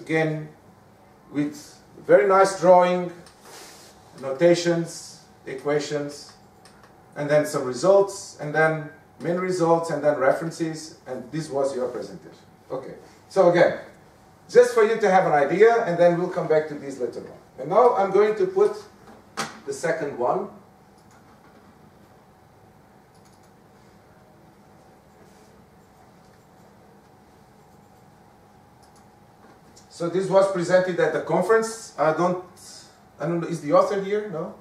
again, with very nice drawing, notations, equations, and then some results, and then main results, and then references, and this was your presentation. Okay, so again, just for you to have an idea, and then we'll come back to this later on. And now I'm going to put the second one. So this was presented at the conference. I don't, I don't know, is the author here? No?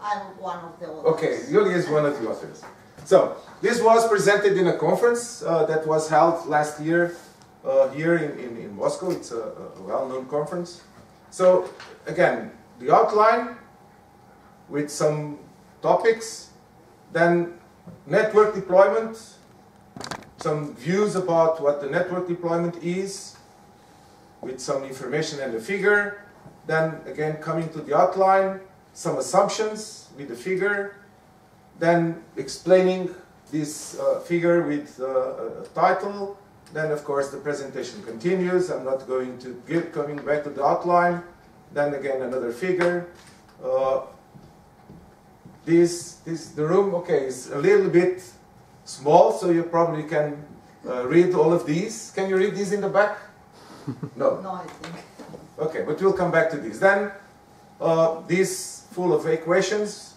I'm one of the authors. Okay, Julie is one of the authors. So this was presented in a conference uh, that was held last year uh, here in, in, in, Moscow. It's a, a well-known conference. So again, the outline with some topics, then network deployment, some views about what the network deployment is, with some information and a figure. Then again, coming to the outline, some assumptions with the figure. Then explaining this uh, figure with uh, a title. Then of course the presentation continues. I'm not going to give, coming back to the outline. Then again another figure. Uh, this, this, the room, okay, is a little bit small, so you probably can uh, read all of these. Can you read these in the back? No. No, I think. Okay, but we'll come back to this. Then, uh, this full of equations.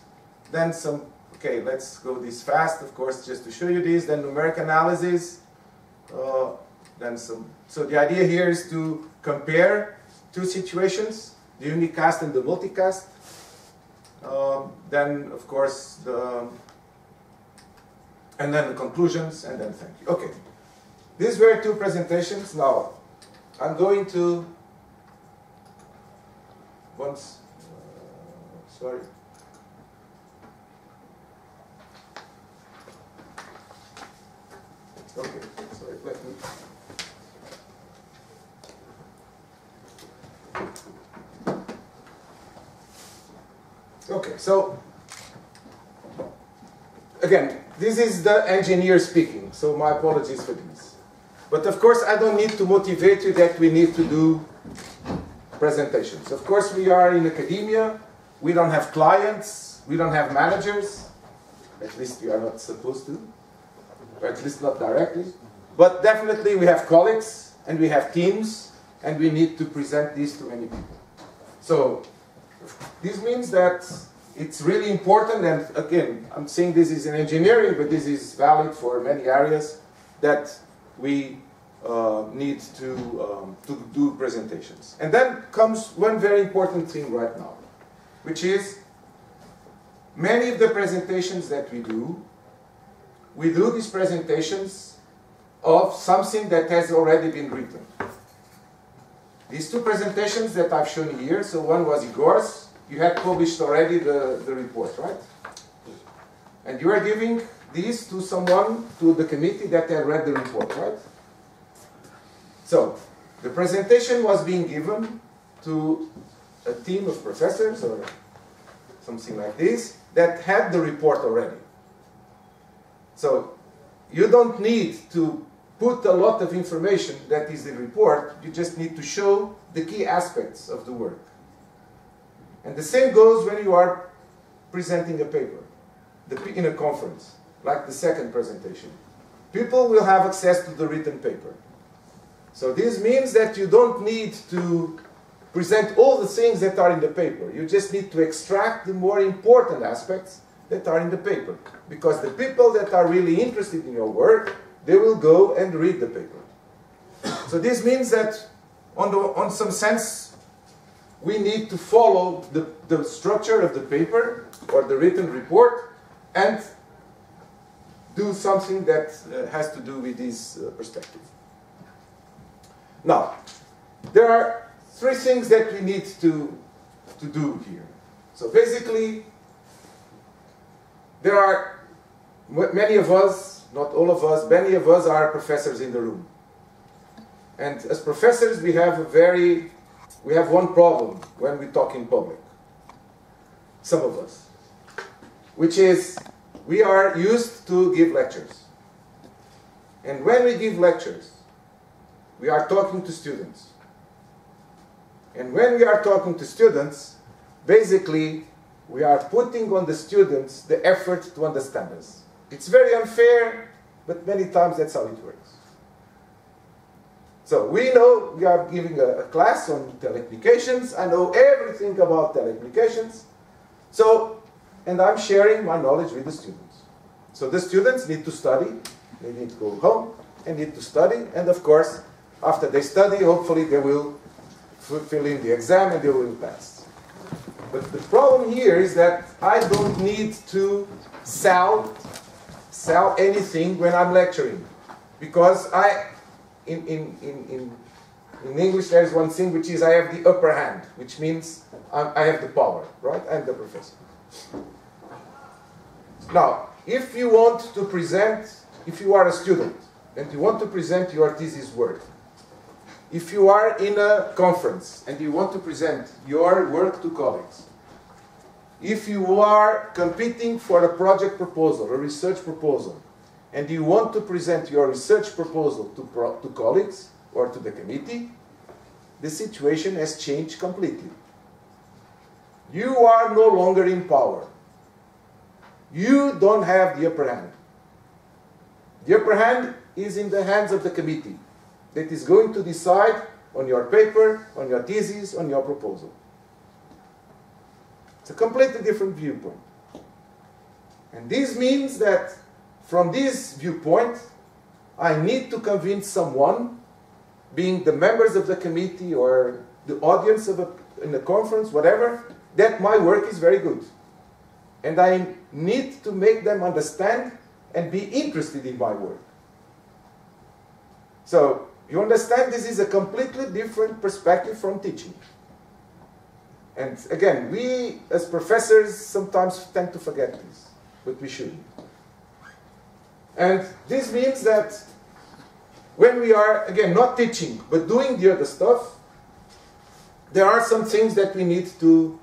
Then some, okay, let's go this fast, of course, just to show you this. Then numeric analysis. Uh, then some, so the idea here is to compare two situations, the unicast and the multicast. Um, then, of course, the, and then the conclusions, and then thank you. Okay, these were two presentations. Now, I'm going to once uh, sorry. Okay sorry let me. Okay so again this is the engineer speaking so my apologies for this but of course, I don't need to motivate you that we need to do presentations. Of course, we are in academia. We don't have clients. We don't have managers. At least we are not supposed to. Or at least not directly. But definitely we have colleagues and we have teams and we need to present this to many people. So this means that it's really important and again, I'm saying this is in engineering, but this is valid for many areas that we uh, need to, um, to do presentations. And then comes one very important thing right now, which is many of the presentations that we do, we do these presentations of something that has already been written. These two presentations that I've shown here, so one was Igor's, you had published already the, the report, right? And you are giving these to someone, to the committee that had read the report, right? So, the presentation was being given to a team of professors or something like this that had the report already. So, you don't need to put a lot of information that is the report, you just need to show the key aspects of the work. And the same goes when you are presenting a paper in a conference like the second presentation. People will have access to the written paper. So this means that you don't need to present all the things that are in the paper. You just need to extract the more important aspects that are in the paper. Because the people that are really interested in your work, they will go and read the paper. So this means that on, the, on some sense, we need to follow the, the structure of the paper or the written report and do something that uh, has to do with this uh, perspective. Now, there are three things that we need to, to do here. So basically, there are many of us, not all of us, many of us are professors in the room. And as professors, we have a very, we have one problem when we talk in public. Some of us. Which is we are used to give lectures. And when we give lectures, we are talking to students. And when we are talking to students, basically we are putting on the students the effort to understand us. It's very unfair, but many times that's how it works. So we know we are giving a, a class on telecommunications. I know everything about telecommunications. So, and I'm sharing my knowledge with the students. So the students need to study, they need to go home and need to study, and of course, after they study, hopefully they will fill in the exam and they will pass. But the problem here is that I don't need to sell sell anything when I'm lecturing. Because I in, in, in, in, in English there is one thing which is I have the upper hand, which means I'm, I have the power, right? I'm the professor. Now, if you want to present, if you are a student and you want to present your thesis work, if you are in a conference and you want to present your work to colleagues, if you are competing for a project proposal, a research proposal, and you want to present your research proposal to, pro to colleagues or to the committee, the situation has changed completely. You are no longer in power. You don't have the upper hand. The upper hand is in the hands of the committee that is going to decide on your paper, on your thesis, on your proposal. It's a completely different viewpoint. And this means that from this viewpoint, I need to convince someone, being the members of the committee or the audience of a, in a conference, whatever, that my work is very good. And I need to make them understand and be interested in my work. So, you understand this is a completely different perspective from teaching. And again, we as professors sometimes tend to forget this, but we shouldn't. And this means that when we are, again, not teaching, but doing the other stuff, there are some things that we need to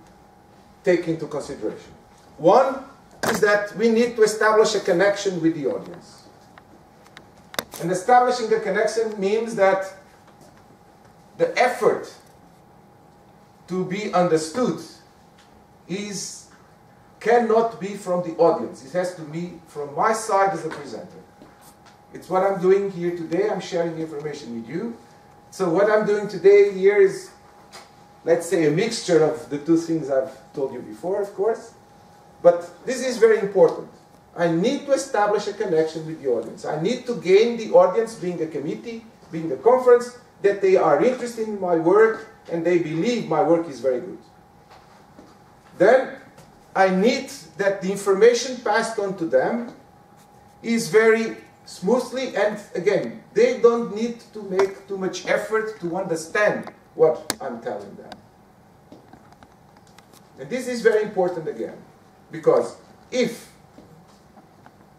take into consideration. One is that we need to establish a connection with the audience. And establishing a connection means that the effort to be understood is cannot be from the audience. It has to be from my side as a presenter. It's what I'm doing here today. I'm sharing information with you. So what I'm doing today here is, let's say, a mixture of the two things I've told you before, of course. But this is very important. I need to establish a connection with the audience. I need to gain the audience, being a committee, being a conference, that they are interested in my work and they believe my work is very good. Then I need that the information passed on to them is very smoothly and again, they don't need to make too much effort to understand what I'm telling them. And this is very important again, because if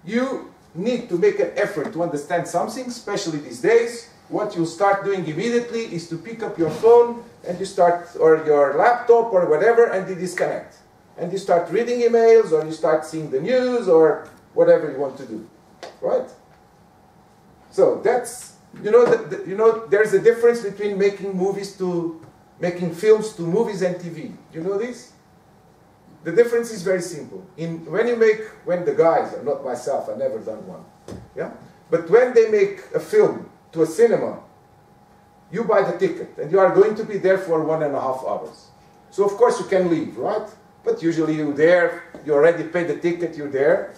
you need to make an effort to understand something, especially these days, what you start doing immediately is to pick up your phone and you start, or your laptop or whatever, and you disconnect and you start reading emails or you start seeing the news or whatever you want to do, right? So that's you know the, the, you know there's a difference between making movies to making films to movies and TV. Do you know this? The difference is very simple. In when you make when the guys, not myself, I've never done one, yeah. But when they make a film to a cinema, you buy the ticket and you are going to be there for one and a half hours. So of course you can leave, right? But usually you're there, you already paid the ticket, you're there.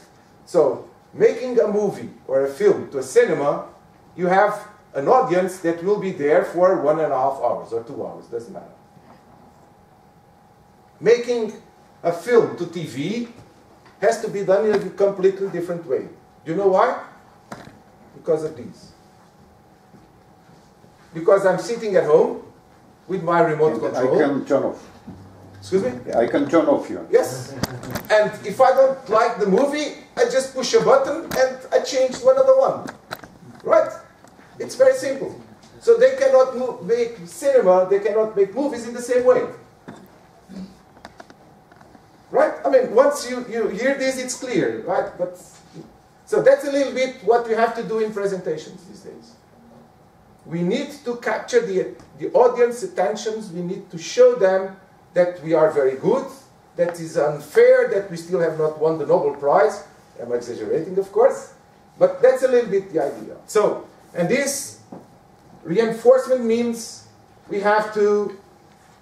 So making a movie or a film to a cinema, you have an audience that will be there for one and a half hours or two hours, doesn't matter. Making a film to TV has to be done in a completely different way. Do you know why? Because of these. Because I'm sitting at home with my remote control. I can turn off. Excuse me? I can turn off you. Yes. And if I don't like the movie, I just push a button and I change to another one. Right? It's very simple. So they cannot make cinema, they cannot make movies in the same way. Right? I mean, once you, you hear this, it's clear, right? But So that's a little bit what you have to do in presentations these days. we need to capture the, the audience attentions, we need to show them that we are very good, that is unfair that we still have not won the Nobel Prize. I'm exaggerating, of course, but that's a little bit the idea. So, and this reinforcement means we have to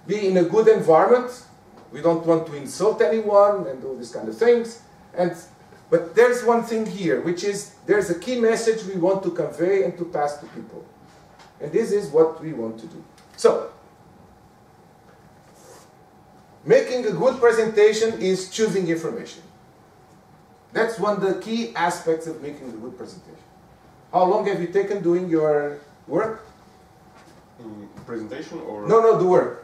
be in a good environment. We don't want to insult anyone and all these kind of things. And, but there's one thing here, which is there's a key message we want to convey and to pass to people. And this is what we want to do. So, making a good presentation is choosing information. That's one of the key aspects of making a good presentation. How long have you taken doing your work? In presentation or No, no, the work.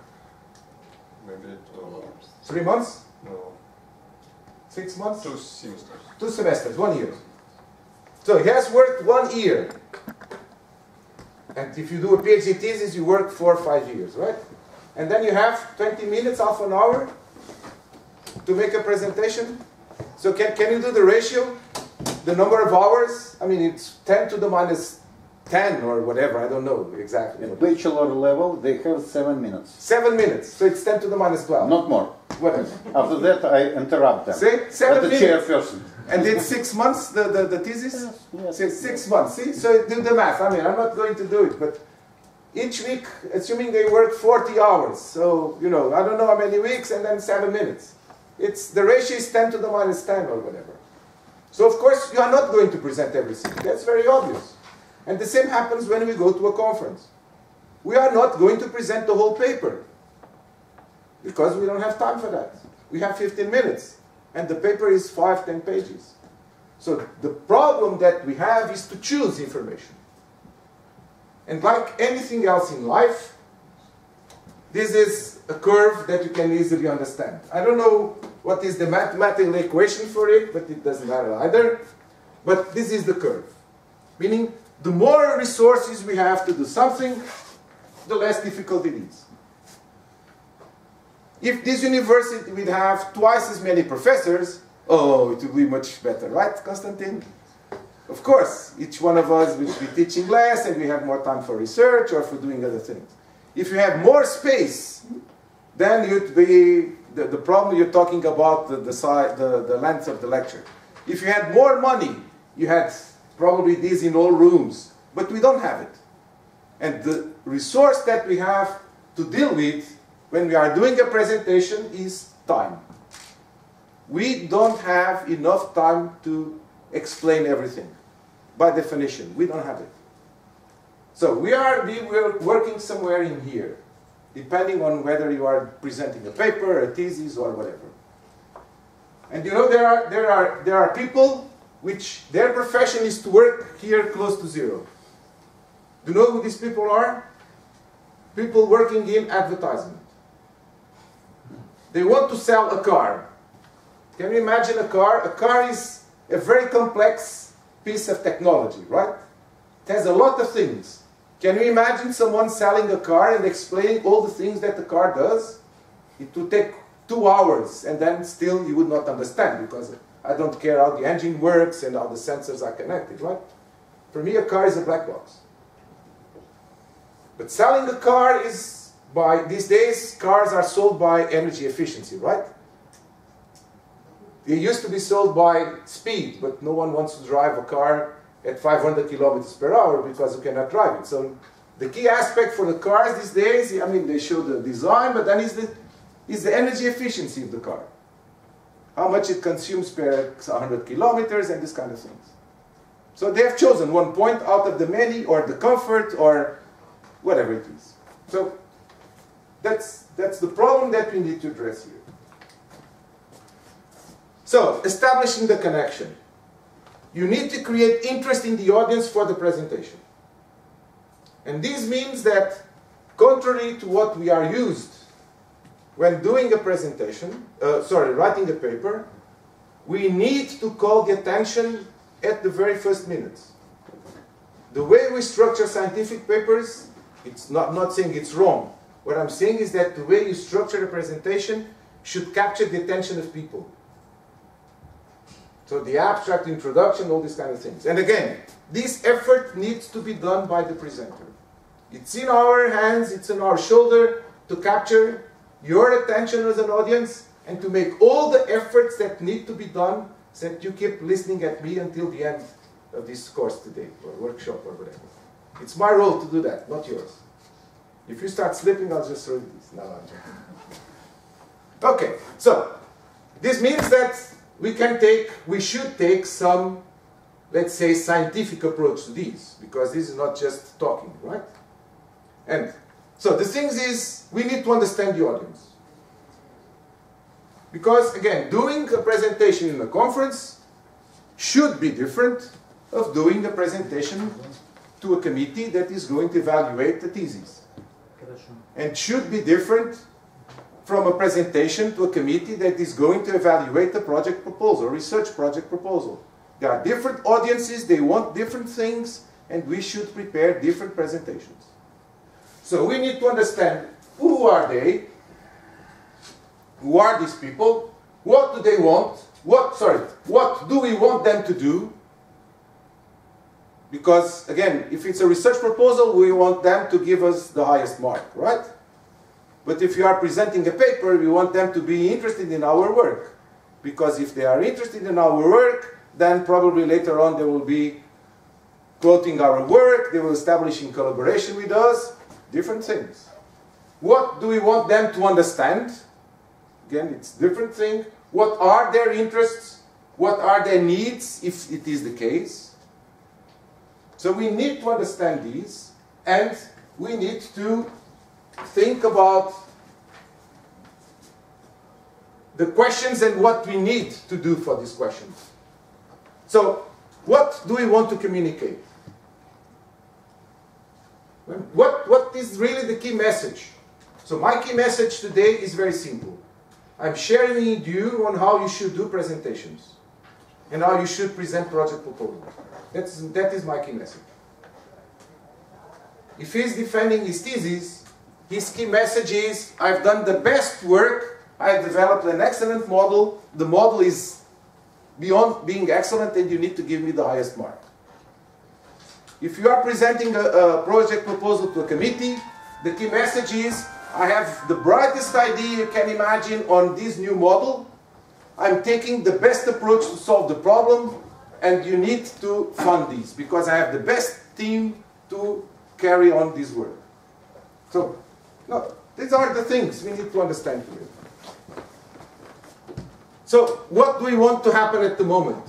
Maybe uh, Three months? no, Six months? two semesters. Two semesters, one year. So he has worked one year. And if you do a PhD thesis, you work four or five years, right? And then you have 20 minutes, half an hour to make a presentation. So can, can you do the ratio? The number of hours? I mean, it's 10 to the minus 10 or whatever, I don't know exactly. At bachelor level, they have seven minutes, Seven minutes, so it's 10 to the minus 12. not more. Whatever. After that, I interrupt them. See? Seven But the minutes. chairperson. And did six months the, the, the thesis? Yes. Six, six months. See? So do the math. I mean, I'm not going to do it, but each week, assuming they work 40 hours, so, you know, I don't know how many weeks, and then seven minutes. It's, the ratio is 10 to the minus 10 or whatever. So, of course, you are not going to present everything. That's very obvious. And the same happens when we go to a conference. We are not going to present the whole paper because we don't have time for that. We have 15 minutes, and the paper is 5, 10 pages. So the problem that we have is to choose information. And like anything else in life, this is a curve that you can easily understand. I don't know what is the mathematical equation for it, but it doesn't matter either. But this is the curve. Meaning, the more resources we have to do something, the less difficult it is. If this university would have twice as many professors, oh, it would be much better, right, Konstantin? Of course, each one of us would be teaching less and we have more time for research or for doing other things. If you have more space, then you'd be, the, the problem you're talking about, the, the, the, the length of the lecture. If you had more money, you had probably these in all rooms, but we don't have it. And the resource that we have to deal with when we are doing a presentation is time. We don't have enough time to explain everything. By definition, we don't have it. So we are, we are working somewhere in here, depending on whether you are presenting a paper, a thesis, or whatever. And you know, there are, there are, there are people which their profession is to work here close to zero. Do you know who these people are? People working in advertisement. They want to sell a car. Can you imagine a car? A car is a very complex piece of technology, right? It has a lot of things. Can you imagine someone selling a car and explaining all the things that the car does? It would take two hours and then still you would not understand because I don't care how the engine works and how the sensors are connected, right? For me, a car is a black box. But selling a car is by, these days, cars are sold by energy efficiency, right? They used to be sold by speed, but no one wants to drive a car at 500 kilometers per hour because you cannot drive it. So the key aspect for the cars these days, I mean, they show the design, but then is the, is the energy efficiency of the car. How much it consumes per 100 kilometers and this kind of things. So they have chosen one point out of the many, or the comfort, or whatever it is. So that's, that's the problem that we need to address here. So, establishing the connection. You need to create interest in the audience for the presentation. And this means that, contrary to what we are used when doing a presentation, uh, sorry, writing a paper, we need to call the attention at the very first minutes. The way we structure scientific papers, it's not, not saying it's wrong. What I'm saying is that the way you structure a presentation should capture the attention of people. So the abstract introduction, all these kind of things. And again, this effort needs to be done by the presenter. It's in our hands, it's in our shoulder to capture your attention as an audience and to make all the efforts that need to be done so that you keep listening at me until the end of this course today or workshop or whatever. It's my role to do that, not yours. If you start slipping, I'll just throw this. No, I'm joking. Okay, so this means that we can take, we should take some, let's say, scientific approach to these, because this is not just talking, right? And so the thing is, we need to understand the audience. Because again, doing a presentation in a conference should be different of doing a presentation to a committee that is going to evaluate the thesis. And should be different from a presentation to a committee that is going to evaluate the project proposal, research project proposal. There are different audiences, they want different things, and we should prepare different presentations. So we need to understand who are they, who are these people, what do they want, what, sorry, what do we want them to do, because again, if it's a research proposal, we want them to give us the highest mark, right? But if you are presenting a paper, we want them to be interested in our work. Because if they are interested in our work, then probably later on they will be quoting our work, they will establish in collaboration with us, different things. What do we want them to understand? Again, it's different thing. What are their interests? What are their needs, if it is the case? So we need to understand these, and we need to think about the questions and what we need to do for these questions. So, what do we want to communicate? What, what is really the key message? So my key message today is very simple. I'm sharing with you on how you should do presentations and how you should present project proposals. That's, that is my key message. If he's defending his thesis, his key message is, I've done the best work, I've developed an excellent model, the model is beyond being excellent and you need to give me the highest mark. If you are presenting a, a project proposal to a committee, the key message is, I have the brightest idea you can imagine on this new model, I'm taking the best approach to solve the problem, and you need to fund this, because I have the best team to carry on this work. So, no, these are the things we need to understand here. So, what do we want to happen at the moment?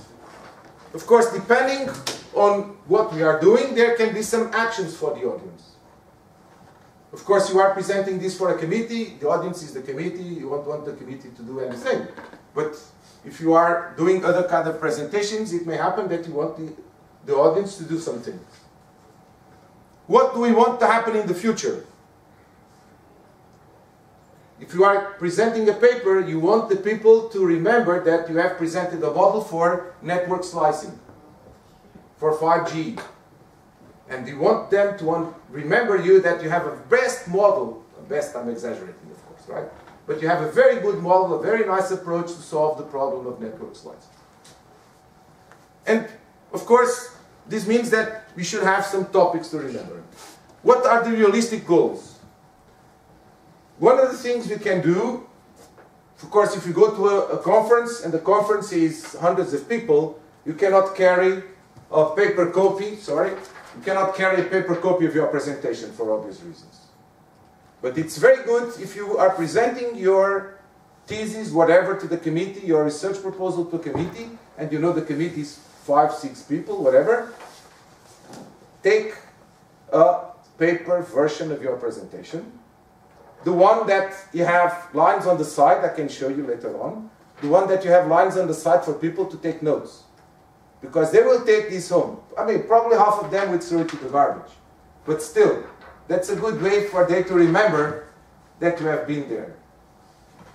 Of course, depending on what we are doing, there can be some actions for the audience. Of course, you are presenting this for a committee, the audience is the committee, you don't want the committee to do anything. But if you are doing other kind of presentations, it may happen that you want the, the audience to do something. What do we want to happen in the future? If you are presenting a paper, you want the people to remember that you have presented a model for network slicing, for 5G. And you want them to remember you that you have a best model, best I'm exaggerating of course, right? But you have a very good model, a very nice approach to solve the problem of network slicing. And of course, this means that we should have some topics to remember. What are the realistic goals? One of the things we can do, of course, if you go to a, a conference and the conference is hundreds of people, you cannot carry a paper copy, sorry, you cannot carry a paper copy of your presentation for obvious reasons. But it's very good if you are presenting your thesis, whatever, to the committee, your research proposal to committee, and you know the committee is five, six people, whatever, take a paper version of your presentation. The one that you have lines on the side, I can show you later on. The one that you have lines on the side for people to take notes. Because they will take this home. I mean, probably half of them would throw it to the garbage. But still, that's a good way for them to remember that you have been there.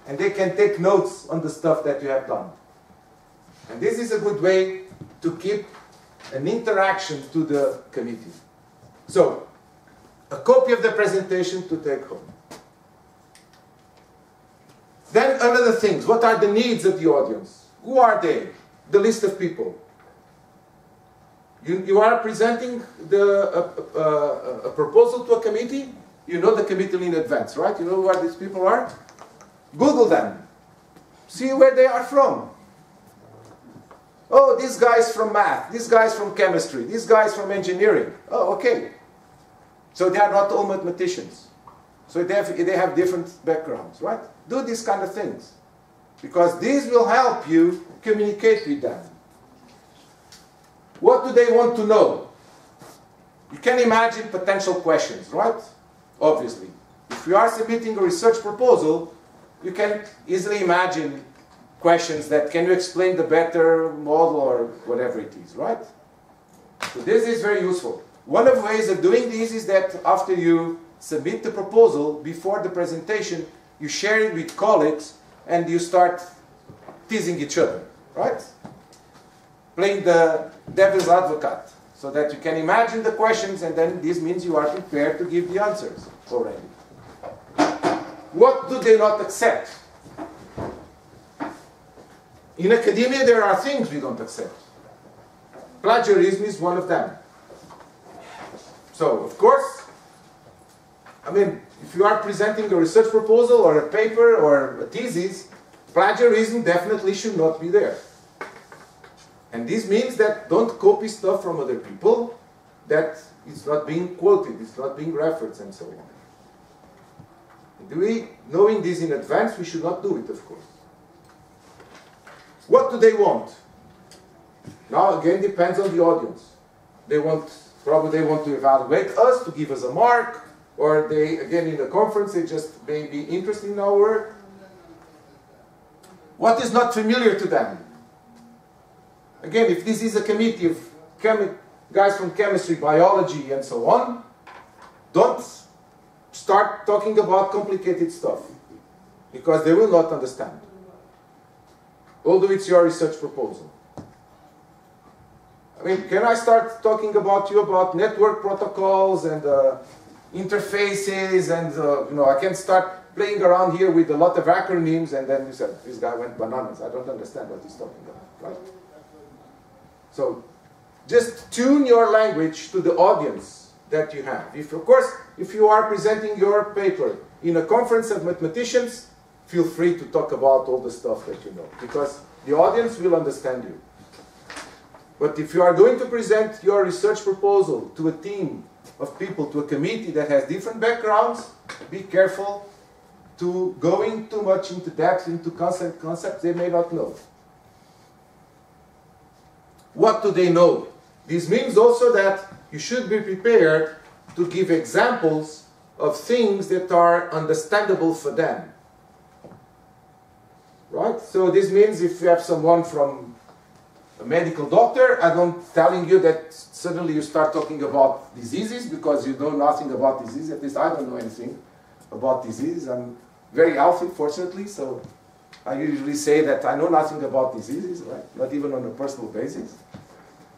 And they can take notes on the stuff that you have done. And this is a good way to keep an interaction to the committee. So, a copy of the presentation to take home. Then another things, what are the needs of the audience? Who are they? The list of people. You, you are presenting the, a, proposal to a committee. You know the committee in advance, right? You know where these people are? Google them. See where they are from. Oh, this guy's from math, this guy's from chemistry, this guy's from engineering. Oh, okay. So they are not all mathematicians. So they have, they have different backgrounds, right? Do these kind of things. Because these will help you communicate with them. What do they want to know? You can imagine potential questions, right? Obviously. If you are submitting a research proposal, you can easily imagine questions that can you explain the better model or whatever it is, right? So this is very useful. One of the ways of doing this is that after you submit the proposal, before the presentation, you share it with colleagues and you start teasing each other, right? Playing the devil's advocate so that you can imagine the questions and then this means you are prepared to give the answers already. What do they not accept? In academia, there are things we don't accept. Plagiarism is one of them. So, of course, I mean, if you are presenting a research proposal or a paper or a thesis, plagiarism definitely should not be there. And this means that don't copy stuff from other people that is not being quoted, it's not being referenced, and so on. Do we, knowing this in advance, we should not do it, of course. What do they want? Now, again, depends on the audience. They want, probably they want to evaluate us, to give us a mark, or they, again, in the conference, they just may be interested in our work. What is not familiar to them? Again, if this is a committee of guys from chemistry, biology, and so on, don't start talking about complicated stuff because they will not understand. Although it's your research proposal. I mean, can I start talking about you about network protocols and uh, interfaces and, uh, you know, I can start playing around here with a lot of acronyms and then you said, this guy went bananas. I don't understand what he's talking about, right? So just tune your language to the audience that you have. If, of course, if you are presenting your paper in a conference of mathematicians, feel free to talk about all the stuff that you know, because the audience will understand you. But if you are going to present your research proposal to a team of people, to a committee that has different backgrounds, be careful to going too much into depth, into concept, concepts they may not know. What do they know? This means also that you should be prepared to give examples of things that are understandable for them. Right? So this means if you have someone from a medical doctor, I don't telling you that suddenly you start talking about diseases because you know nothing about disease. At least I don't know anything about diseases. I'm very healthy, fortunately, so I usually say that I know nothing about diseases, right? Not even on a personal basis.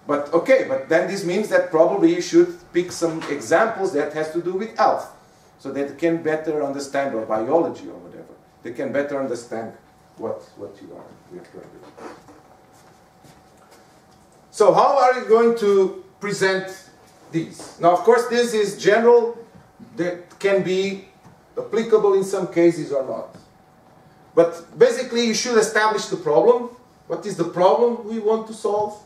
But okay, but then this means that probably you should pick some examples that has to do with health, so that they can better understand, or biology or whatever. They can better understand what, what you are. So how are you going to present these? Now, of course, this is general, that can be applicable in some cases or not. But basically, you should establish the problem. What is the problem we want to solve?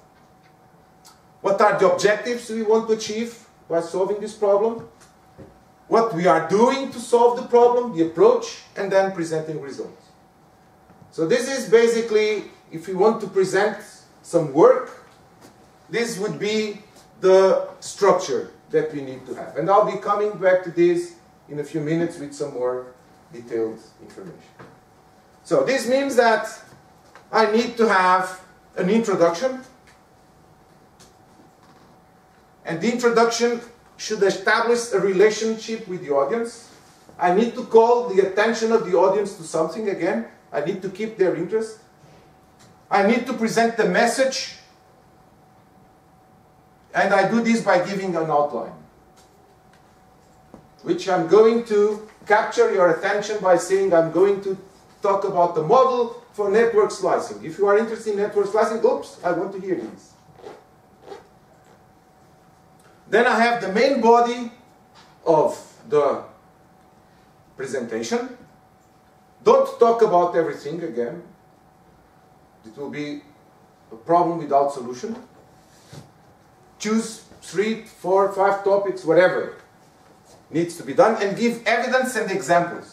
What are the objectives we want to achieve by solving this problem? What we are doing to solve the problem, the approach, and then presenting results. So this is basically, if you want to present some work, this would be the structure that we need to have. And I'll be coming back to this in a few minutes with some more detailed information. So this means that I need to have an introduction and the introduction should establish a relationship with the audience. I need to call the attention of the audience to something again. I need to keep their interest. I need to present the message. And I do this by giving an outline, which I'm going to capture your attention by saying I'm going to talk about the model for network slicing. If you are interested in network slicing, oops, I want to hear this. Then I have the main body of the presentation. Don't talk about everything again. It will be a problem without solution. Choose three, four, five topics, whatever needs to be done, and give evidence and examples.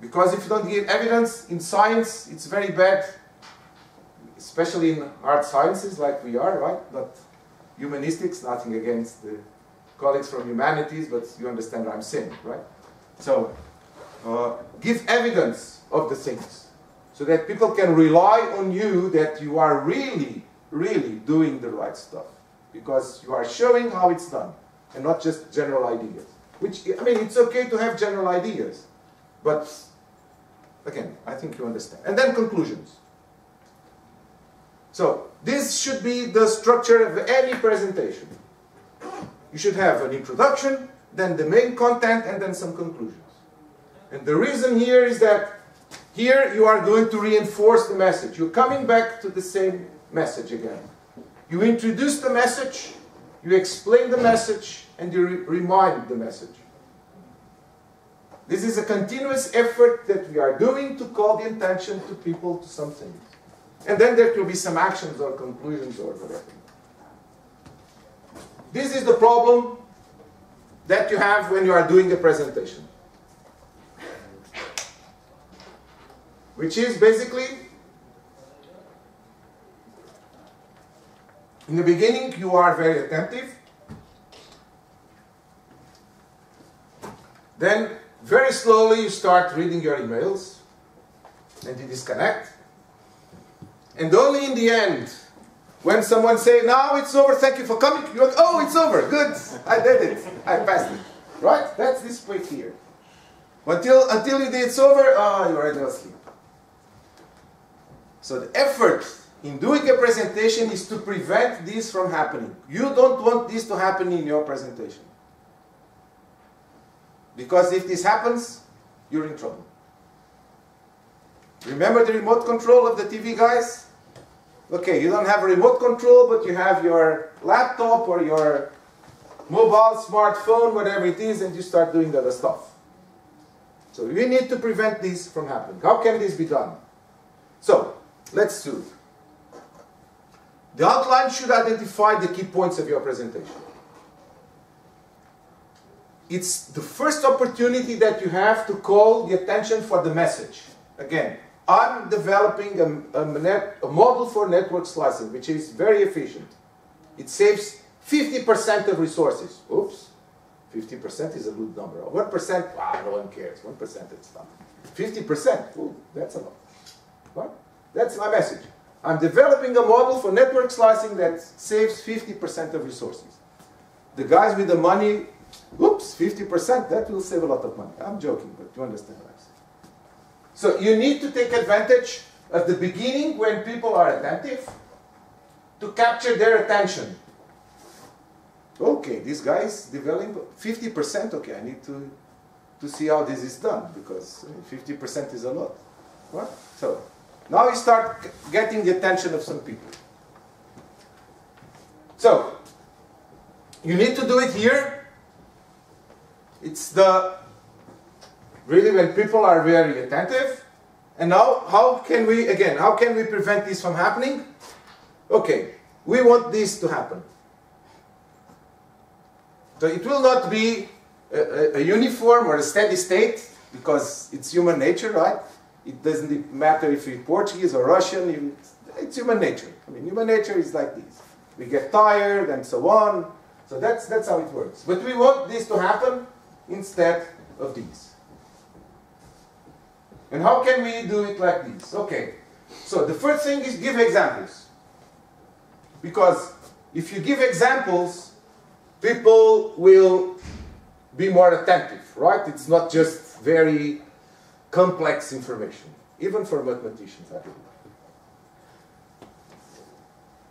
Because if you don't give evidence in science, it's very bad, especially in hard sciences like we are, right? But humanistics, nothing against the colleagues from humanities, but you understand what I'm saying, right? So, uh, give evidence of the things so that people can rely on you that you are really, really doing the right stuff because you are showing how it's done and not just general ideas. Which, I mean, it's okay to have general ideas, but again, I think you understand. And then conclusions. So, this should be the structure of any presentation. You should have an introduction, then the main content, and then some conclusions. And the reason here is that here you are going to reinforce the message. You're coming back to the same message again. You introduce the message, you explain the message, and you re remind the message. This is a continuous effort that we are doing to call the attention to people to something. And then there will be some actions or conclusions or whatever. This is the problem that you have when you are doing a presentation. Which is basically, in the beginning you are very attentive, then very slowly you start reading your emails and you disconnect. And only in the end, when someone say, now it's over, thank you for coming, you're like, oh, it's over, good, I did it, I passed it. Right? That's this point here. Until, until you did it's over, ah, oh, you're already asleep. So the effort in doing a presentation is to prevent this from happening. You don't want this to happen in your presentation. Because if this happens, you're in trouble. Remember the remote control of the TV guys? Okay, you don't have a remote control, but you have your laptop or your mobile, smartphone, whatever it is, and you start doing other stuff. So we need to prevent this from happening. How can this be done? So, let's do it. The outline should identify the key points of your presentation. It's the first opportunity that you have to call the attention for the message. Again, I'm developing a, a, net, a model for network slicing, which is very efficient. It saves 50% of resources. Oops, 50% is a good number. 1%, ah, no one cares. 1% it's not. 50%, ooh, that's a lot. What? That's my message. I'm developing a model for network slicing that saves 50% of resources. The guys with the money, oops, 50%, that will save a lot of money. I'm joking, but you understand what I'm saying. So you need to take advantage of the beginning when people are attentive to capture their attention. Okay, this guy is developing 50%. Okay, I need to, to see how this is done because 50% is a lot. What? So now you start getting the attention of some people. So you need to do it here. It's the really when people are very attentive. And now, how can we, again, how can we prevent this from happening? Okay, we want this to happen. So it will not be a, a, uniform or a steady state because it's human nature, right? It doesn't matter if you're Portuguese or Russian, it's human nature. I mean, human nature is like this. We get tired and so on. So that's, that's how it works. But we want this to happen instead of these. And how can we do it like this? Okay, so the first thing is give examples. Because if you give examples, people will be more attentive, right? It's not just very complex information, even for mathematicians, I.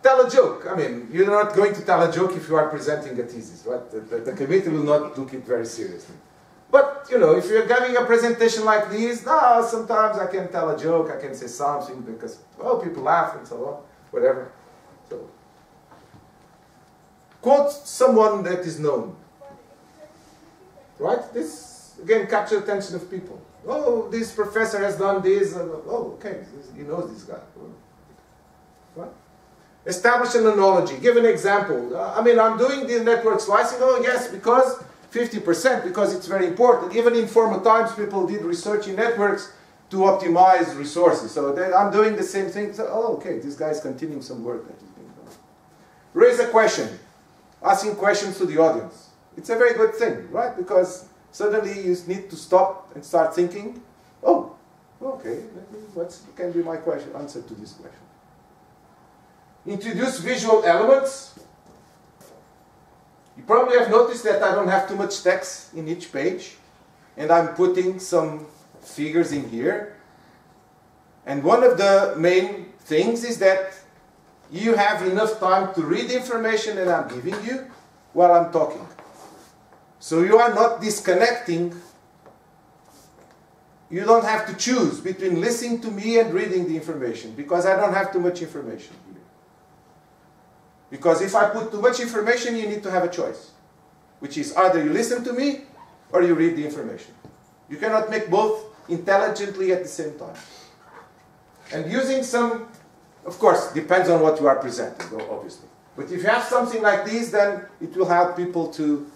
Tell a joke. I mean, you're not going to tell a joke if you are presenting a thesis, right? The, the, the committee will not look it very seriously. But, you know, if you're giving a presentation like this, no, sometimes I can tell a joke, I can say something because, well, people laugh and so on, whatever. So, quote someone that is known. Right? This, again, capture attention of people. Oh, this professor has done this. Oh, okay, he knows this guy. Right? Establish an analogy. Give an example. Uh, I mean, I'm doing this network slicing. Oh, yes, because 50%, because it's very important. Even in former times, people did research in networks to optimize resources. So I'm doing the same thing. So, oh, okay, this guy's continuing some work that he's being done. Raise a question. Asking questions to the audience. It's a very good thing, right? Because suddenly you need to stop and start thinking, oh, okay, what can be my question, answer to this question? Introduce visual elements. You probably have noticed that I don't have too much text in each page, and I'm putting some figures in here. And one of the main things is that you have enough time to read the information that I'm giving you while I'm talking. So you are not disconnecting. You don't have to choose between listening to me and reading the information because I don't have too much information here. Because if I put too much information, you need to have a choice, which is either you listen to me or you read the information. You cannot make both intelligently at the same time. And using some, of course, depends on what you are presenting, obviously. But if you have something like this, then it will help people to,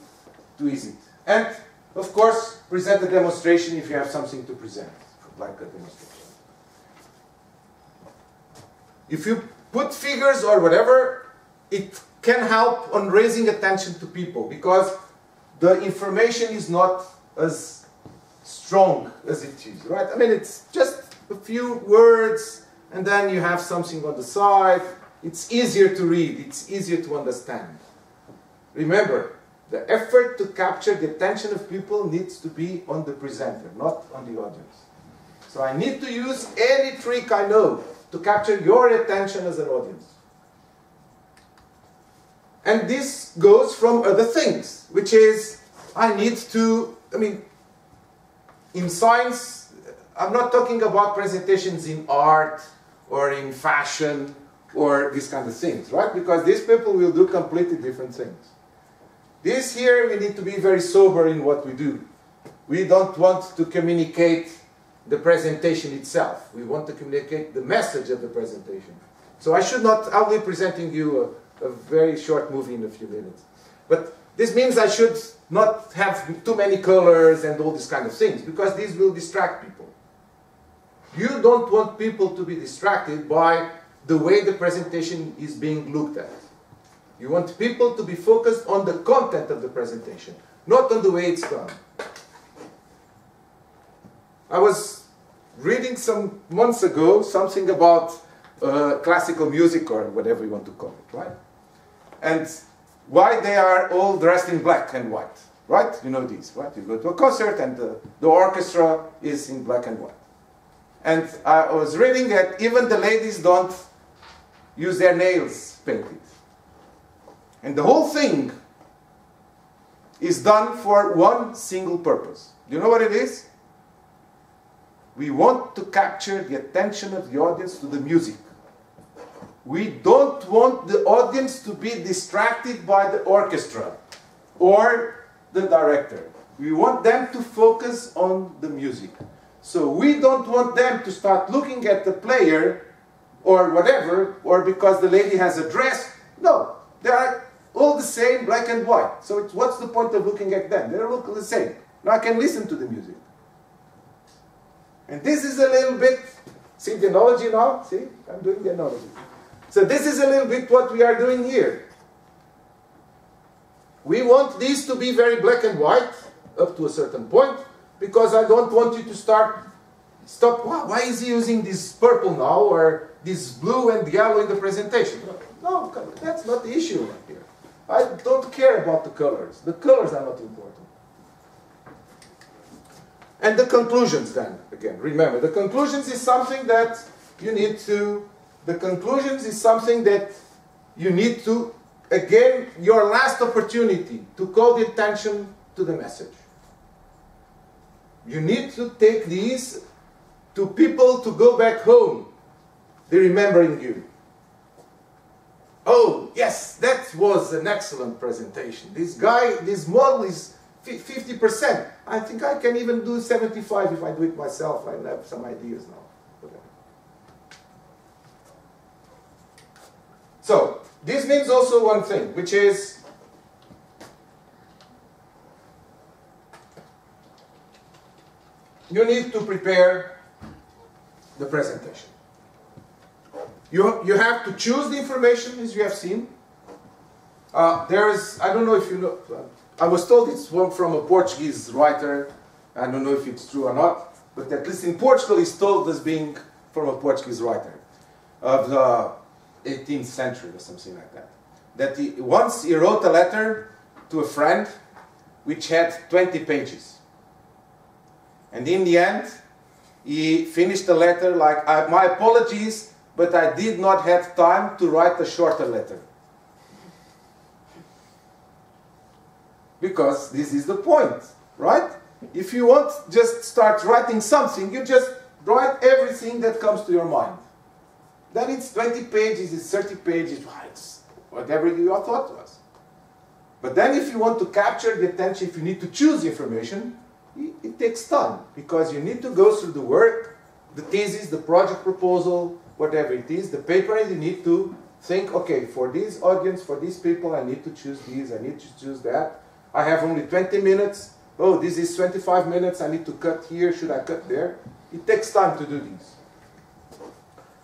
to ease it. And, of course, present a demonstration if you have something to present, like a demonstration. If you put figures or whatever, it can help on raising attention to people because the information is not as strong as it is, right? I mean, it's just a few words, and then you have something on the side. It's easier to read, it's easier to understand. Remember, the effort to capture the attention of people needs to be on the presenter, not on the audience. So I need to use any trick I know to capture your attention as an audience. And this goes from other things, which is I need to, I mean, in science, I'm not talking about presentations in art or in fashion or these kind of things, right? Because these people will do completely different things. This here, we need to be very sober in what we do. We don't want to communicate the presentation itself. We want to communicate the message of the presentation. So I should not, I'll be presenting you a, very short movie in a few minutes. But this means I should not have too many colors and all these kind of things, because these will distract people. You don't want people to be distracted by the way the presentation is being looked at. You want people to be focused on the content of the presentation, not on the way it's done. I was reading some months ago something about uh, classical music or whatever you want to call it, right? And why they are all dressed in black and white, right? You know these, right? You go to a concert and the, the orchestra is in black and white. And I was reading that even the ladies don't use their nails painted. And the whole thing is done for one single purpose. Do you know what it is? We want to capture the attention of the audience to the music. We don't want the audience to be distracted by the orchestra or the director. We want them to focus on the music. So we don't want them to start looking at the player or whatever, or because the lady has a dress. No, they are all the same, black and white. So what's the point of looking at them? They look the same. Now I can listen to the music. And this is a little bit, see the analogy now? See, I'm doing the analogy. So this is a little bit what we are doing here. We want these to be very black and white up to a certain point because I don't want you to start stop why is he using this purple now or this blue and yellow in the presentation? No that's not the issue here. I don't care about the colors. The colors are not important. And the conclusions then again remember the conclusions is something that you need to the conclusions is something that you need to, again, your last opportunity to call the attention to the message. You need to take these to people to go back home. They're remembering you. Oh, yes, that was an excellent presentation. This guy, this model is 50%. I think I can even do 75 if I do it myself. I have some ideas now. So, this means also one thing, which is you need to prepare the presentation. You, you have to choose the information, as you have seen. Uh, there is, I don't know if you know, I was told it's from a Portuguese writer. I don't know if it's true or not, but at least in Portugal it's told as being from a Portuguese writer of the 18th century or something like that. That he, once he wrote a letter to a friend which had 20 pages. And in the end, he finished the letter like, my apologies, but I did not have time to write a shorter letter. Because this is the point, right? If you want just start writing something, you just write everything that comes to your mind. Then it's 20 pages, it's 30 pages, it's whatever your thought was. But then if you want to capture the attention, if you need to choose information, it takes time because you need to go through the work, the thesis, the project proposal, whatever it is, the paper, and you need to think, okay, for this audience, for these people, I need to choose these, I need to choose that. I have only 20 minutes. Oh, this is 25 minutes, I need to cut here, should I cut there? It takes time to do this.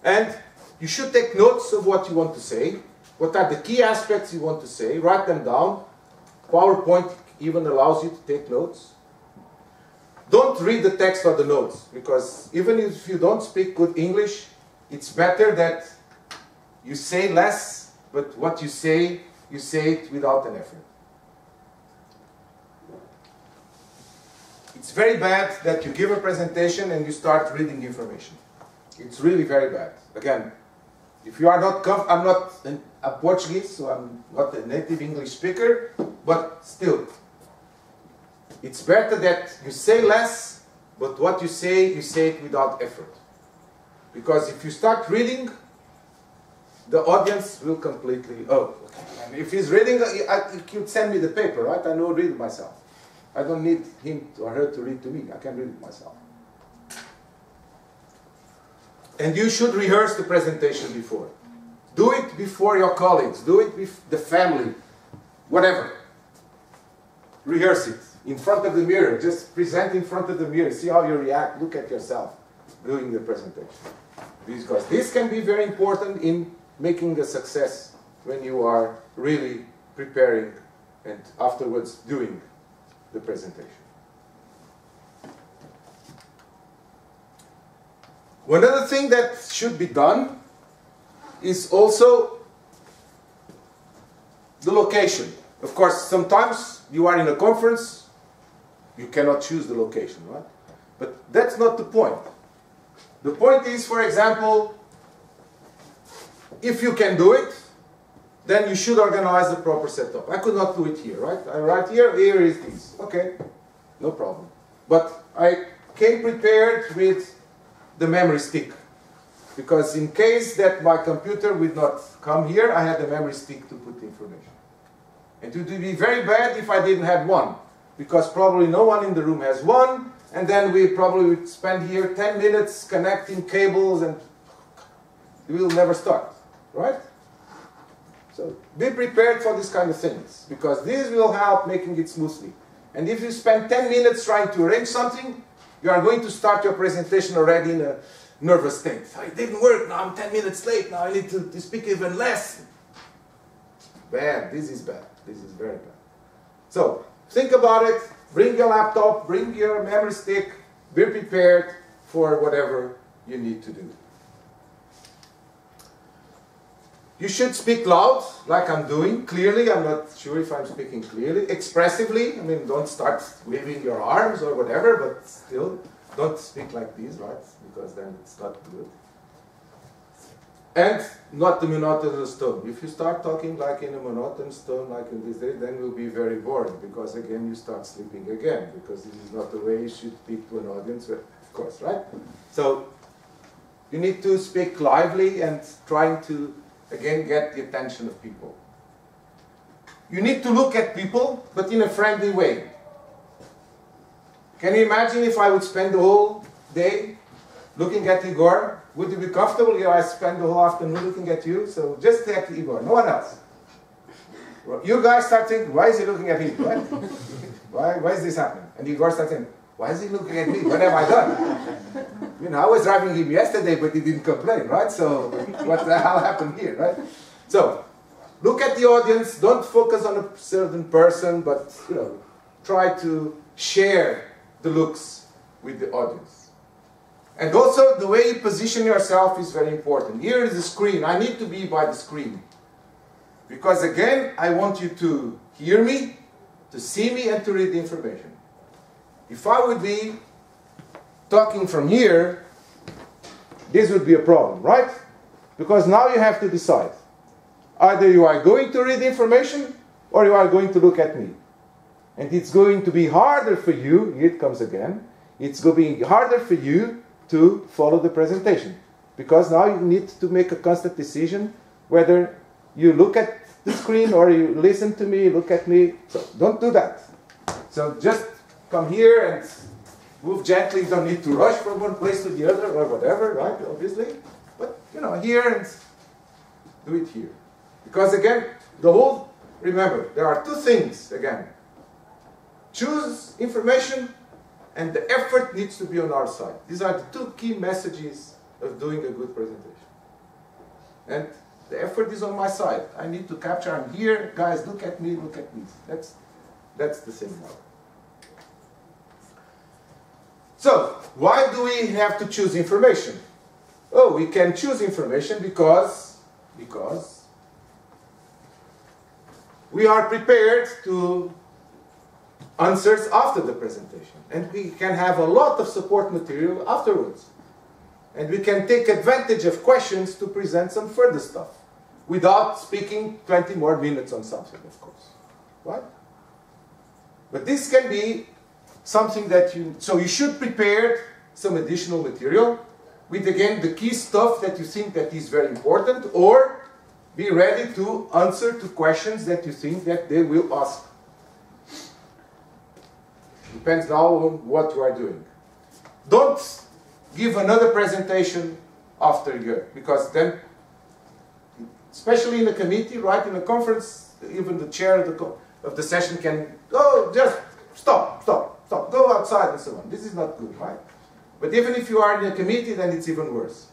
And you should take notes of what you want to say, what are the key aspects you want to say, write them down. PowerPoint even allows you to take notes. Don't read the text or the notes, because even if you don't speak good English, it's better that you say less, but what you say, you say it without an effort. It's very bad that you give a presentation and you start reading information. It's really very bad. Again, if you are not, I'm not an, a Portuguese, so I'm not a native English speaker, but still, it's better that you say less, but what you say, you say it without effort. Because if you start reading, the audience will completely, oh, okay. if he's reading, I, he could send me the paper, right? I know read myself. I don't need him or her to read to me. I can read it myself. And you should rehearse the presentation before. Do it before your colleagues. Do it with the family. Whatever. Rehearse it in front of the mirror. Just present in front of the mirror. See how you react. Look at yourself doing the presentation. Because this can be very important in making a success when you are really preparing and afterwards doing the presentation. One other thing that should be done is also the location. Of course, sometimes you are in a conference, you cannot choose the location, right? But that's not the point. The point is, for example, if you can do it, then you should organize the proper setup. I could not do it here, right? I write here, here is this. Okay, no problem. But I came prepared with the memory stick. Because in case that my computer would not come here, I had the memory stick to put the information. And it would be very bad if I didn't have one. Because probably no one in the room has one, and then we probably would spend here 10 minutes connecting cables and we will never start, right? So be prepared for these kind of things because this will help making it smoothly. And if you spend 10 minutes trying to arrange something, you are going to start your presentation already in a nervous state. It didn't work, now I'm 10 minutes late, now I need to, to speak even less. Bad, this is bad, this is very bad. So, think about it, Bring your laptop, bring your memory stick, be prepared for whatever you need to do. You should speak loud, like I'm doing, clearly. I'm not sure if I'm speaking clearly. Expressively, I mean, don't start waving your arms or whatever, but still, don't speak like this, right? Because then it's not good. And not the monotonous tone. If you start talking like in a monotonous tone, like in this day, then will be very boring because again you start sleeping again because this is not the way you should speak to an audience, of course, right? So you need to speak lively and trying to again, get the attention of people. You need to look at people, but in a friendly way. Can you imagine if I would spend the whole day looking at Igor? Would you be comfortable if I spend the whole afternoon looking at you? So just at Igor, no one else. You guys start thinking, why is he looking at me? What? why, why is this happening? And Igor starts thinking, why is he looking at me? What have I done? You know, I was driving him yesterday, but he didn't complain, right? So what the hell happened here, right? So look at the audience. Don't focus on a certain person, but you know, try to share the looks with the audience. And also, the way you position yourself is very important. Here is the screen. I need to be by the screen. Because again, I want you to hear me, to see me, and to read the information. If I would be talking from here, this would be a problem, right? Because now you have to decide. Either you are going to read the information or you are going to look at me. And it's going to be harder for you, here it comes again, it's going to be harder for you to follow the presentation. Because now you need to make a constant decision whether you look at the screen or you listen to me, look at me. So don't do that. So just come here and move gently. You don't need to rush from one place to the other or whatever, right? Obviously. But, you know, here and do it here. Because again, the whole, remember, there are two things again. Choose information and the effort needs to be on our side. These are the two key messages of doing a good presentation. And the effort is on my side. I need to capture, I'm here, guys, look at me, look at me. That's, that's the same model. So, why do we have to choose information? Oh, we can choose information because, because we are prepared to answers after the presentation. And we can have a lot of support material afterwards. And we can take advantage of questions to present some further stuff without speaking 20 more minutes on something, of course. Right? But this can be something that you, so you should prepare some additional material with again the key stuff that you think that is very important or be ready to answer to questions that you think that they will ask. Depends now on what you are doing. Don't give another presentation after year because then especially in a committee, right, in a conference, even the chair of the, of the session can, oh, just stop, stop, stop, go outside and so on. This is not good, right? But even if you are in a committee, then it's even worse.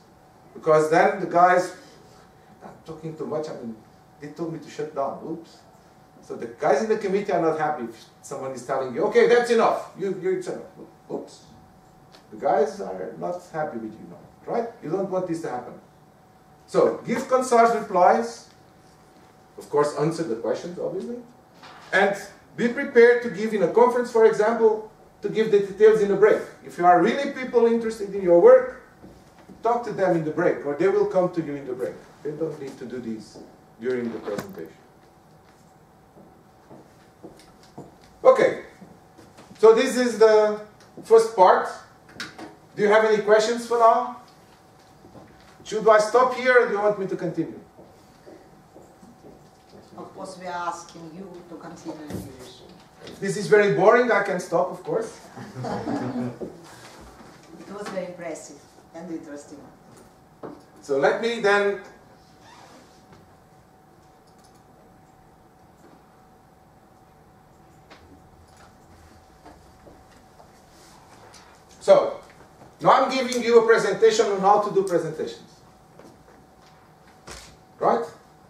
Because then the guys, I'm talking too much, I mean, they told me to shut down, oops. So the guys in the committee are not happy if someone is telling you, okay, that's enough, you, you're enough. Oops. The guys are not happy with you now, right? You don't want this to happen. So give concise replies, of course answer the questions obviously, and be prepared to give in a conference, for example, to give the details in a break. If you are really people interested in your work, talk to them in the break, or they will come to you in the break. They don't need to do this during the presentation. Okay, so this is the first part. Do you have any questions for now? Should I stop here or do you want me to continue? Of course, we are asking you to continue in English. This is very boring, I can stop, of course. it was very impressive and interesting. So let me then So, now I'm giving you a presentation on how to do presentations. Right?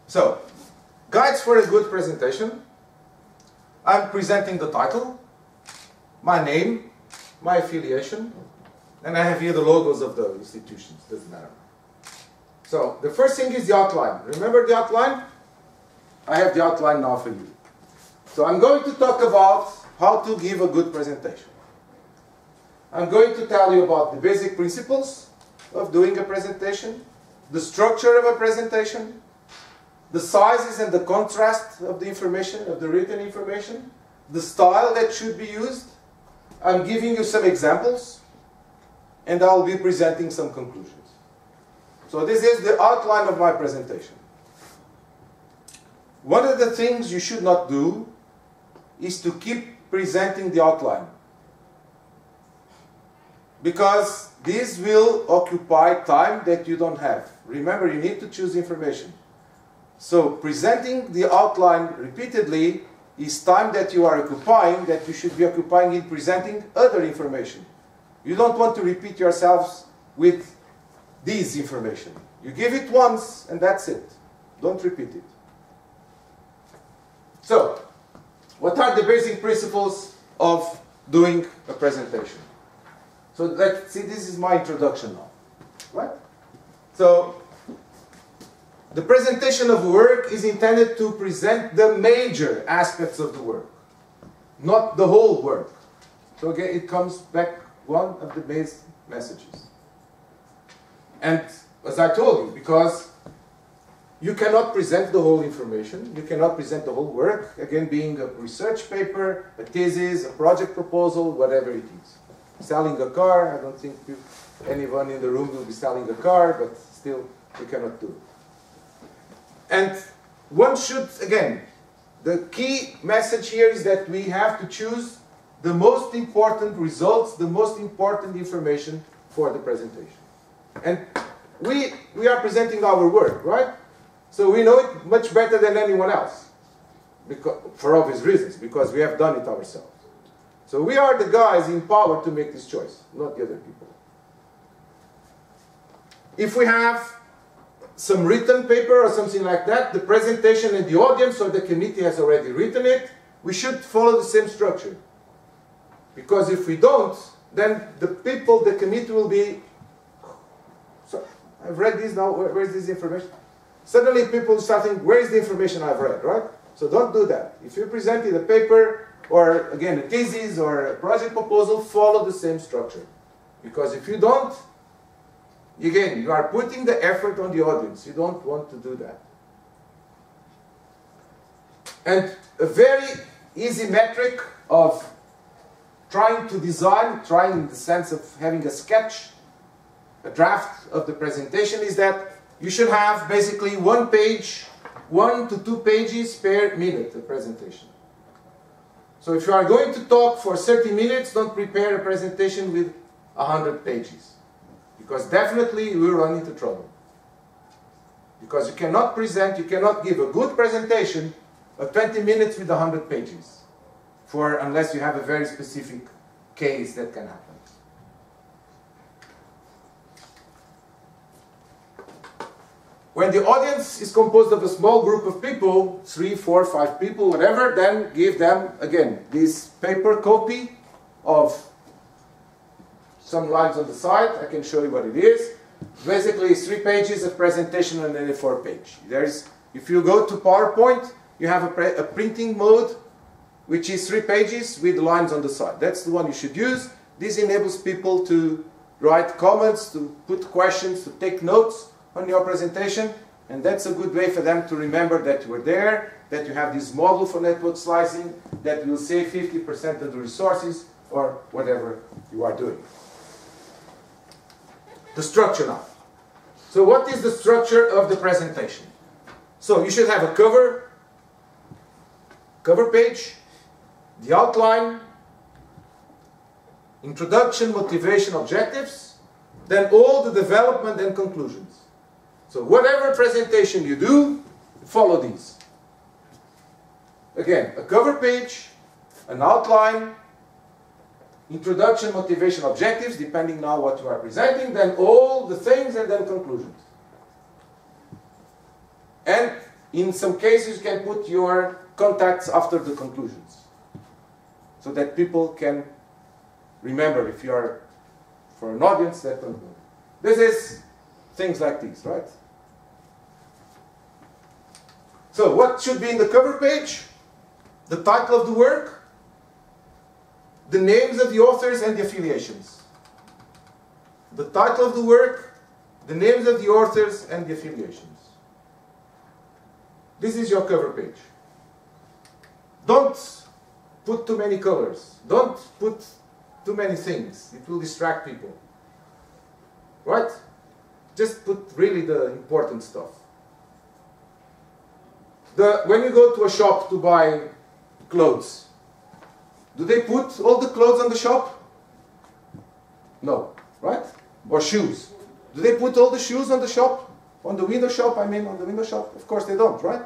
So, guides for a good presentation. I'm presenting the title, my name, my affiliation, and I have here the logos of the institutions, doesn't matter. So, the first thing is the outline. Remember the outline? I have the outline now for you. So I'm going to talk about how to give a good presentation. I'm going to tell you about the basic principles of doing a presentation, the structure of a presentation, the sizes and the contrast of the information, of the written information, the style that should be used. I'm giving you some examples, and I'll be presenting some conclusions. So this is the outline of my presentation. one of the things you should not do is to keep presenting the outline. Because this will occupy time that you don't have. Remember, you need to choose information. So presenting the outline repeatedly is time that you are occupying that you should be occupying in presenting other information. You don't want to repeat yourselves with this information. You give it once and that's it. Don't repeat it. So, what are the basic principles of doing a presentation? So let's see, this is my introduction now. Right? So, the presentation of work is intended to present the major aspects of the work, not the whole work. So again, it comes back one of the main messages. And as I told you, because you cannot present the whole information, you cannot present the whole work, again being a research paper, a thesis, a project proposal, whatever it is. Selling a car, I don't think anyone in the room will be selling a car, but still, we cannot do it. And one should, again, the key message here is that we have to choose the most important results, the most important information for the presentation. And we, we are presenting our work, right? So we know it much better than anyone else, because, for obvious reasons, because we have done it ourselves. So we are the guys in power to make this choice, not the other people. If we have some written paper or something like that, the presentation and the audience or the committee has already written it, we should follow the same structure. Because if we don't, then the people, the committee will be, so I've read this now, where, where's this information? Suddenly people start thinking, where is the information I've read, right? So don't do that. If you presented a paper, or again, a thesis or a project proposal, follow the same structure. Because if you don't, Again, you are putting the effort on the audience. You don't want to do that. And a very easy metric of trying to design, trying in the sense of having a sketch, a draft of the presentation is that you should have basically one page, one to two pages per minute of presentation. So if you are going to talk for 30 minutes, don't prepare a presentation with 100 pages. Because definitely you will run into trouble. Because you cannot present, you cannot give a good presentation of 20 minutes with 100 pages. For unless you have a very specific case that can happen. When the audience is composed of a small group of people, three, four, five people, whatever, then give them, again, this paper copy of some lines on the side. I can show you what it is. Basically, it's three pages of presentation and then a four page. There's, if you go to PowerPoint, you have a, a printing mode, which is three pages with lines on the side. That's the one you should use. This enables people to write comments, to put questions, to take notes on your presentation. And that's a good way for them to remember that you were there, that you have this model for network slicing, that will save 50% of the resources, or whatever you are doing the structure now. So what is the structure of the presentation? So you should have a cover, cover page, the outline, introduction, motivation, objectives, then all the development and conclusions. So whatever presentation you do, follow these. Again, a cover page, an outline, introduction, motivation, objectives, depending now what you are presenting, then all the things and then conclusions. And in some cases you can put your contacts after the conclusions. So that people can remember if you are for an audience that don't know. This is things like these, right? So what should be in the cover page? The title of the work, the names of the authors and the affiliations. The title of the work, the names of the authors and the affiliations. This is your cover page. Don't put too many colors. Don't put too many things. It will distract people. Right? Just put really the important stuff. The, when you go to a shop to buy clothes, do they put all the clothes on the shop? No, right? Or shoes. Do they put all the shoes on the shop? On the window shop, I mean, on the window shop? Of course they don't, right?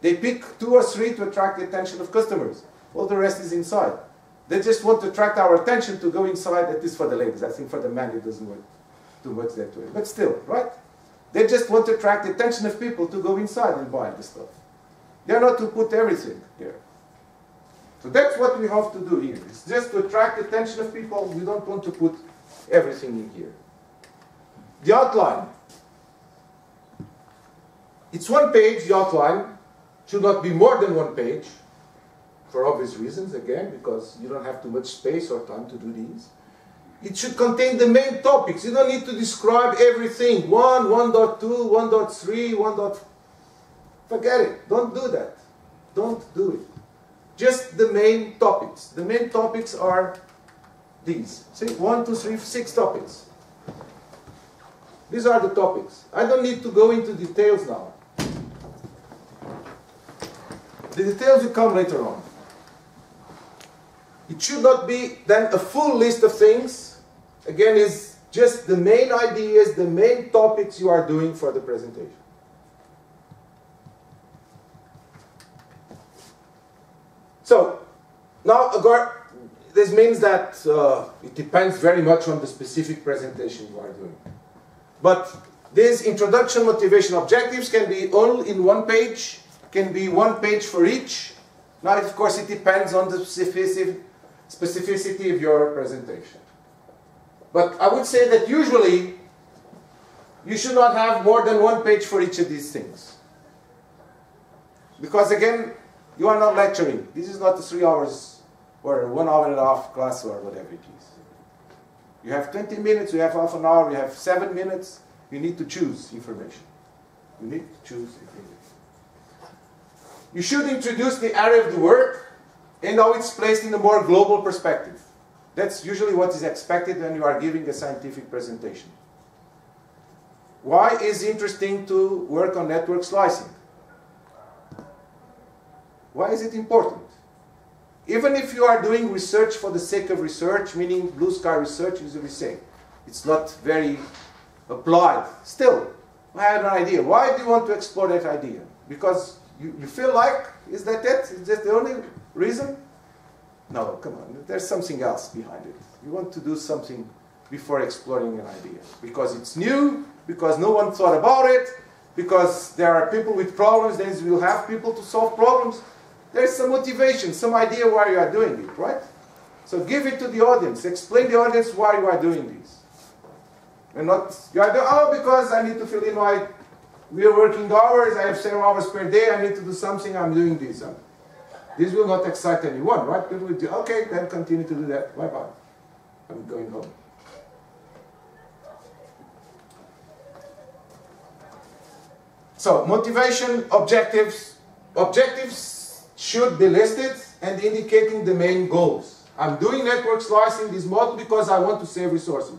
They pick two or three to attract the attention of customers. All the rest is inside. They just want to attract our attention to go inside, at least for the ladies. I think for the men it doesn't work too much that way. But still, right? They just want to attract the attention of people to go inside and buy the stuff. They're not to put everything here. So that's what we have to do here. It's just to attract attention of people. We don't want to put everything in here. The outline. It's one page, the outline. Should not be more than one page. For obvious reasons, again, because you don't have too much space or time to do these. It should contain the main topics. You don't need to describe everything. 1, 1.2, 1.3, 1. Forget it. Don't do that. Don't do it. Just the main topics. The main topics are these. See, one, two, three, six topics. These are the topics. I don't need to go into details now. The details will come later on. It should not be then a full list of things. Again, is just the main ideas, the main topics you are doing for the presentation. So, now this means that uh, it depends very much on the specific presentation you are doing. But these introduction motivation objectives can be all in one page, can be one page for each. Now, of course, it depends on the specific, specificity of your presentation. But I would say that usually you should not have more than one page for each of these things. Because again, you are not lecturing. This is not three hours or one hour and a half class or whatever it is. You have 20 minutes, you have half an hour, you have seven minutes. You need to choose information. You need to choose information. You should introduce the area of the work and how it's placed in a more global perspective. That's usually what is expected when you are giving a scientific presentation. Why is it interesting to work on network slicing? Why is it important? Even if you are doing research for the sake of research, meaning blue sky research, usually say, it's not very applied. Still, I had an idea. Why do you want to explore that idea? Because you, you feel like, is that it? Is that the only reason? No, come on, there's something else behind it. You want to do something before exploring an idea. Because it's new, because no one thought about it, because there are people with problems, then you will have people to solve problems. There's some motivation, some idea why you are doing it, right? So give it to the audience. Explain the audience why you are doing this. And not, you are doing, oh, because I need to fill in my, we are working hours, I have seven hours per day, I need to do something, I'm doing this. Um, this will not excite anyone, right? People will do, okay, then continue to do that. Bye bye. I'm going home. So, motivation, objectives. Objectives should be listed and indicating the main goals. I'm doing network slicing this model because I want to save resources.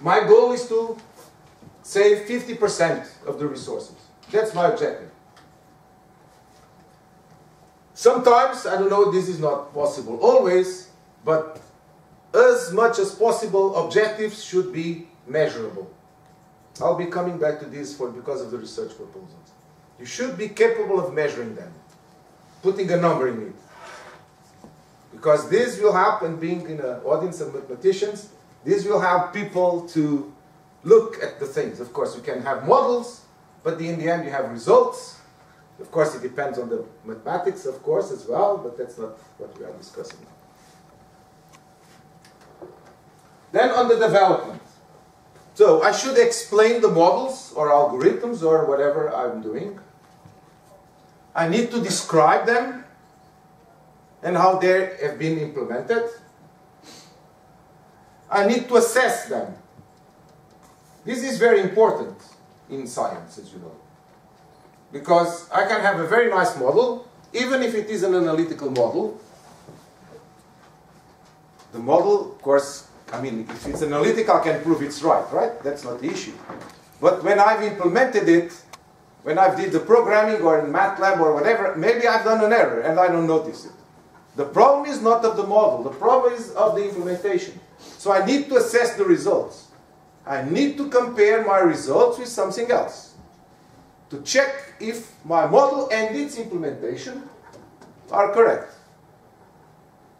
My goal is to save 50% of the resources. That's my objective. Sometimes, I don't know, this is not possible always, but as much as possible, objectives should be measurable. I'll be coming back to this for because of the research proposals. You should be capable of measuring them, putting a number in it. Because this will happen, being in an audience of mathematicians, this will have people to look at the things. Of course, you can have models, but in the end you have results, of course, it depends on the mathematics, of course, as well, but that's not what we are discussing now. Then on the development. So I should explain the models or algorithms or whatever I'm doing. I need to describe them and how they have been implemented. I need to assess them. This is very important in science, as you know. Because I can have a very nice model, even if it is an analytical model. The model, of course, I mean, if it's analytical, I can prove it's right, right? That's not the issue. But when I've implemented it, when I've did the programming or in MATLAB or whatever, maybe I've done an error and I don't notice it. The problem is not of the model, the problem is of the implementation. So I need to assess the results. I need to compare my results with something else to check if my model and its implementation are correct.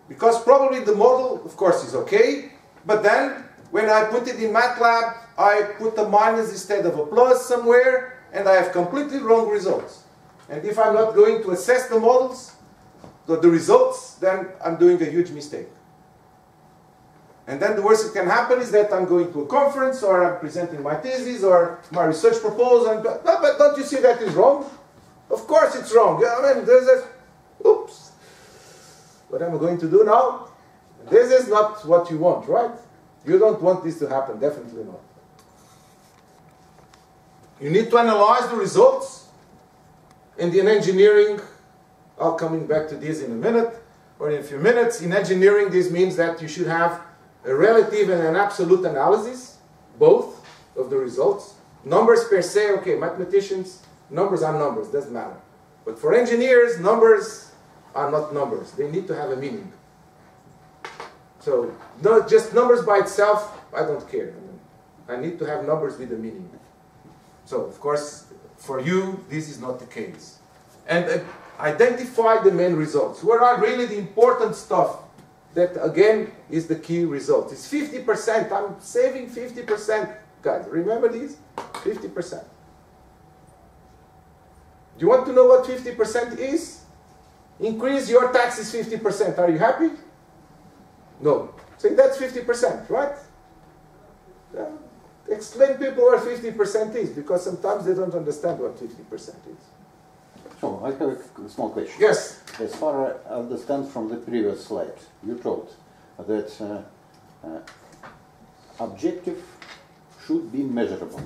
Because probably the model, of course, is okay, but then when I put it in MATLAB, I put a minus instead of a plus somewhere, and I have completely wrong results. And if I'm not going to assess the models, the, the results, then I'm doing a huge mistake. And then the worst that can happen is that I'm going to a conference or I'm presenting my thesis or my research proposal. And, but don't you see that is wrong? Of course it's wrong. I mean, there's a, oops. What am I going to do now? This is not what you want, right? You don't want this to happen, definitely not. You need to analyze the results. And in engineering, I'll coming back to this in a minute or in a few minutes. In engineering, this means that you should have a relative and an absolute analysis, both of the results. Numbers per se, okay, mathematicians, numbers are numbers, doesn't matter. But for engineers, numbers are not numbers. They need to have a meaning. So, not just numbers by itself, I don't care. I need to have numbers with a meaning. So, of course, for you, this is not the case. And uh, identify the main results. Where are really the important stuff that, again, is the key result? It's 50%. I'm saving 50%. Guys, remember these? 50%. Do you want to know what 50% is? Increase your taxes 50%. Are you happy? No. So that's 50%, right? Yeah. Explain people what 50% is, because sometimes they don't understand what 50% is. So I have a small question. Yes. As far as I understand from the previous slide, you told that uh, uh, objective should be measurable.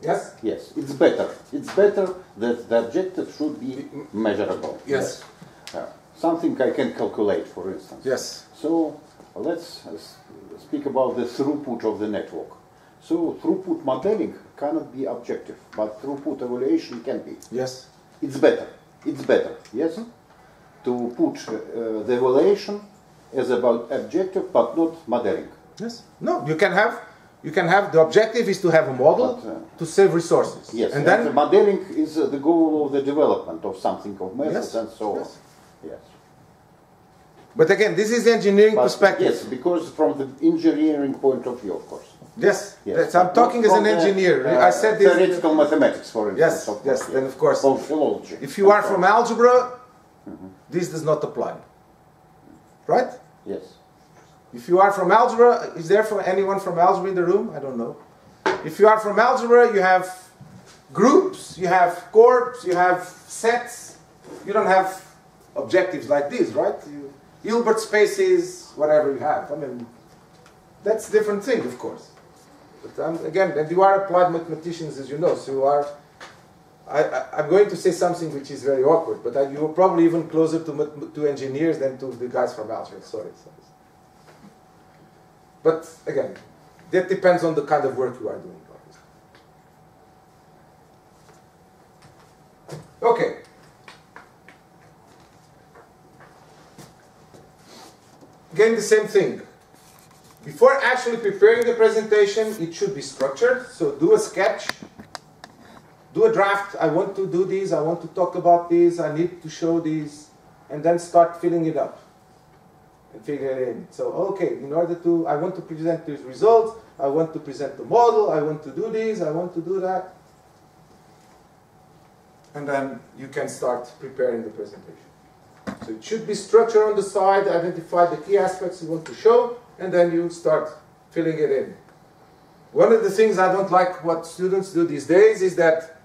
Yes? Yes, it's better. It's better that the objective should be measurable. Yes. Uh, something I can calculate, for instance. Yes. So let's uh, speak about the throughput of the network. So throughput modeling cannot be objective, but throughput evaluation can be. Yes. It's better. It's better. Yes. To put uh, the evaluation as about objective, but not modeling. Yes. No, you can have you can have the objective is to have a model But, uh, to save resources. Yes. And the then modeling is uh, the goal of the development of something of methods Yes, and so yes. on. Yes. but again, this is the engineering But perspective. Yes, because from the engineering point of view, of course. Yes. Yes. I'm talking as an from the, engineer. uh, I said this Theoretical mathematics, for instance. Yes, yes, then of course. Or philology. If you are from algebra, Mm-hmm. this does not apply. Right? Yes. If you are from algebra, is there for anyone from algebra in the room? I don't know. If you are from algebra, you have groups, you have corps, you have sets. You don't have objectives like this, right? You, Hilbert spaces, whatever you have. I mean, that's a different thing, of course. But um, again, and you are applied mathematicians, as you know, so you are. I, I'm going to say something which is very awkward, but I, you're probably even closer to, to engineers than to the guys from algebra. Sorry, sorry. But again, that depends on the kind of work you are doing. Okay. Again, the same thing. Before actually preparing the presentation, it should be structured. So do a sketch, do a draft. I want to do this, I want to talk about this, I need to show this, and then start filling it up and figure it in. So, okay, in order to, I want to present these results, I want to present the model, I want to do this, I want to do that. And then you can start preparing the presentation. So it should be structured on the side, identify the key aspects you want to show, and then you start filling it in. One of the things I don't like what students do these days is that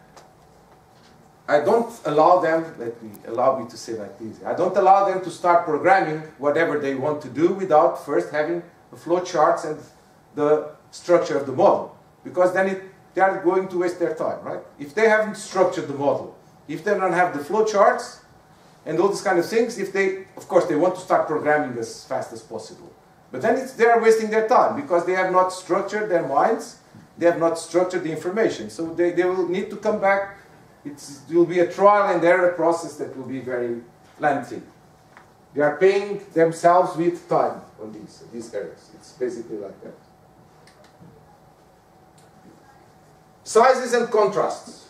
I don't allow them, let me allow me to say like this, I don't allow them to start programming whatever they want to do without first having the flow charts and the structure of the model. Because then it, they are going to waste their time, right? If they haven't structured the model, if they don't have the flow charts and all these kind of things, if they, of course, they want to start programming as fast as possible. But then they are wasting their time because they have not structured their minds, they have not structured the information. So they, they will need to come back It's, it will be a trial and error process that will be very lengthy. They are paying themselves with time on these, these areas. It's basically like that. Sizes and contrasts.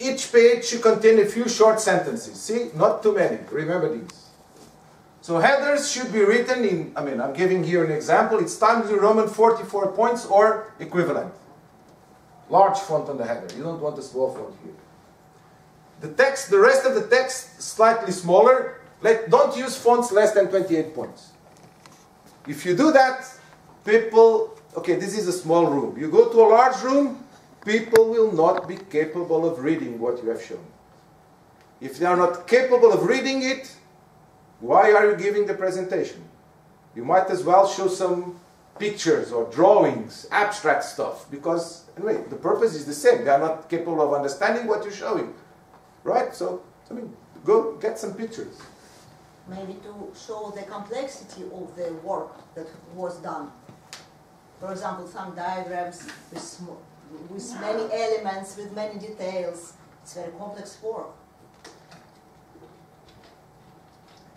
Each page should contain a few short sentences. See, not too many. Remember these. So headers should be written in, I mean, I'm giving here an example. It's Times New Roman 44 points or equivalent. Large font on the header. You don't want a small font here. The text, the rest of the text, slightly smaller. Let, don't use fonts less than 28 points. If you do that, people, okay, this is a small room. You go to a large room, people will not be capable of reading what you have shown. If they are not capable of reading it, why are you giving the presentation? You might as well show some pictures or drawings, abstract stuff, because anyway, the purpose is the same. They are not capable of understanding what you're showing. Right? So, I mean, go get some pictures. Maybe to show the complexity of the work that was done. For example, some diagrams with, sm- with many elements, with many details. It's very complex work.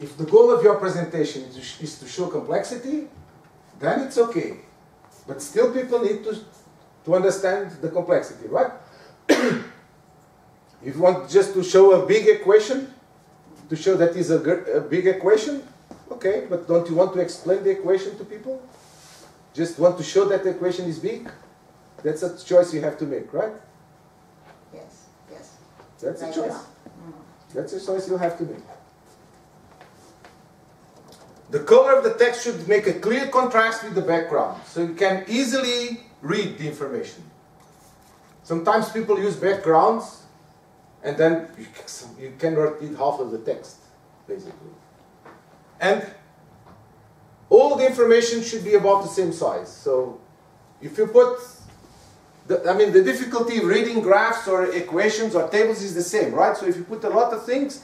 If the goal of your presentation is to, sh- is to show complexity, then it's okay. But still, people need to, to understand the complexity, right? if you want just to show a big equation, to show that is a, a big equation, okay, but don't you want to explain the equation to people? Just want to show that the equation is big? That's a choice you have to make, right? Yes, yes. That's a choice. Mhm. That's a choice you have to make. The color of the text should make a clear contrast with the background, so you can easily read the information. Sometimes people use backgrounds, and then you cannot read half of the text, basically. And all the information should be about the same size. So if you put, the, I mean, the difficulty of reading graphs or equations or tables is the same, right? So if you put a lot of things,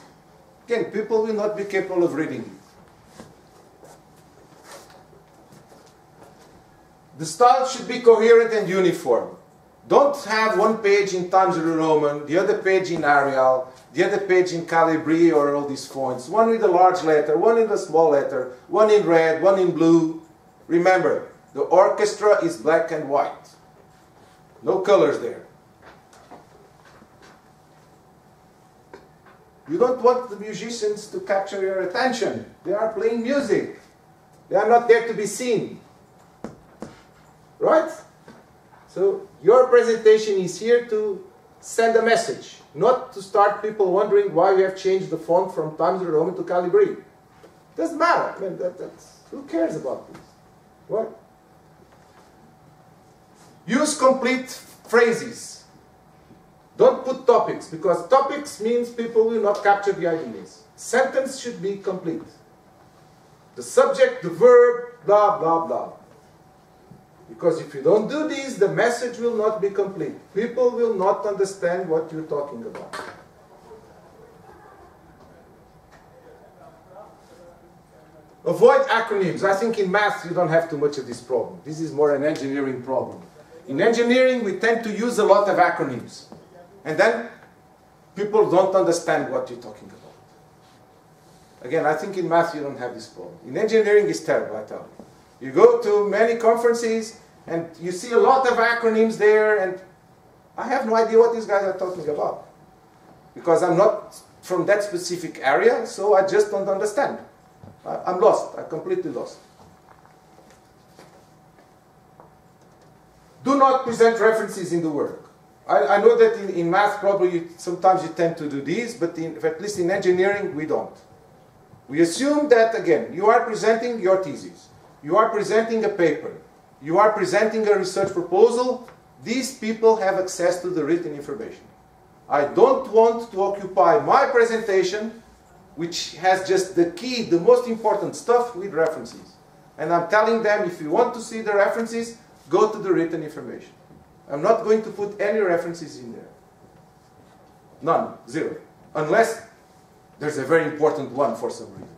again, people will not be capable of reading The style should be coherent and uniform. Don't have one page in Times New Roman, the other page in Arial, the other page in Calibri or all these fonts. One with a large letter, one in a small letter, one in red, one in blue. Remember, the orchestra is black and white. No colors there. You don't want the musicians to capture your attention. They are playing music. They are not there to be seen. Right? So your presentation is here to send a message, not to start people wondering why you have changed the font from Times New Roman to Calibri. Doesn't matter. I mean, that, who cares about this? What? Use complete phrases. Don't put topics because topics means people will not capture the ideas. Sentence should be complete. The subject, the verb, blah, blah, blah. Because if you don't do this, the message will not be complete. People will not understand what you're talking about. Avoid acronyms. I think in math you don't have too much of this problem. This is more an engineering problem. In engineering, we tend to use a lot of acronyms. And then people don't understand what you're talking about. Again, I think in math you don't have this problem. In engineering, it's terrible, I tell you. You go to many conferences and you see a lot of acronyms there, and I have no idea what these guys are talking about. Because I'm not from that specific area, so I just don't understand. I'm lost. I'm completely lost. Do not present references in the work. I, I know that in, in math probably you, sometimes you tend to do this, but in, at least in engineering we don't. We assume that again, you are presenting your thesis, you are presenting a paper, you are presenting a research proposal. These people have access to the written information. I don't want to occupy my presentation, which has just the key, the most important stuff with references. And I'm telling them if you want to see the references, go to the written information. I'm not going to put any references in there. None, zero. Unless there's a very important one for some reason.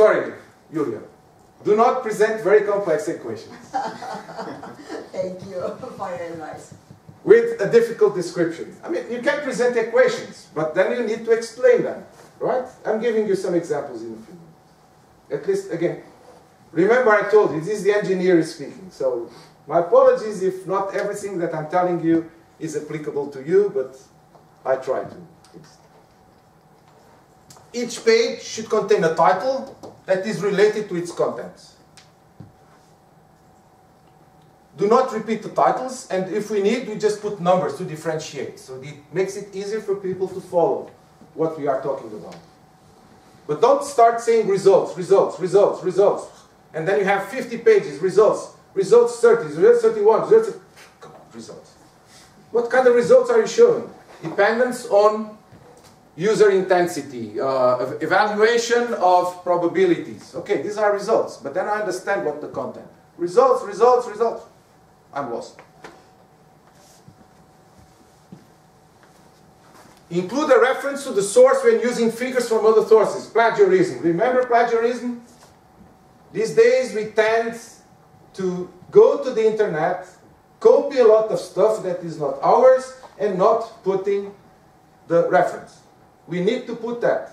Sorry, Julia. Do not present very complex equations Thank you for your advice. with a difficult description. I mean, you can present equations, but then you need to explain them, right? I'm giving you some examples in a few minutes. At least, again, remember I told you, this is the engineer speaking, so my apologies if not everything that I'm telling you is applicable to you, but I try to. Each page should contain a title that is related to its contents. Do not repeat the titles, and if we need, we just put numbers to differentiate. So it makes it easier for people to follow what we are talking about. But don't start saying results, results, results, results. And then you have 50 pages, results, results 30, results 31, results. Come on, results. What kind of results are you showing? Dependence on user intensity, uh, evaluation of probabilities. Okay, these are results, but then I understand what the content. Results, results, results. I'm lost. Include a reference to the source when using figures from other sources. Plagiarism. Remember plagiarism? These days we tend to go to the internet, copy a lot of stuff that is not ours, and not putting the reference. We need to put that.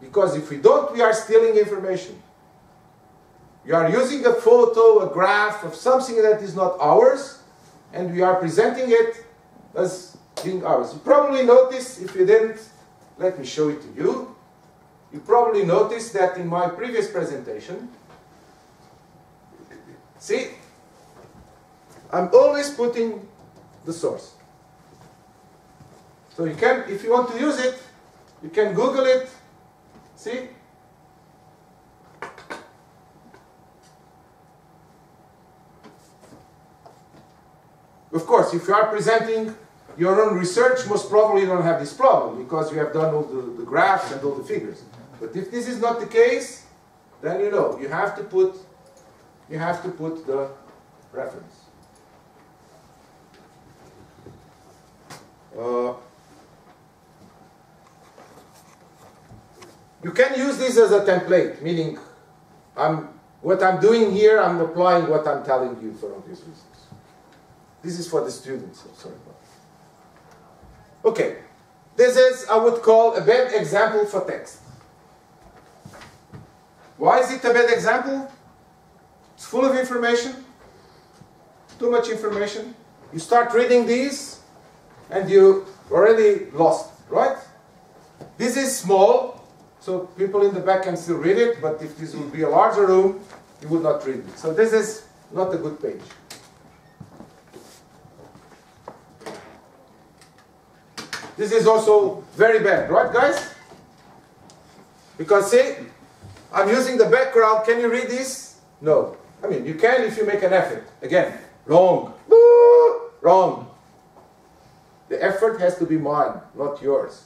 Because if we don't, we are stealing information. We are using a photo, a graph of something that is not ours, and we are presenting it as being ours. You probably noticed, if you didn't, let me show it to you. You probably noticed that in my previous presentation, see, I'm always putting the source. So you can, if you want to use it, you can Google it, see, Of course, if you are presenting your own research, most probably you don't have this problem because you have done all the, the graphs and all the figures. But if this is not the case, then you know you have to put you have to put the reference. Uh, you can use this as a template, meaning I'm what I'm doing here, I'm applying what I'm telling you for obvious reasons. This is for the students, so sorry. Okay, this is, I would call, a bad example for text. Why is it a bad example? It's full of information, too much information. You start reading these, and you already lost, right? This is small, so people in the back can still read it, but if this would be a larger room, you would not read it. So this is not a good page. This is also very bad, right guys? Because see, I'm using the background. Can you read this? No. I mean, you can if you make an effort. Again, wrong. Wrong. The effort has to be mine, not yours.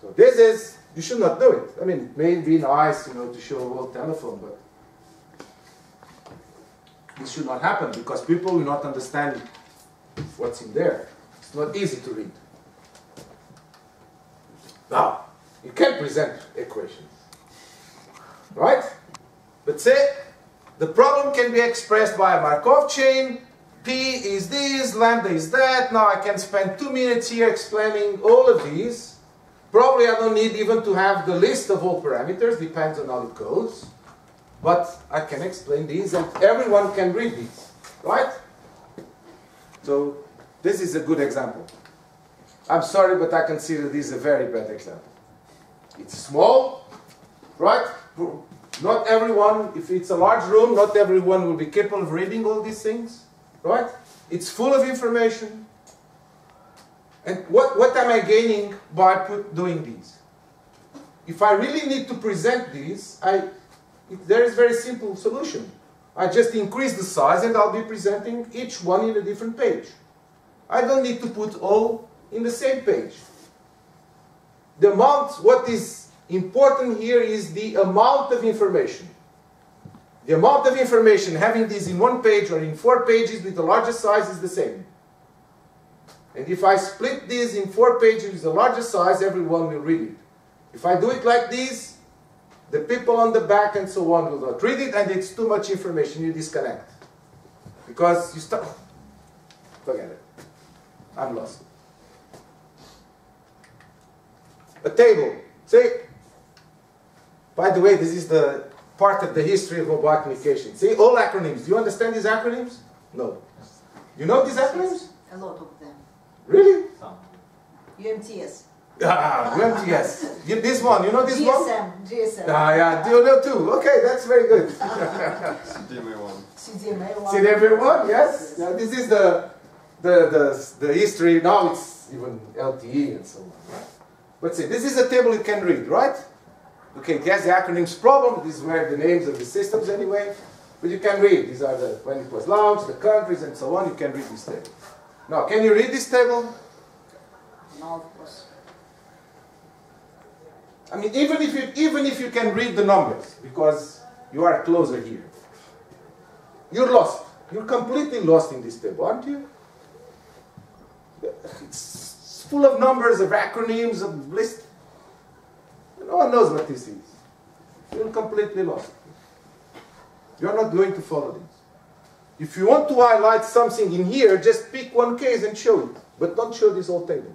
So this is, you should not do it. I mean, it may be nice, you know, to show a world telephone, but this should not happen because people will not understand what's in there. It's not easy to read. Now, you can present equations, right? But say the problem can be expressed by a Markov chain. P is this, lambda is that. Now I can spend two minutes here explaining all of these. Probably I don't need even to have the list of all parameters, depends on how it goes. But I can explain these and everyone can read these, right? So this is a good example. I'm sorry, but I consider this a very bad example. It's small, right? Not everyone, if it's a large room, not everyone will be capable of reading all these things, right? It's full of information. And what, what am I gaining by put, doing this? If I really need to present these, I, it, there is a very simple solution. I just increase the size and I'll be presenting each one in a different page. I don't need to put all in the same page. The amount, what is important here is the amount of information. The amount of information, having this in one page or in four pages with a larger size is the same. And if I split this in four pages a larger size, everyone will read it. If I do it like this, The people on the back and so on will not read it, and it's too much information. You disconnect because you stop. Forget it. I'm lost. A table. See? By the way, this is the part of the history of mobile communication. See, all acronyms. Do you understand these acronyms? No. You know these acronyms? A lot Really? UMTS. Ah, UMTS. This one, you know this one? GSM. GSM. Ah, yeah, do you know too? Okay, that's very good. CDMA one. CDMA one. CDMA1, Yes? Now this is the, the, the, the history. Now it's even LTE and so on. Right? But see, this is a table you can read, right? Okay, it has the acronyms problem. This is where the names of the systems anyway. But you can read. These are the when it was launched, the countries and so on. You can read this table. Now, can you read this table? No, of course. I mean, even if you even if you can read the numbers, because you are closer here, you're lost. You're completely lost in this table, aren't you? It's full of numbers, of acronyms, of lists. No one knows what this is. You're completely lost. You're not going to follow this. If you want to highlight something in here, just pick one case and show it. But don't show this whole table.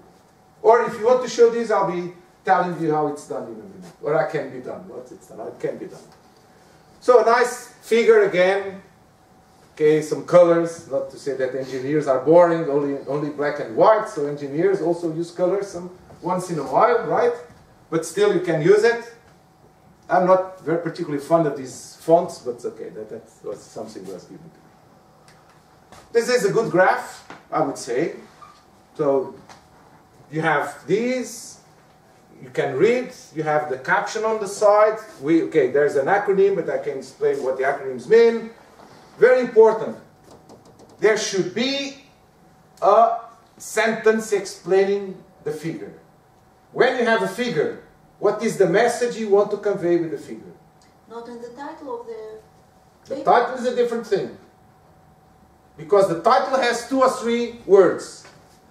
Or if you want to show this, I'll be telling you how it's done in a minute. Or I can be done. What it's done. It can be done. So a nice figure again. Okay, some colors. Not to say that engineers are boring, only only black and white. So engineers also use colors some once in a while, right? But still you can use it. I'm not very particularly fond of these fonts, but okay. That, that was something was given to. This is a good graph, I would say. So you have these, you can read, you have the caption on the side. We, okay, there's an acronym, but I can explain what the acronyms mean. Very important. There should be a sentence explaining the figure. When you have a figure, what is the message you want to convey with the figure? Not in the title of the The title is a different thing. Because the title has two or three words.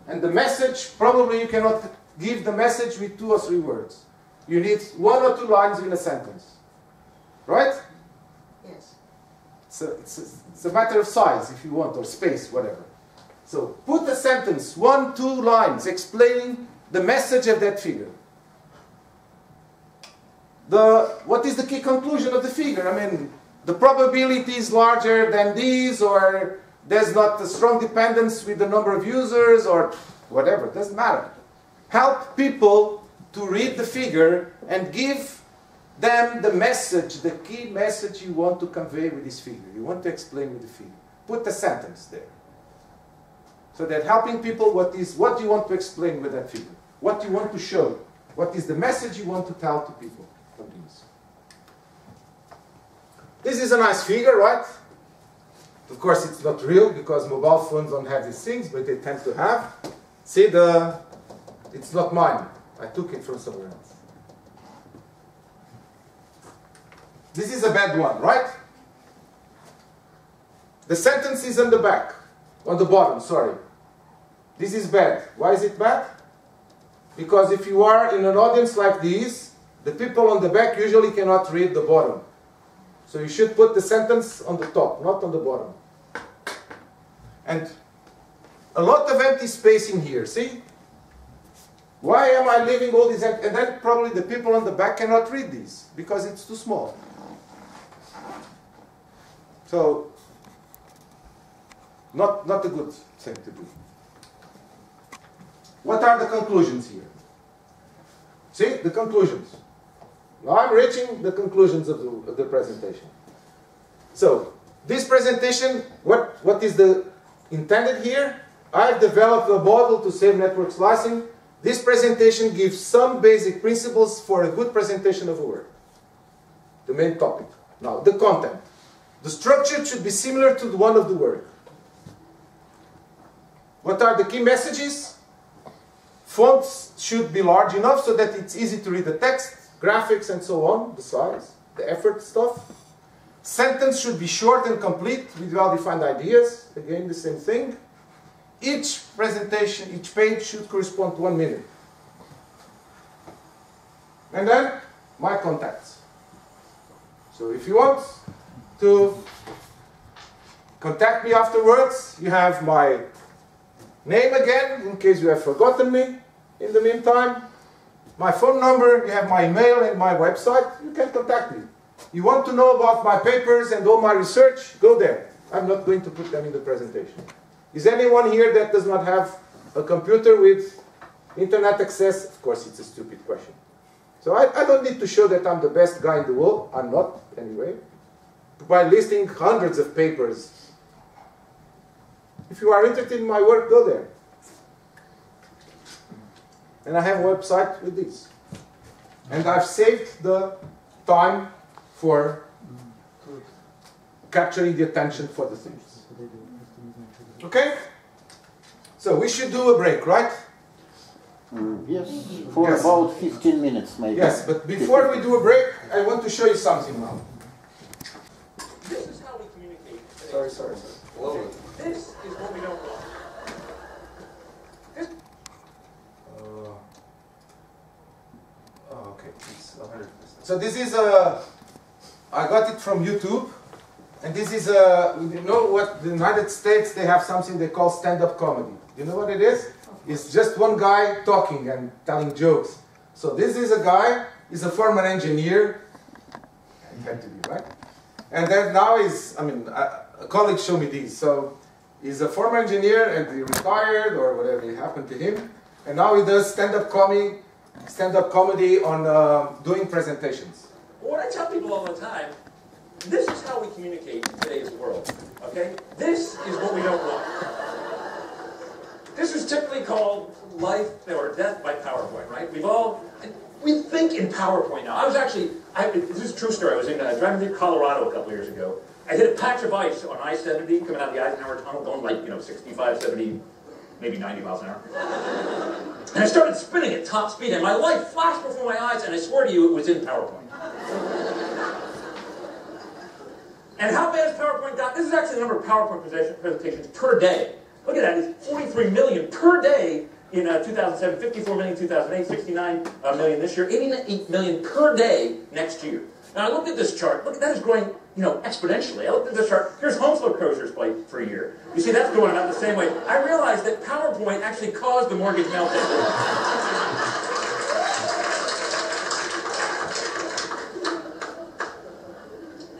And the message, probably you cannot give the message with two or three words. You need one or two lines in a sentence. Right? Yes. It's a, it's, a, it's a matter of size, if you want, or space, whatever. So put a sentence, one, two lines, explaining the message of that figure. The, what is the key conclusion of the figure? I mean, the probability is larger than these, or there's not a strong dependence with the number of users, or whatever, it doesn't matter. Help people to read the figure and give them the message, the key message you want to convey with this figure. You want to explain with the figure. Put a sentence there. So that helping people what is what you want to explain with that figure. What you want to show. What is the message you want to tell to people. This is a nice figure, right? Of course it's not real because mobile phones don't have these things, but they tend to have. See the it's not mine. I took it from somewhere else. This is a bad one, right? The sentence is on the back, on the bottom, sorry. This is bad. Why is it bad? Because if you are in an audience like this, the people on the back usually cannot read the bottom. So you should put the sentence on the top, not on the bottom. And a lot of empty space in here, see? Why am I leaving all these empty? And then probably the people on the back cannot read these because it's too small. So, not, not a good thing to do. What are the conclusions here? See, the conclusions. Now I'm reaching the conclusions of the, of the presentation. So, this presentation, what, what is the intended here? I've developed a model to save network slicing. This presentation gives some basic principles for a good presentation of a work. The main topic. Now, the content. The structure should be similar to the one of the work. What are the key messages? Fonts should be large enough so that it's easy to read the text, graphics and so on, the size, the effort stuff. Sentence should be short and complete with well-defined ideas. Again, the same thing. Each presentation, each page should correspond to one minute. And then, my contacts. So if you want to contact me afterwards, you have my name again, in case you have forgotten me in the meantime. My phone number, you have my email and my website, you can contact me. You want to know about my papers and all my research, go there. I'm not going to put them in the presentation. Is anyone here that does not have a computer with internet access? Of course, it's a stupid question. So I, I don't need to show that I'm the best guy in the world. I'm not, anyway. By listing hundreds of papers. If you are interested in my work, go there. And I have a website with this. And I've saved the time for capturing the attention for the things. Okay? So we should do a break, right? Mm, yes, for Yes. about 15 minutes maybe. Yes, but before we do a break, I want to show you something now. This is how we communicate. Sorry, sorry, sorry. This is what we don't want. This Uh, oh, Oh, okay, it's 100%. So this is a, I got it from YouTube, and this is a, you know what, the United States, they have something they call stand-up comedy. You know what it is? It's just one guy talking and telling jokes. So this is a guy, he's a former engineer, it had to be, right? And then now he's, I mean, a, a colleague showed me this, So he's a former engineer and he retired or whatever happened to him. And now he does stand-up comedy, stand-up comedy on uh, doing presentations. What I tell people all the time, this is how we communicate in today's world. Okay? This is what we don't want. This is typically called life or death by PowerPoint, right? We've all we think in PowerPoint now. I was actually, I, this is a true story. I was in uh, driving through Colorado a couple years ago. I hit a patch of ice on I-70 coming out of the Eisenhower Tunnel, going like you know 65, 70, maybe 90 miles an hour. And I started spinning at top speed, and my life flashed before my eyes, and I swear to you, it was in PowerPoint. And how bad is PowerPoint got? This is actually the number of PowerPoint presentations per day. Look at that, it's 43 million per day in uh, 2007, 54 million in 2008, 69 uh, million this year, 88 million per day next year. Now I at this chart, look, that is growing, you know, exponentially. I at this chart, here's home foreclosures by a year. You see, that's going about the same way. I realized that PowerPoint actually caused the mortgage meltdown.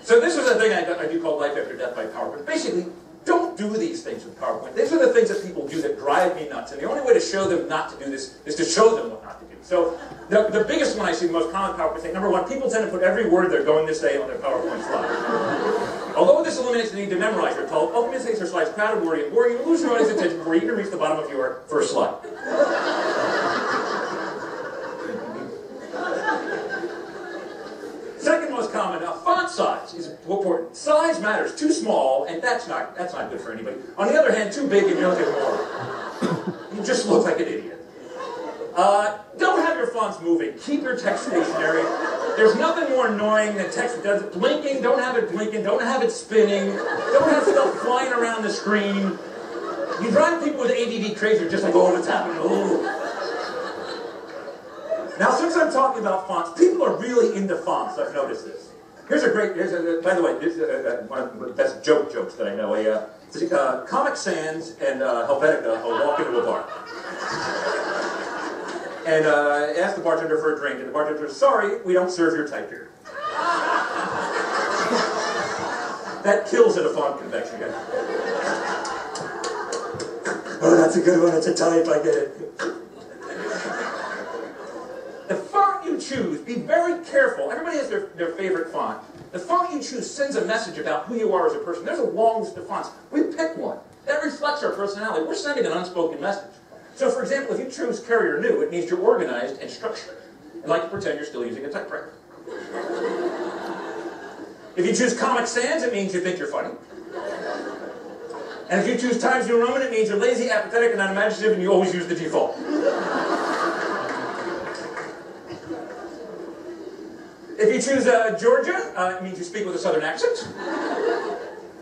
So this was a thing I, I do called life after death by PowerPoint. Basically, don't do these things with PowerPoint. These are the things that people do that drive me nuts. And the only way to show them not to do this is to show them what not to do. So the, the biggest one I see, the most common PowerPoint thing, number one, people tend to put every word they're going to say on their PowerPoint slide. Although this eliminates the need to memorize your talk, open mistakes or slides crowded, and boring, you lose your audience attention before you can reach the bottom of your first slide. Second most common, uh, font size is important. Size matters. Too small, and that's not that's not good for anybody. On the other hand, too big and you don't get more. You just look like an idiot. Uh, don't have your fonts moving. Keep your text stationary. There's nothing more annoying than text that does blinking. Don't have it blinking. Don't have it spinning. Don't have stuff flying around the screen. You drive people with ADD crazy. Just like, oh, what's happening? Oh. Now, since I'm talking about fonts, people are really into fonts. I've noticed this. Here's a great. Here's a, by the way, this is a, a, one of the best joke jokes that I know. A, uh, uh, Comic Sans and uh, Helvetica walk into a bar and uh, ask the bartender for a drink, and the bartender says, "Sorry, we don't serve your type here." that kills at a font convention, guys. Oh, that's a good one. It's a type. I get it. The font you choose, be very careful. Everybody has their, their favorite font. The font you choose sends a message about who you are as a person. There's a long list of fonts. We pick one. That reflects our personality. We're sending an unspoken message. So, for example, if you choose Courier New, it means you're organized and structured. And like to pretend you're still using a typewriter. If you choose Comic Sans, it means you think you're funny. And if you choose Times New Roman, it means you're lazy, apathetic, and unimaginative, and you always use the default. If you choose uh, Georgia, uh, it means you speak with a southern accent.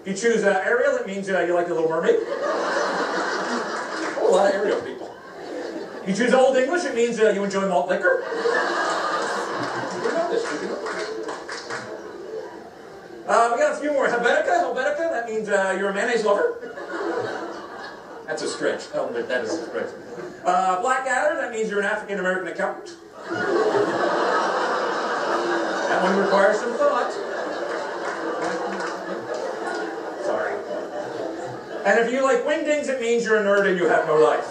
If you choose uh, Ariel, it means uh, you like the Little Mermaid. A lot of Ariel people. If you choose Old English, it means uh, you enjoy malt liquor. Uh, we got a few more. Helvetica, Helvetica, that means uh, you're a mayonnaise lover. That's a stretch. That is a stretch. Uh, Blackadder, that means you're an African American accountant. That one requires some thought. Sorry. And if you like wingdings, it means you're a nerd and you have no life.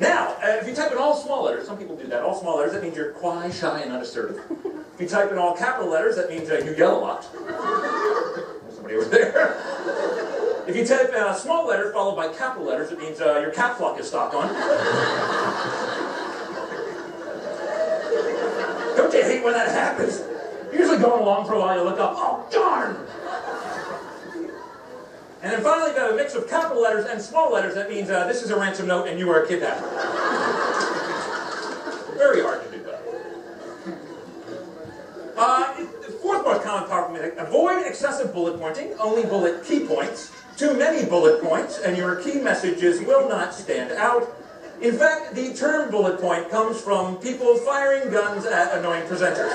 Now, uh, if you type in all small letters, some people do that, all small letters, that means you're quiet, shy, and unassertive. If you type in all capital letters, that means uh, you yell a lot. Somebody over there. If you type uh, small letter followed by capital letters, it means uh, your cap flock is stopped on. Don't you hate when that happens? You're usually going along for a while, you look up, oh darn! And then finally, got a mix of capital letters and small letters. That means uh, this is a ransom note and you are a kidnapper. Very hard to do that. Uh, the fourth most common power command, avoid excessive bullet pointing, only bullet key points. Too many bullet points, and your key messages will not stand out. In fact, the term bullet point comes from people firing guns at annoying presenters.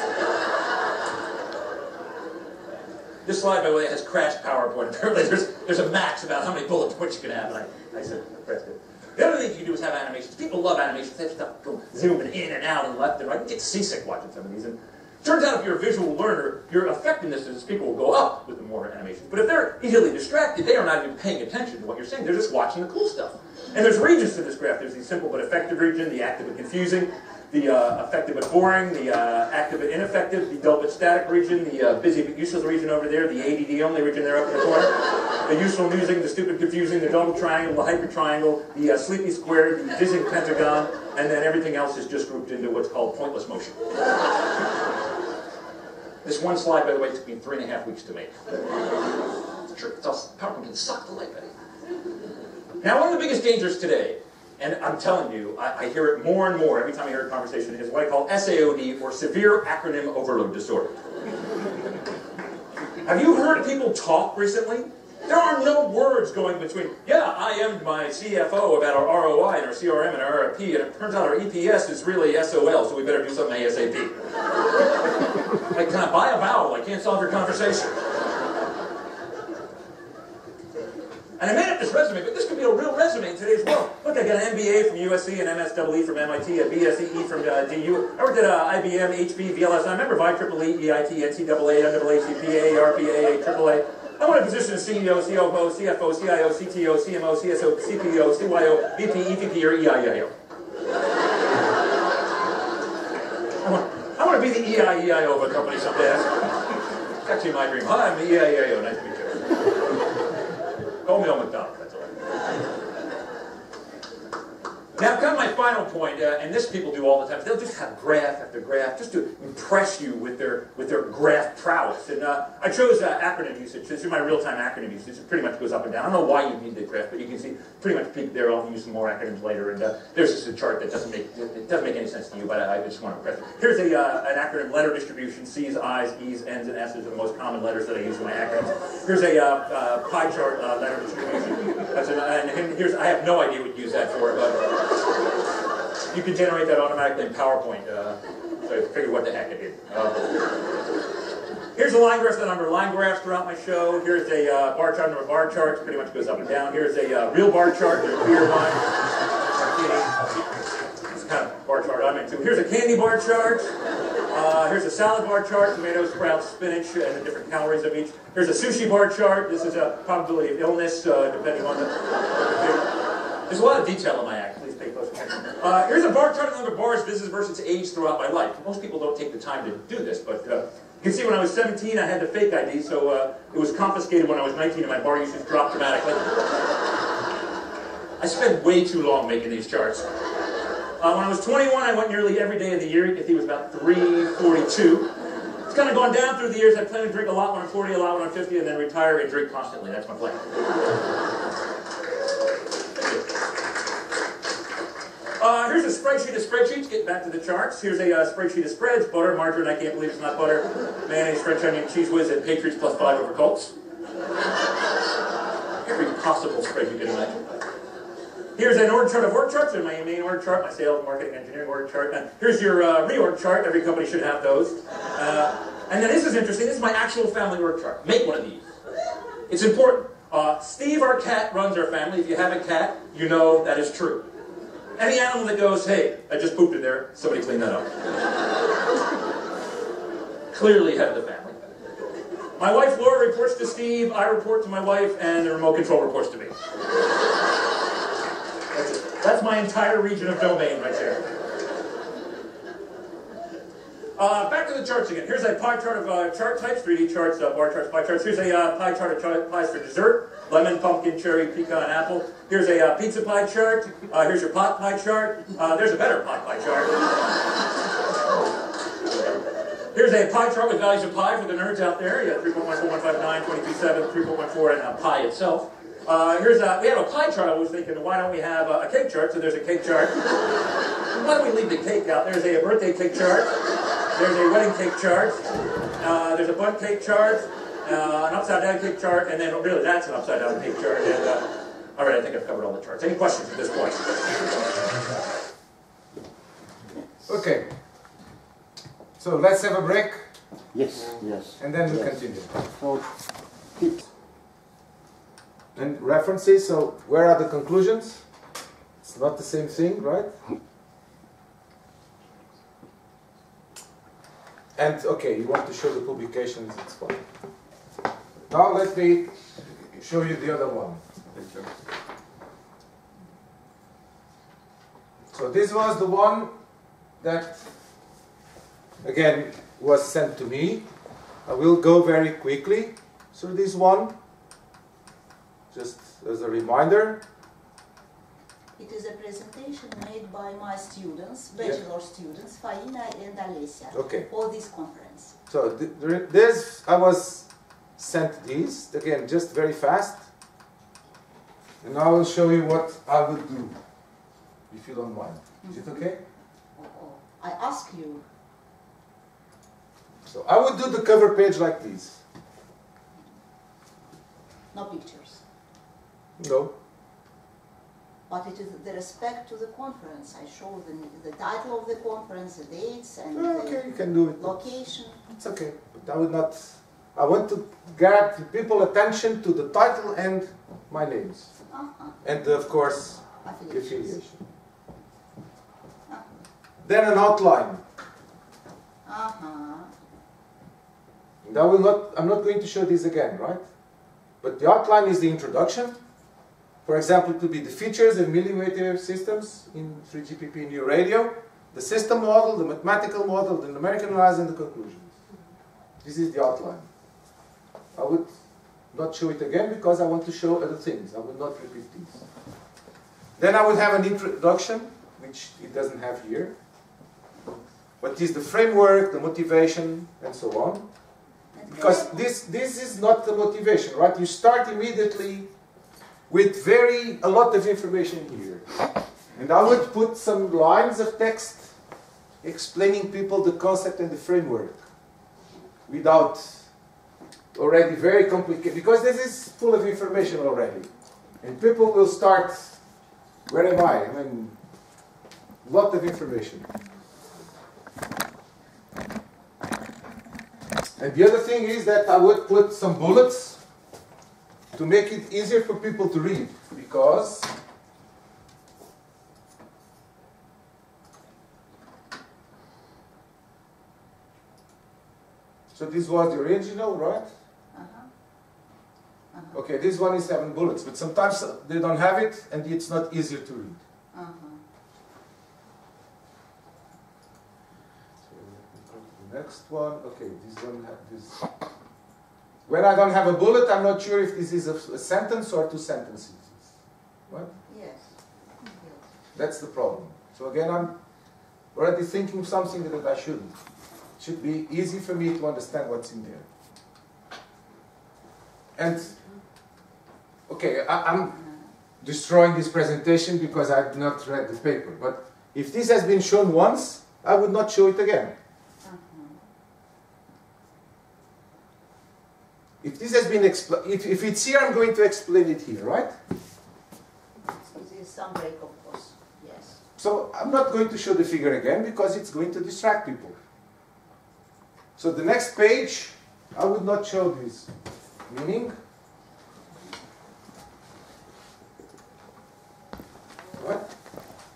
This slide, by the way, has crashed PowerPoint. Apparently, there's, there's a max about how many bullet points you can have, and I, I said, pressed it. The other thing you can do is have animations. People love animations. They have stuff go zooming in and out and left and right. You get seasick watching some of these. And turns out if you're a visual learner, your effectiveness as a speaker will go up with the more animations. But if they're easily distracted, they are not even paying attention to what you're saying. They're just watching the cool stuff. And there's regions to this graph. There's the simple but effective region, the active but confusing, the uh, effective but boring, the uh, active but ineffective, the dull but static region, the uh, busy but useless region over there, the ADD only region there up in the corner, the useful amusing, the stupid confusing, the double triangle, the hyper triangle, the uh, sleepy square, the dizzying pentagon, and then everything else is just grouped into what's called pointless motion. This one slide, by the way, took me three and a half weeks to make. True. It's all, PowerPoint can suck the life out of you. Now, one of the biggest dangers today, and I'm telling you, I, I hear it more and more every time I hear a conversation, is what I call SAOD, or Severe Acronym Overload Disorder. Have you heard people talk recently? There are no words going between, yeah, I am my CFO about our ROI and our CRM and our RP, and it turns out our EPS is really SOL, so we better do something ASAP. like, can I buy a vowel? I can't solve your conversation. And I made up this resume, but this could be a real resume in today's world. Look, I got an MBA from USC, an MSEE from MIT, a BSEE from uh, DU. I worked at uh, IBM, HP, VLS. I remember IEEE, EIT, NCAA, NAACP, RPA, AAA. I want a position as CEO, COO, CFO, CIO, CTO, CMO, CSO, CPO, CYO, VP, EVP, or EIEIO. I want, I want to be the EIEIO of a company someday. It's actually my dream. Hi, I'm the EIEIO. Nice Call me on McDonald. That's all right. Now, come my final point, uh, and this people do all the time. They'll just have graph after graph, just to impress you with their with their graph prowess. And uh, I chose uh, acronym usage. This is my real-time acronym usage. It pretty much goes up and down. I don't know why you need the graph, but you can see pretty much peak there. I'll use some more acronyms later. And uh, there's just a chart that doesn't make it doesn't make any sense to you, but I, I just want to impress. Here's a uh, an acronym letter distribution. C's, I's, E's, N's, and S's are the most common letters that I use in my acronyms. Here's a uh, pie chart letter distribution. An, and here's I have no idea what you use that for, but. You can generate that automatically in PowerPoint. Uh, so I figured what the heck it is. Uh, here's a line graph that number line graphs throughout my show. Here's a uh, bar chart number bar charts. Pretty much goes up and down. Here's a uh, real bar chart. A beer line. This kind of bar chart I'm into. Here's a candy bar chart. Uh, here's a salad bar chart, tomatoes, sprouts, spinach, and the different calories of each. Here's a sushi bar chart. This is a probability of illness, uh, depending on the... There's a lot of detail in my act. Please pay close attention. Uh, here's a bar chart of the bars, visits versus age throughout my life. Most people don't take the time to do this, but uh, you can see when I was 17, I had the fake ID, so uh, it was confiscated when I was 19, and my bar usage dropped dramatically. I spent way too long making these charts. Uh, when I was 21, I went nearly every day of the year. You can see it was about 342. It's kind of gone down through the years. I plan to drink a lot when I'm 40, a lot when I'm 50, and then retire and drink constantly. That's my plan. Uh, here's a spreadsheet of spreadsheets. Getting back to the charts. Here's a uh, spreadsheet of spreads. Butter, margarine. I can't believe it's not butter. Mayonnaise, French onion, Cheez Whiz, and Patriots plus five over Colts. Every possible spread you can imagine. Here's an org chart of org charts. My main org chart, my sales, marketing, engineering org chart. And here's your uh, reorg chart. Every company should have those. Uh, And then this is interesting. This is my actual family org chart. Make one of these. It's important. Uh, Steve, our cat, runs our family. If you have a cat, you know that is true. Any animal that goes, hey, I just pooped in there, somebody clean that up. Clearly head of the family. My wife Laura reports to Steve, I report to my wife, and the remote control reports to me. That's. That's my entire region of domain right there. Uh, back to the charts again. Here's a pie chart of uh, chart types, 3D charts, uh, bar charts, pie charts. Here's a uh, pie chart of chart pies for dessert. Lemon, pumpkin, cherry, pecan, apple. Here's a uh, pizza pie chart. Uh, here's your pot pie chart. Uh, there's a better pot pie chart. Here's a pie chart with values of pi for the nerds out there. Yeah, 3.14159, 22.7, 3.14, and uh, pi itself. Uh, here's a, we have a pie chart. I was thinking, why don't we have a, a cake chart? So there's a cake chart. why don't we leave the cake out? There's a birthday cake chart. There's a wedding cake chart. Uh, there's a bun cake chart. Uh, an upside down cake chart, and then really that's an upside down cake chart. And uh, all right, I think I've covered all the charts. Any questions at this point? Okay. So let's have a break Yes, yes. and then we Yes. continue. So, tips. And references, so where are the conclusions? It's not the same thing, right? And okay, you want to show the publications, it's fine. Now let me show you the other one. So this was the one that, again, was sent to me. I will go very quickly through this one, just as a reminder. It is a presentation made by my students, Yeah. bachelor students, Faina and Alessia, Okay. for this conference. So th- this, I was sent these, again, just very fast. And I will show you what I would do, if you don't mind. Is it mm-hmm. okay? Oh, oh. I ask you, So I would do the cover page like this. no pictures, No. but it is the respect to the conference. I show the, the title of the conference, the dates, and Oh, Okay, the you can do it. location. It's okay. But I would not. I want to get people attention to the title and my names. Uh-huh. And of course, affiliation. Uh-huh. Then an outline. Uh-huh. And I will not, I'm not going to show this again, right? But the outline is the introduction. For example, it could be the features of millimeter systems in 3GPP new radio, the system model, the mathematical model, the numerical analysis, and the conclusions. This is the outline. I would not show it again because I want to show other things. I will not repeat these. Then I would have an introduction, which it doesn't have here. What is the framework, the motivation, and so on. Because this, this is not the motivation, right? You start immediately with very, a lot of information here. And I would put some lines of text explaining people the concept and the framework without already very complicated, because this is full of information already. And people will start, where am I? I mean, lot of information. And the other thing is that I would put some bullets to make it easier for people to read because so this was the original, right? Uh-huh. Uh-huh. Okay, this one is seven bullets, but sometimes they don't have it and it's not easier to read. Uh-huh. So let me go to the next one. Okay, this one have this. When I don't have a bullet, I'm not sure if this is a, a sentence or two sentences. What? Yes. Yes. That's the problem. So again, I'm already thinking something that I shouldn't. It should be easy for me to understand what's in there. And okay, I, I'm destroying this presentation because I've not read the paper. But if this has been shown once, I would not show it again. Uh-huh. If this has been if, if it's here, I'm going to explain it here, right? So there is some break, of course. Yes. So I'm not going to show the figure again because it's going to distract people. So the next page, I would not show this. Meaning, what?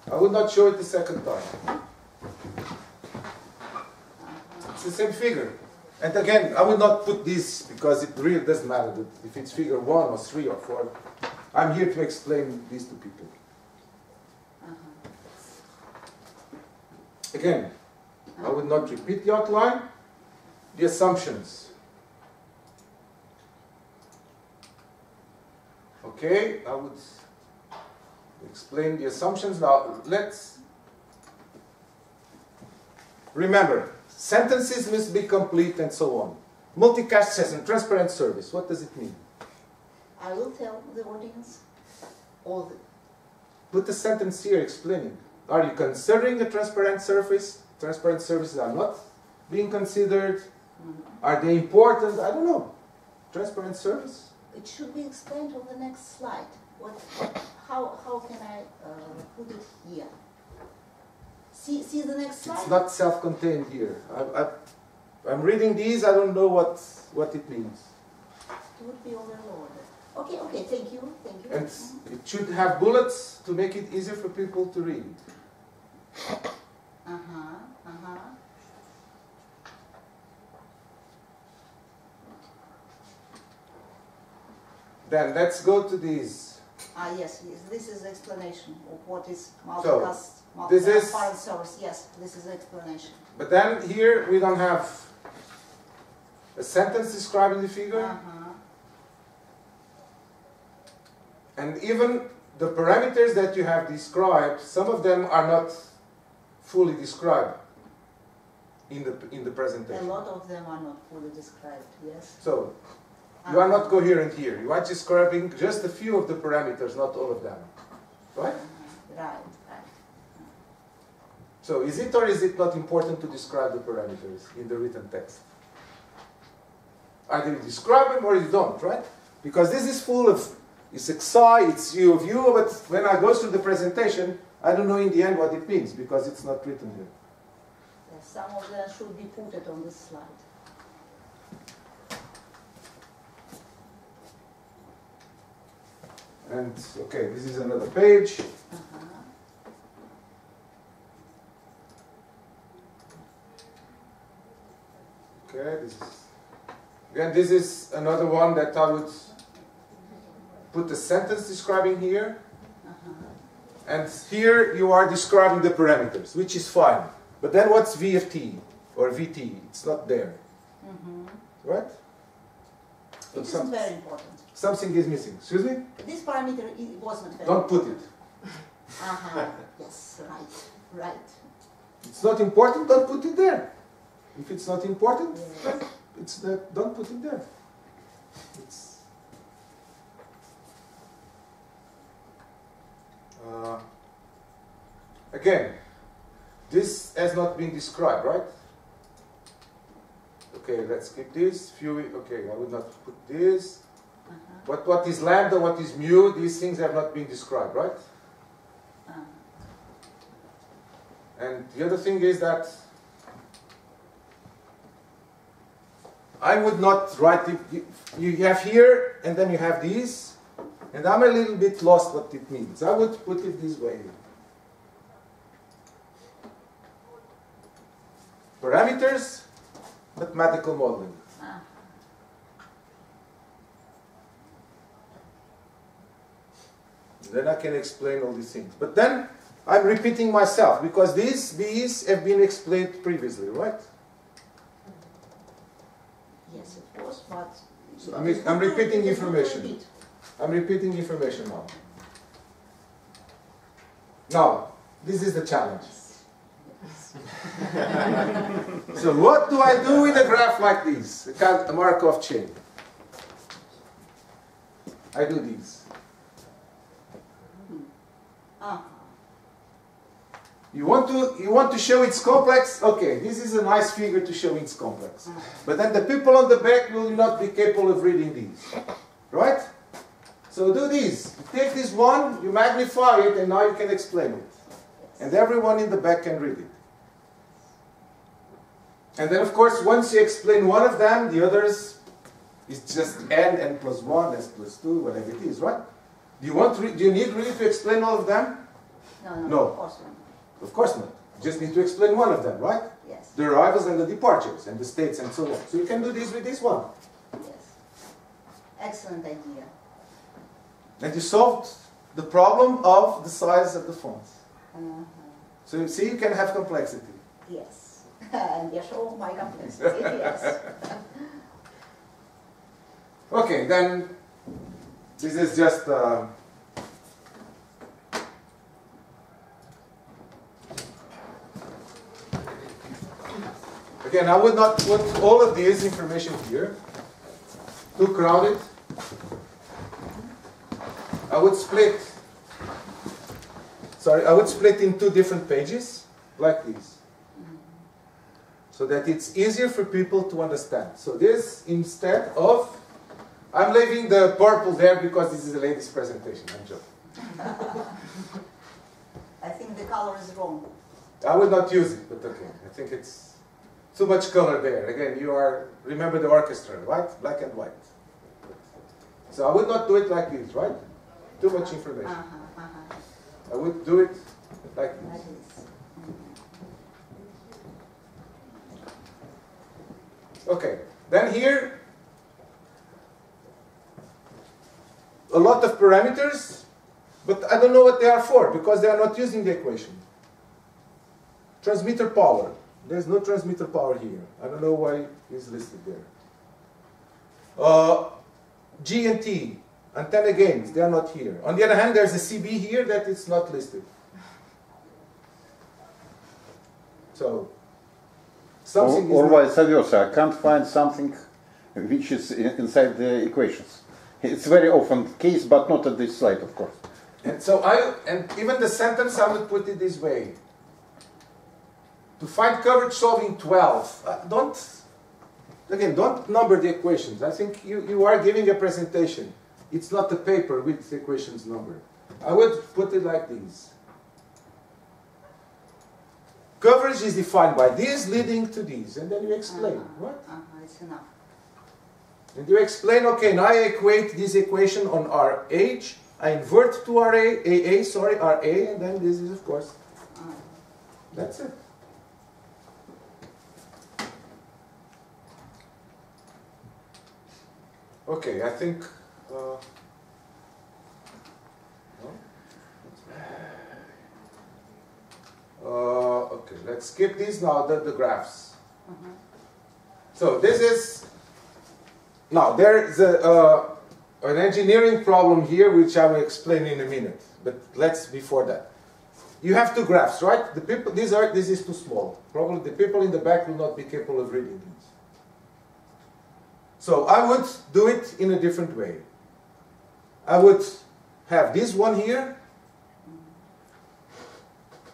I would not show it the second time. It's the same figure. And again, I will not put this because it really doesn't matter that if it's figure one or three or four. I'm here to explain this to people. Uh-huh. Again, I will not repeat the outline, the assumptions. Okay, I would explain the assumptions. Now, let's remember sentences must be complete and so on. Multicast says session, transparent service. What does it mean? I will tell the audience all the, Put the sentence here explaining. Are you considering a transparent service? Transparent services are not being considered. Are they important? I don't know. Transparent service? it should be explained on the next slide. What, how, how can I uh, put it here? See, see the next slide? It's not self-contained here. I, I, I'm reading these. I don't know what what it means. It would be overloaded. Okay, okay, thank you, thank you. And it should have bullets to make it easier for people to read. Uh-huh, uh-huh. Then let's go to these. Ah, yes, yes, this is explanation of what is So, multicast, this is- multi-transparent source. Yes, this is explanation. But then here we don't have a sentence describing the figure. Uh-huh. And even the parameters that you have described, some of them are not fully described in the, in the presentation. A lot of them are not fully described, yes. So, you are not coherent here. You are describing just a few of the parameters, not all of them. Right? Right, right. So, is it or is it not important to describe the parameters in the written text? Either you describe them or you don't, right? Because this is full of, it's xi, it's u of u, but when I go through the presentation, I don't know in the end what it means because it's not written here. Yes, some of them should be put on the slide. And okay, this is another page. Okay, this is again this is another one that I would put the sentence describing here. And here you are describing the parameters, which is fine. But then what's VFT or VT? It's not there. Mm-hmm. Right? It But isn't very important. Something is missing. Excuse me? This parameter i- wasn't very Don't put it. Uh-huh. Yes, right, right. It's not important, don't put it there. If it's not important, Yes. it's not, don't put it there. It's, uh, again, this has not been described, right? Okay, let's skip this. Few, okay, I would not put this. Uh-huh. What, what is lambda, what is mu, these things have not been described, right? Uh, And the other thing is that I would not write it. you- You have here, and then you have these, and I'm a little bit lost what it means. I would put it this way. Parameters, mathematical modeling. uh, Then I can explain all these things. But then I'm repeating myself because these these have been explained previously, right? yes, it was, but. So I'm- I'm repeating it is good to information. I'm repeating information now. Now, this is the challenge. So what do I do with a graph like this? A Markov chain. I do this. You want to you want to show it's complex? Okay, this is a nice figure to show it's complex. But then the people on the back will not be capable of reading these. Right? So do this. You take this one, you magnify it, and now you can explain it. And everyone in the back can read it. And then, of course, once you explain one of them, the others is just n, n plus 1, s plus 2, whatever it is, right? Do you, want to do you need really to explain all of them? No, no, No. Of course not. Of course not. You just need to explain one of them, right? Yes, The arrivals and the departures, and the states and so on. So you can do this with this one. yes. Excellent idea. And you solved the problem of the size of the fonts. Uh-huh. So you see, you can have complexity. Yes. and you show my complexity, yes. Okay, then this is just. Uh, again, I would not put all of this information here. Too crowded. I would split. Sorry, I would split in two different pages, like this, so that it's easier for people to understand. So this instead of I'm leaving the purple there because this is the latest presentation. I'm joking. I think the color is wrong. I would not use it, but okay. I think it's too much color there. Again, you are remember the orchestra, right? Black and white. So I would not do it like this, right? Too much information. Uh-huh, uh-huh. I would do it like this. Okay. Then here, a lot of parameters, but I don't know what they are for because they are not using the equation. Transmitter power. There's no transmitter power here. I don't know why it's listed there. Uh, G and T, antenna gains, they are not here. On the other hand, there's a CB here that is not listed. So, something Or, or vice versa, I can't find something which is inside the equations. It's very often the case, but not at this slide, of course. And so I, and even the sentence, I would put it this way. To find coverage solving 12, uh, don't, again, don't number the equations. I think you, you are giving a presentation. It's not a paper with the equations numbered. I would put it like this. Coverage is defined by this leading to this, and then you explain, Uh-huh, right? uh-huh, it's enough. And you explain, okay, now I equate this equation on RH, I invert to RA, AA, sorry, RA, and then this is, of course, Uh, that's it. Okay, I think. Uh. Uh, okay, let's skip these now, the, the graphs. uh-huh. So this is now there is a, uh, an engineering problem here, which I will explain in a minute. But let's before that. You have two graphs, right? The people, these are this is too small. Probably the people in the back will not be capable of reading. So I would do it in a different way. I would have this one here,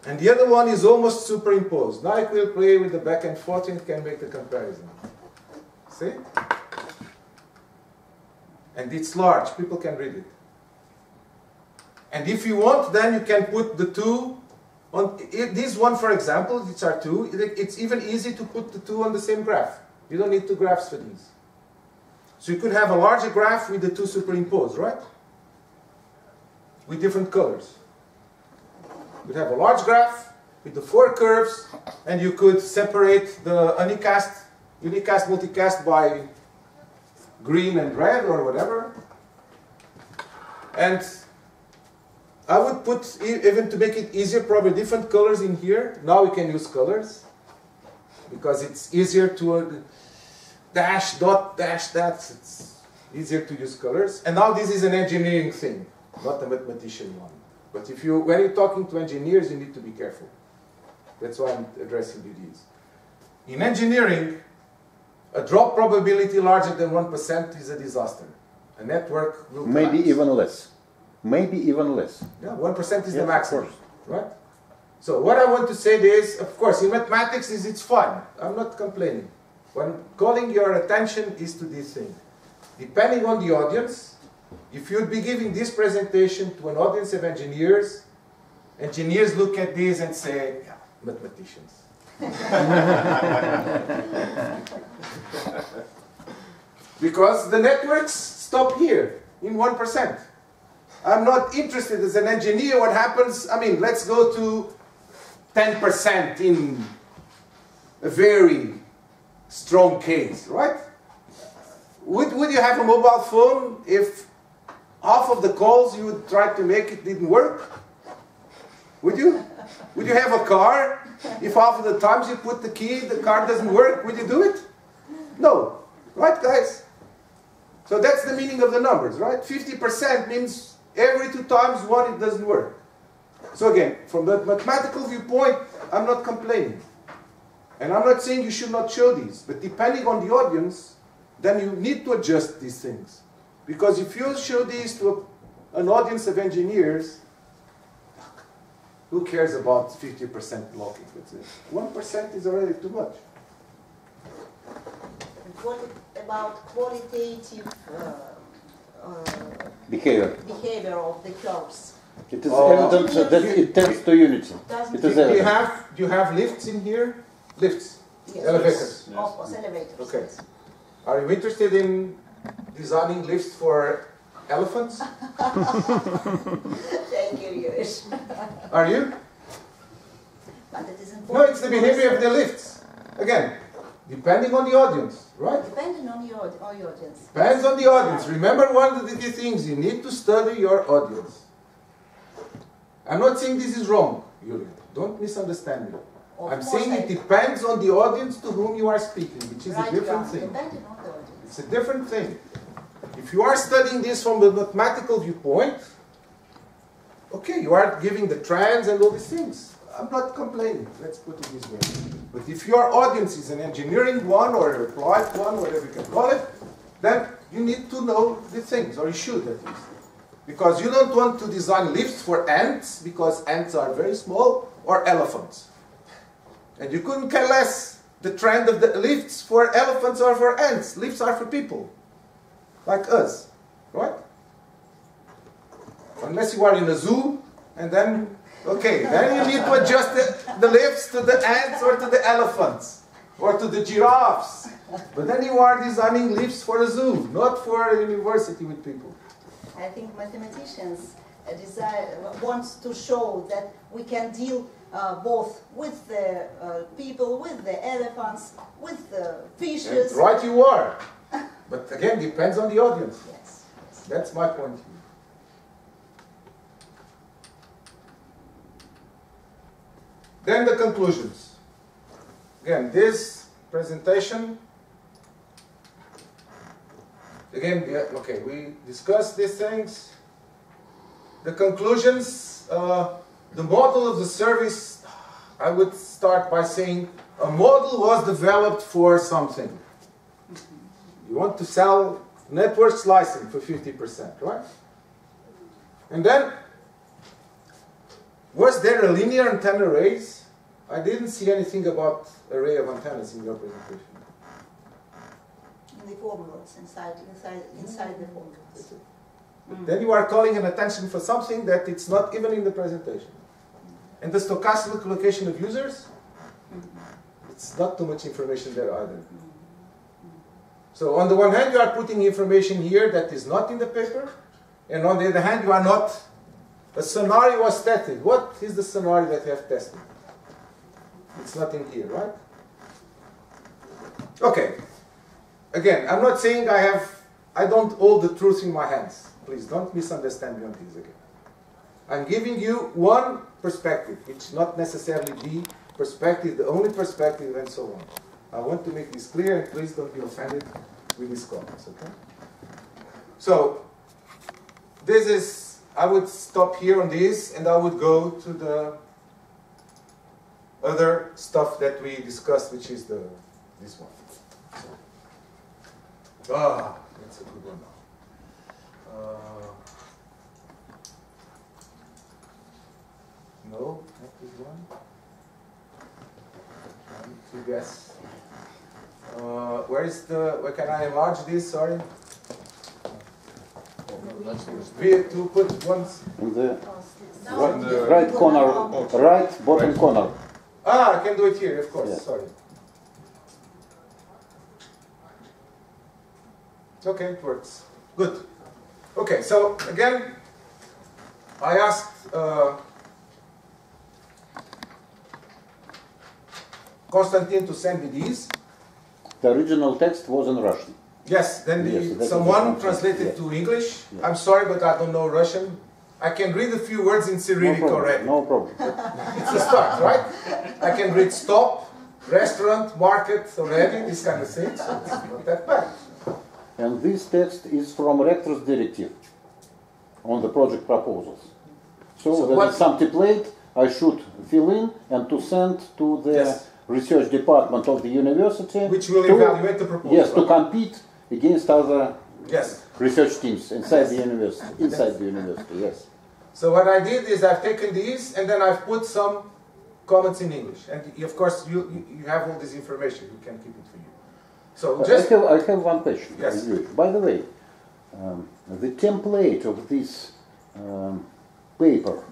and the other one is almost superimposed. Now I will play with the back and forth and can make the comparison. See? And it's large, people can read it. And if you want, then you can put the two on this one, for example, these are two. It's even easy to put the two on the same graph. You don't need two graphs for these. So you could have a larger graph with the two superimposed, right? With different colors. You'd have a large graph with the four curves, and you could separate the unicast, unicast, multicast by green and red or whatever. And I would put, even to make it easier, probably different colors in here. Now we can use colors because it's easier to dash, dot, dash, that. It's easier to use colors. And now this is an engineering thing, not a mathematician one. But if you, when you're talking to engineers, you need to be careful. That's why I'm addressing you these. In engineering, a drop probability larger than 1% is a disaster. A network will Maybe collapse. even less. Maybe even less. Yeah, 1% is Yes, the maximum. Right? So what I want to say is, of course, in mathematics is it's fun. I'm not complaining. When calling your attention is to this thing. Depending on the audience, if you'd be giving this presentation to an audience of engineers, engineers look at this and say, yeah, mathematicians. because the networks stop here in 1%. I'm not interested as an engineer what happens. I mean, let's go to 10% in a very strong case, right? Would, would you have a mobile phone if half of the calls you would try to make it didn't work? Would you? Would you have a car if half of the times you put the key, the car doesn't work? Would you do it? No. Right, guys? So that's the meaning of the numbers, right? 50% means every two times one it doesn't work. So again, from the mathematical viewpoint, I'm not complaining. And I'm not saying you should not show these, but depending on the audience, then you need to adjust these things. Because if you show these to a, an audience of engineers, who cares about 50% blocking? 1% is already too much. And what about qualitative uh, uh, Behavior. behavior of the curves? It is Oh. evident that it tends to unity. It is Do you have, do you have lifts in here? Lifts. Yes. Elevators. Of course, elevators. Okay. yes. Are you interested in designing lifts for elephants? Thank you, Yurish. Are you? But it is important. No, it's the behavior of the lifts. Again, depending on the audience, right? Depending on your, on your audience. Depends on the audience. Remember one of the key things, you need to study your audience. I'm not saying this is wrong, Julian. Don't misunderstand me. Of I'm saying it depends on the audience to whom you are speaking, which is Right, a different thing. Depending on the audience. It's a different thing. If you are studying this from the mathematical viewpoint, okay, you are giving the trends and all these things. I'm not complaining, let's put it this way. But if your audience is an engineering one or a applied one, whatever you can call it, then you need to know the things, or you should at least. Because you don't want to design lifts for ants, because ants are very small, or elephants. And you couldn't care less the trend of the lifts for elephants or for ants. Lifts are for people, like us, right? Unless you are in a zoo, and then, okay, then you need to adjust the, the lifts to the ants or to the elephants, or to the giraffes. But then you are designing lifts for a zoo, not for a university with people. I think mathematicians uh, desire, want to show that we can deal uh, both with the uh, people, with the elephants, with the And fishes. right you are. But again, depends on the audience. Yes. yes. That's my point. Then the conclusions. Again, this presentation, again, okay, we discussed these things. The conclusions, uh, the model of the service, I would start by saying a model was developed for something. You want to sell network slicing for 50%, right? And then, was there a linear antenna arrays? I didn't see anything about array of antennas in your presentation. In the formulas, inside, inside, inside the formulas. Then you are calling an attention for something that it's not even in the presentation. And the stochastic location of users, it's not too much information there either. So on the one hand, you are putting information here that is not in the paper, and on the other hand, you are not. The scenario was tested. What is the scenario that you have tested? It's not in here, right? Okay. Again, I'm not saying I have, I don't hold the truth in my hands. Please don't misunderstand me on this again. I'm giving you one perspective, which not necessarily the perspective, the only perspective, and so on. I want to make this clear, and please don't be offended with these comments, okay? So, this is, I would stop here on this, and I would go to the other stuff that we discussed, which is the this one. So, ah, that's a good one now. Uh, no, not this one. Trying to guess. Uh, where is the? Where can I enlarge this? Sorry. We to put once. In the right, in the- right corner, right bottom corner. Ah, I can do it here, of course, Yeah. sorry. It's okay, it works. Good. Okay, so again, I asked uh, Konstantin to send me these. The original text was in Russian. Yes, then the, Yes, someone translated yes. to English. I'm sorry, but I don't know Russian. I can read a few words in Cyrillic problem. already. No problem. It's a start, right? I can read stop, restaurant, market already, this kind of things. So it's not that bad. And this text is from Rector's Directive on the project proposals. So, So there is some template I should fill in and to send to the Yes. Research department of the university. Which will to- evaluate the proposal. Yes, to compete against other Yes. research teams inside the university. Inside the university, yes. So what I did is I've taken these and then I've put some comments in English. And of course, you, you, have all this information. You can keep it for you. So I have, I have one question. Yes. By the way, um, the template of this um, paper,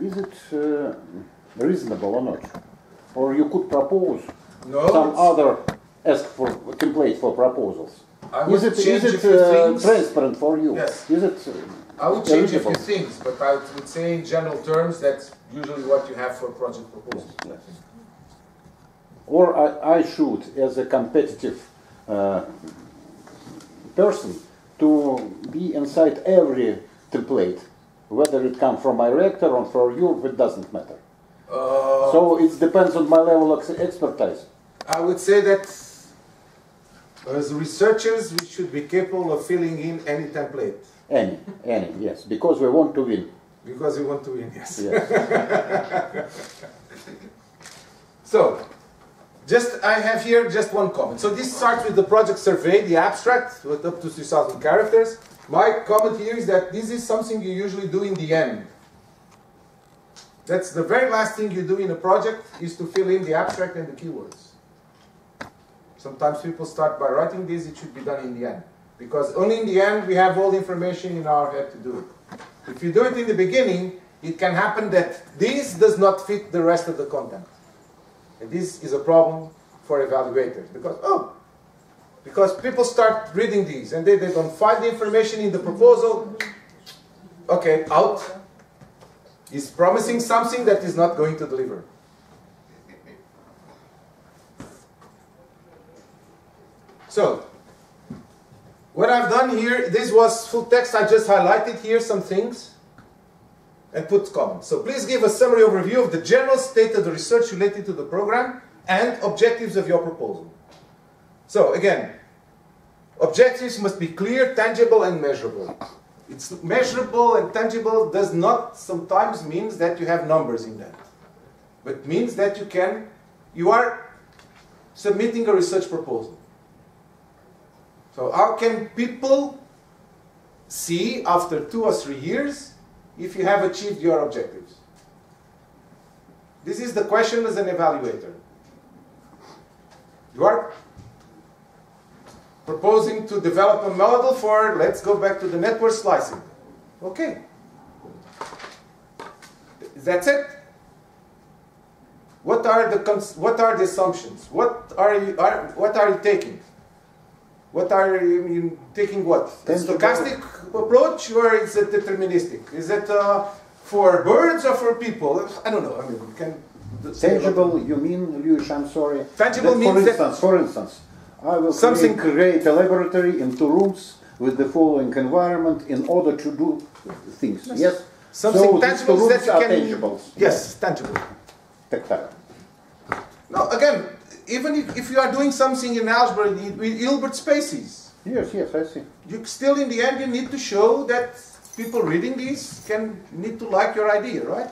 is it uh, reasonable or not? Or you could propose no, some other, ask for template for proposals? I would Is it, change is it uh, transparent for you? Yes. Is it? uh, I would change a few things, but I would say in general terms that's usually what you have for project proposals. I think. Or I, I should, as a competitive uh, person, to be inside every template, whether it comes from my rector or from you, it doesn't matter. Uh, So it depends on my level of expertise. I would say that as researchers, we should be capable of filling in any template Any, any, yes, because we want to win. because we want to win. Yes. Yes. So, just I have here just one comment. So this starts with the project survey, the abstract, with up to 3,000 characters. My comment here is that this is something you usually do in the end. That's the very last thing you do in a project is to fill in the abstract and the keywords. Sometimes people start by writing this, it should be done in the end. Because only in the end we have all the information in our head to do it. If you do it in the beginning, it can happen that this does not fit the rest of the content. And this is a problem for evaluators because, oh, because people start reading these and they, they don't find the information in the proposal. Okay, out. Is promising something that is not going to deliver. So, what I've done here, this was full text, I just highlighted here some things and put comments. So please give a summary overview of the general state of the research related to the program and objectives of your proposal. So again, objectives must be clear, tangible, and measurable. It's measurable and tangible does not sometimes means that you have numbers in that, but means that you can, you are submitting a research proposal. So how can people see after two or three years if you have achieved your objectives? This is the question as an evaluator. You are proposing to develop a model for, let's go back to the network slicing. Okay. That's it. What are the cons- what are the assumptions? What are you are what are you taking? What are you, taking? What a stochastic approach or is it deterministic? Is it uh, for birds or for people? I don't know. I mean, can say a lot of- Tangible, you mean, Luis, I'm sorry. Tangible means for that- for instance, I will Something- create, create a laboratory in two rooms with the following environment in order to do things. Yes. Something so tangible that rooms you are can. tangible. Yes, tangible. Tactile. No, again, even if, if you are doing something in algebra with with Hilbert spaces, Yes, yes, I see. you still in the end you need to show that people reading these can need to like your idea, right?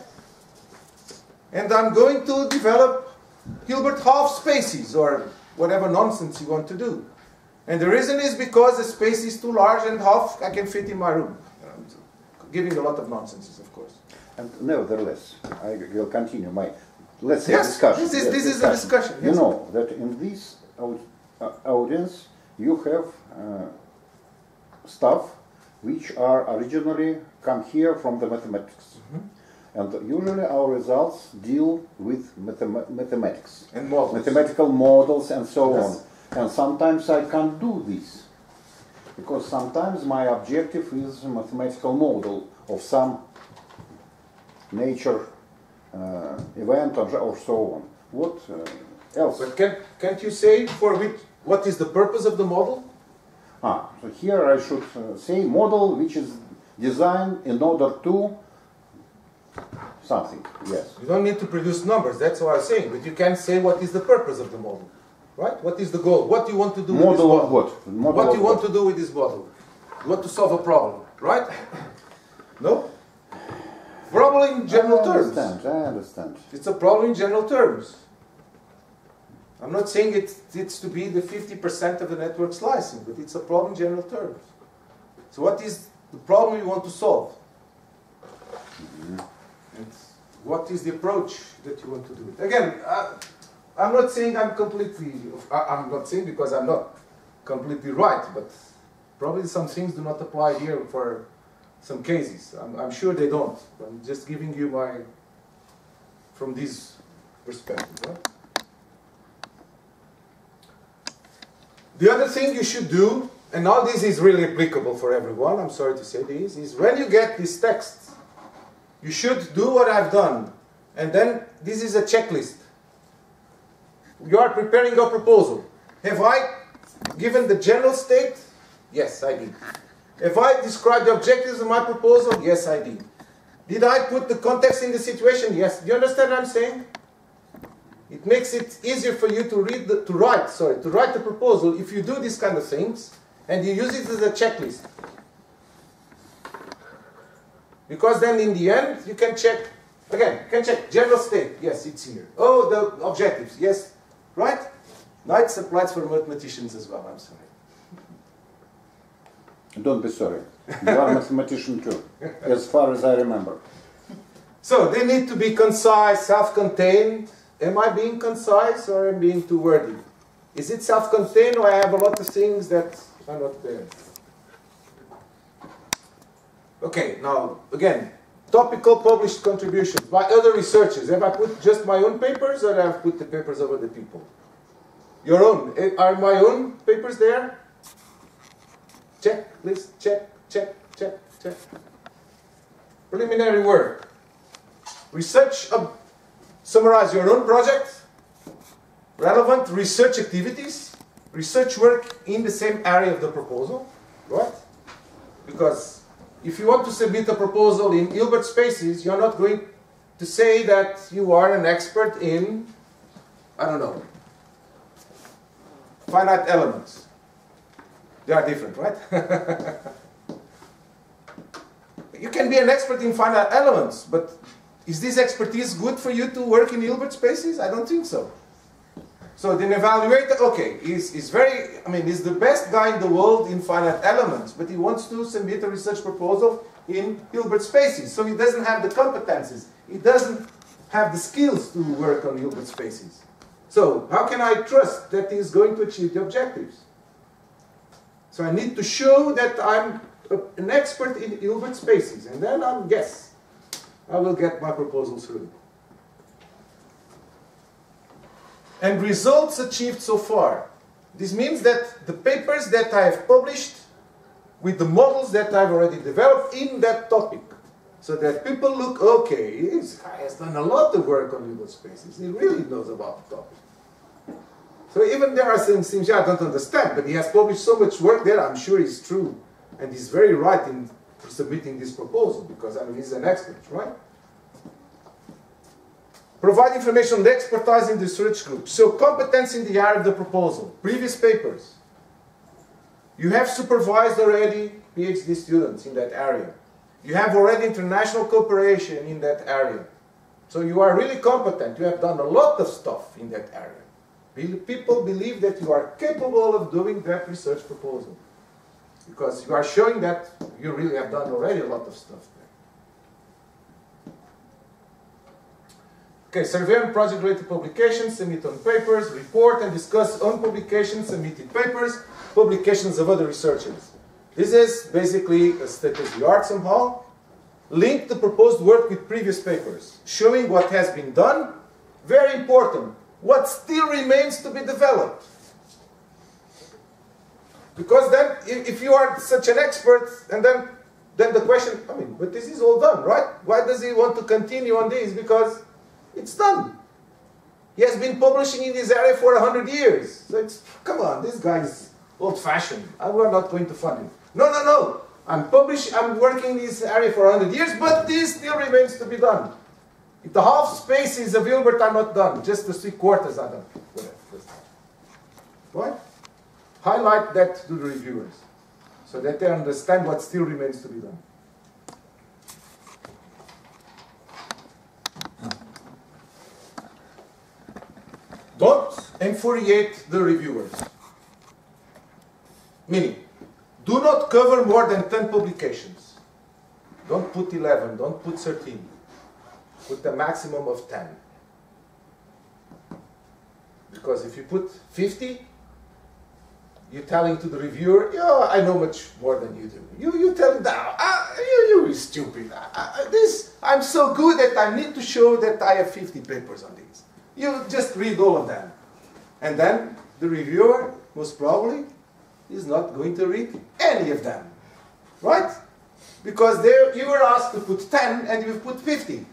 And I'm going to develop Hilbert half spaces or whatever nonsense you want to do. And the reason is because the space is too large and half I can fit in my room. Giving a lot of nonsenses, of course. And nevertheless, I will continue my, let's say Yes, discussion. this is- Yes, this is a discussion, You know that in this uh, audience, you have uh, staff which are originally come here from the mathematics. Mm-hmm. And usually our results deal with mathem- mathematics, And models. mathematical models and so Yes. on. And sometimes I can't do this because sometimes my objective is a mathematical model of some nature uh, event or, or so on. What uh, else? But can, can't you say for which, what is the purpose of the model? Ah, so here I should uh, say model which is designed in order to something. Yes. You don't need to produce numbers, that's what I'm saying, but you can say what is the purpose of the model. Right? What is the goal? What do you want to do with this Model model? what? Model what do you want what? to do with this model? You want to solve a problem, right? no? Problem in general I terms. understand. I understand. It's a problem in general terms. I'm not saying it, it's to be the 50% of the network slicing, but it's a problem in general terms. So what is the problem you want to solve? And what is the approach that you want to do it? Again, I'm not saying I'm completely, I'm not saying because I'm not completely right, but probably some things do not apply here for some cases. I'm, I'm sure they don't. I'm just giving you my, from this perspective. Right? The other thing you should do, and all this is really applicable for everyone, I'm sorry to say this, is when you get this text, you should do what I've done. And then this is a checklist. You are preparing a proposal. Have I given the general state? Yes, I did. Have I described the objectives of my proposal? Yes, I did. Did I put the context in the situation? Yes. Do you understand what I'm saying? It makes it easier for you to read, the, to write, sorry, to write the proposal if you do these kind of things and you use it as a checklist. Because then in the end you can check, again, you can check general state, yes, it's here. Oh, the objectives, yes, right? Now applied for mathematicians as well, I'm sorry. Don't be sorry. You are a mathematician too, as far as I remember. So they need to be concise, self-contained. Am I being concise or am I being too wordy? Is it self-contained or I have a lot of things that are not there? Okay, now again, topical published contributions by other researchers. Have I put just my own papers or have I put the papers of other people? Your own. Eh, Are my own papers there? Check, list, check, check, check, check. Preliminary work. Research, summarize your own project, relevant research activities, research work in the same area of the proposal, right? Because if you want to submit a proposal in Hilbert spaces, you're not going to say that you are an expert in, I don't know, finite elements. They are different, right? you can be an expert in finite elements, but is this expertise good for you to work in Hilbert spaces? I don't think so. So then evaluator, okay, is is very, I mean, he's the best guy in the world in finite elements, but he wants to submit a research proposal in Hilbert spaces. So he doesn't have the competences. He doesn't have the skills to work on Hilbert spaces. So how can I trust that he's going to achieve the objectives? So I need to show that I'm an expert in Hilbert spaces, and then I'm yes, I will get my proposal through. And results achieved so far. This means that the papers that I have published with the models that I've already developed in that topic. So that people look, okay, this guy has done a lot of work on Hilbert spaces. He really knows about the topic. So even there are some things I don't understand, but he has published so much work there, I'm sure he's true. And he's very right in submitting this proposal, because I mean, he's an expert, right? Provide information on the expertise in the research group. So competence in the area of the proposal. Previous papers. You have supervised already PhD students in that area. You have already international cooperation in that area. So you are really competent. You have done a lot of stuff in that area. People believe that you are capable of doing that research proposal. Because you are showing that you really have done already a lot of stuff there. Okay, survey on project related publications, submit on papers, report and discuss on publications, submitted papers, publications of other researchers. This is basically a state of the art somehow, link the proposed work with previous papers, showing what has been done. Very important. What still remains to be developed. Because then, if you are such an expert, and then, then the question, I mean, but this is all done, right? Why does he want to continue on this? Because it's done. He has been publishing in this area for 100 years. So it's, come on, this guy is old-fashioned. We're not going to fund him. No, no, no. I'm publishing, I'm working in this area for 100 years, but this still remains to be done. If the half spaces of Hilbert are not done, just the three quarters are done. Right? Highlight that to the reviewers so that they understand what still remains to be done. Don't infuriate the reviewers. Meaning, do not cover more than 10 publications. Don't put 11, don't put 13. Put a maximum of 10. Because if you put 50, you're telling to the reviewer, yeah, I know much more than you do. You, you tell him, ah, you, you're stupid. Ah, this, I'm so good that I need to show that I have 50 papers on this. You just read all of them. And then the reviewer, most probably, is not going to read any of them. Right? Because you were asked to put 10 and you put 50.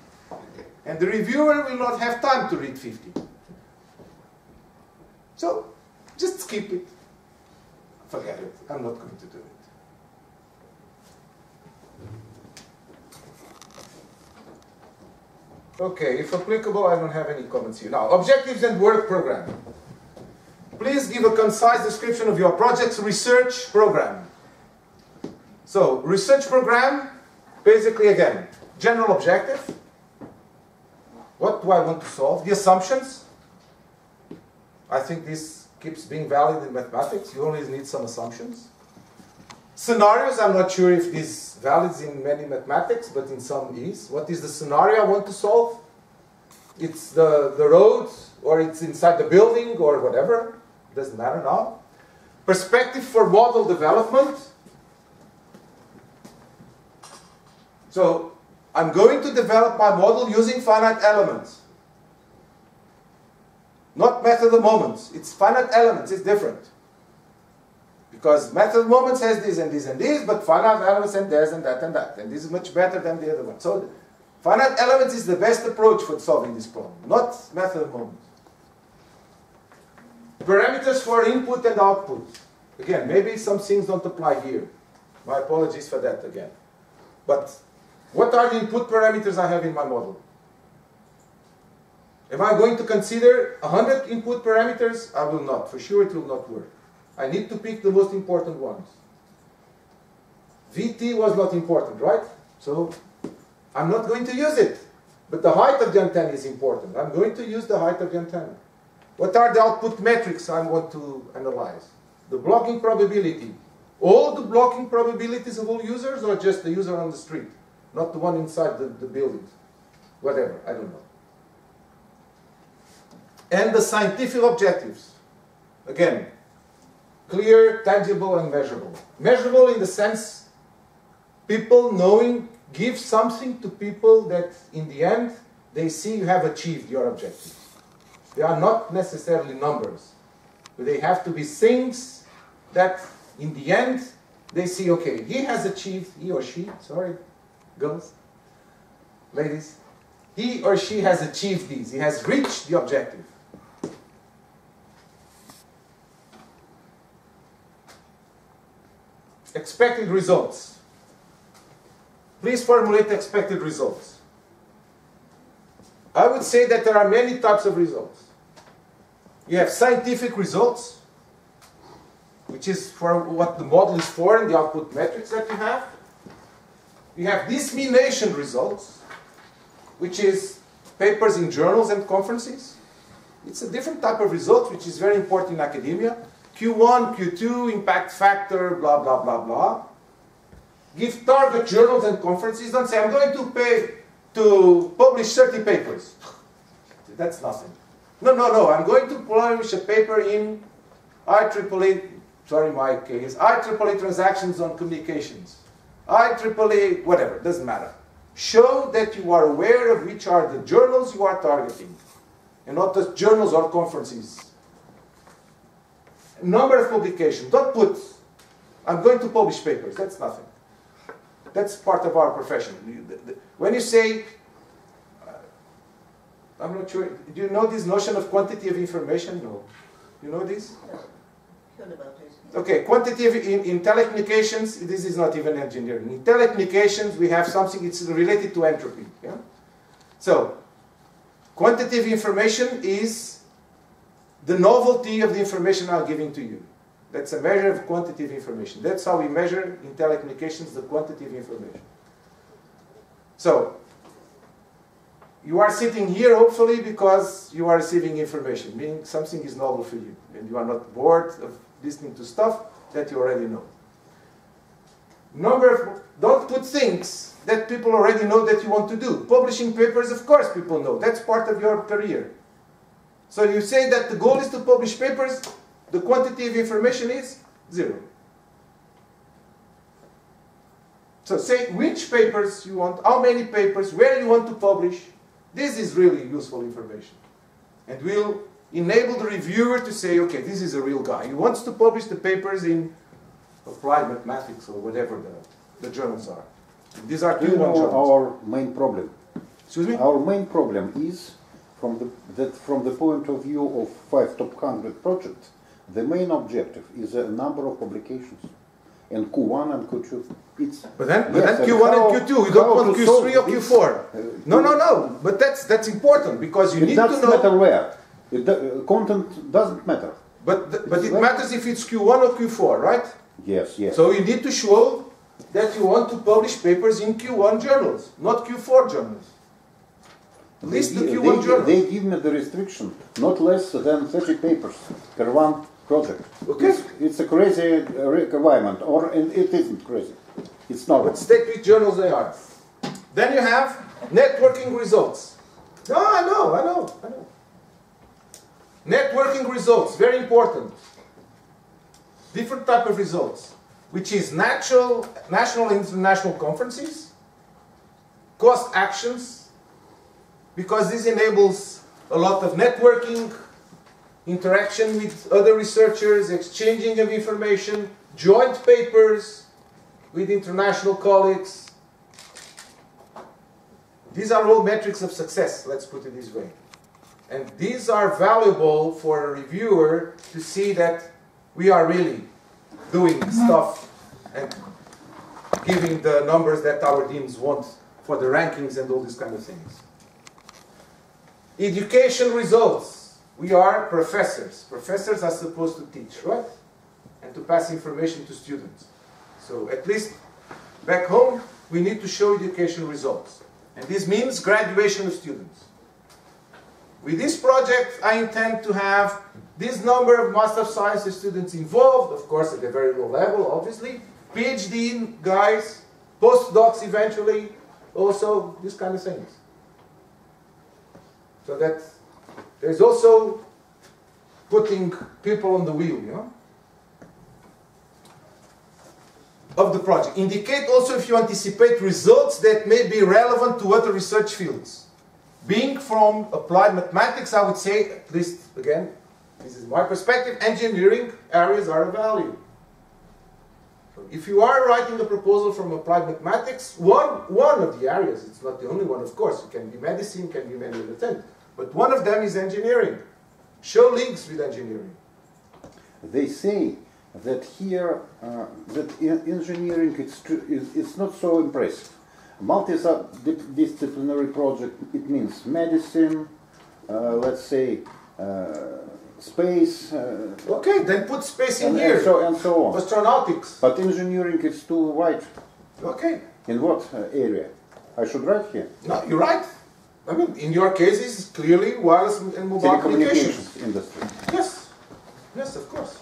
And the reviewer will not have time to read 50. So, just skip it. Forget it. I'm not going to do it. Okay, if applicable, I don't have any comments here. Now, objectives and work program. Please give a concise description of your project's research program. So, research program, basically again, general objective. What do I want to solve? The assumptions. I think this keeps being valid in mathematics. You always need some assumptions. Scenarios, I'm not sure if this valid in many mathematics, but in some is. What is the scenario I want to solve? It's the, the road, or it's inside the building, or whatever. Doesn't matter now. Perspective for model development. So, I'm going to develop my model using finite elements. Not method of moments. It's finite elements. It's different. Because method of moments has this and this and this, but finite elements and this and that and that. And this is much better than the other one. So finite elements is the best approach for solving this problem, not method of moments. Parameters for input and output. Again, maybe some things don't apply here. My apologies for that again. But what are the input parameters I have in my model? Am I going to consider 100 input parameters? I will not. For sure it will not work. I need to pick the most important ones. VT was not important, right? So I'm not going to use it. But the height of the antenna is important. I'm going to use the height of the antenna. What are the output metrics I want to analyze? The blocking probability. All the blocking probabilities of all users or just the user on the street? Not the one inside the, the buildings? Whatever, I don't know. And the scientific objectives. Again, clear, tangible, and measurable. Measurable in the sense people knowing, give something to people that in the end they see you have achieved your objective. They are not necessarily numbers, but they have to be things that in the end they see, okay, he has achieved, he or she, sorry, girls, ladies, he or she has achieved these, he has reached the objective. Expected results. Please formulate expected results. I would say that there are many types of results. You have scientific results, which is for what the model is for and the output metrics that you have. You have dissemination results, which is papers in journals and conferences. It's a different type of result, which is very important in academia. Q1, Q2, impact factor, blah, blah, blah, blah. Give target journals and conferences. Don't say, I'm going to pay to publish 30 papers. That's nothing. No, no, no. I'm going to publish a paper in IEEE, sorry, my case, IEEE transactions on communications. IEEE, whatever, doesn't matter. show that you are aware of which are the journals you are targeting, and not just journals or conferences. Number of publications. Don't put, I'm going to publish papers. That's nothing. That's part of our profession. When you say, uh, I'm not sure, do you know this notion of quantity of information? No. You know this? Okay, quantitative in, in telecommunications, this is not even engineering. In telecommunications, we have something, it's related to entropy. Yeah? So, quantitative information is the novelty of the information I'm giving to you. That's a measure of quantitative information. That's how we measure in telecommunications the quantitative information. So, you are sitting here hopefully because you are receiving information, meaning something is novel for you, and you are not bored of listening to stuff that you already know. Number don't put things that people already know that you want to do. Publishing papers, of course, people know. That's part of your career. So you say that the goal is to publish papers, the quantity of information is zero. So say which papers you want, how many papers, where you want to publish. This is really useful information. And will enable the reviewer to say, okay, this is a real guy. He wants to publish the papers in applied mathematics or whatever the, the journals are. These are two you one know journals. our main problem? Excuse me? Our main problem is, from the, that from the point of view of five top 100 projects, the main objective is a number of publications. And Q1 and Q2. It's, But then, but Yes, then Q1 how- and Q2, you don't want Q3 or Q4. uh, No, no, no. But that's that's important because you need to know. It doesn't matter where. It, uh, content doesn't matter. But but it Right. matters if it's Q1 or Q4, right? Yes, yes. So you need to show that you want to publish papers in Q1 journals, not Q4 journals. At least the Q1 they, journals. they give me the restriction, not less than 30 papers per one project. Okay. It's, it's a crazy uh, requirement, or it isn't crazy. It's not. But state which journals they are. Then you have networking results. No, I know, I know, I know. Networking results, very important. Different type of results, which is natural, national and international conferences, COST actions, because this enables a lot of networking, interaction with other researchers, exchanging of information, joint papers, with international colleagues. These are all metrics of success, let's put it this way. And these are valuable for a reviewer to see that we are really doing stuff and giving the numbers that our teams want for the rankings and all these kind of things. Education results. We are professors. Professors are supposed to teach, right? And to pass information to students. So at least back home, we need to show education results. And this means graduation of students. With this project, I intend to have this number of Master of Science students involved, of course at a very low level, obviously, PhD guys, postdocs eventually, also these kind of things. So that there's also putting people on the wheel, you know? of the project. Indicate also if you anticipate results that may be relevant to other research fields. Being from applied mathematics, I would say, at least again, this is my perspective, engineering areas are of value. If you are writing a proposal from applied mathematics, one, one of the areas, it's not the only one, of course, it can be medicine, can be many other things, but one of them is engineering. Show links with engineering. They say that here, uh, that engineering is, is not so impressive. Multidisciplinary project, it means medicine, uh, let's say, uh, space, uh, Okay, then put space in and, here. and, so, and so on. Astronautics. But engineering is too wide. Okay. In what uh, area? I should write here. No, you're right. I mean, in your case, it's clearly wireless and mobile communications. Industry. Yes, yes, of course.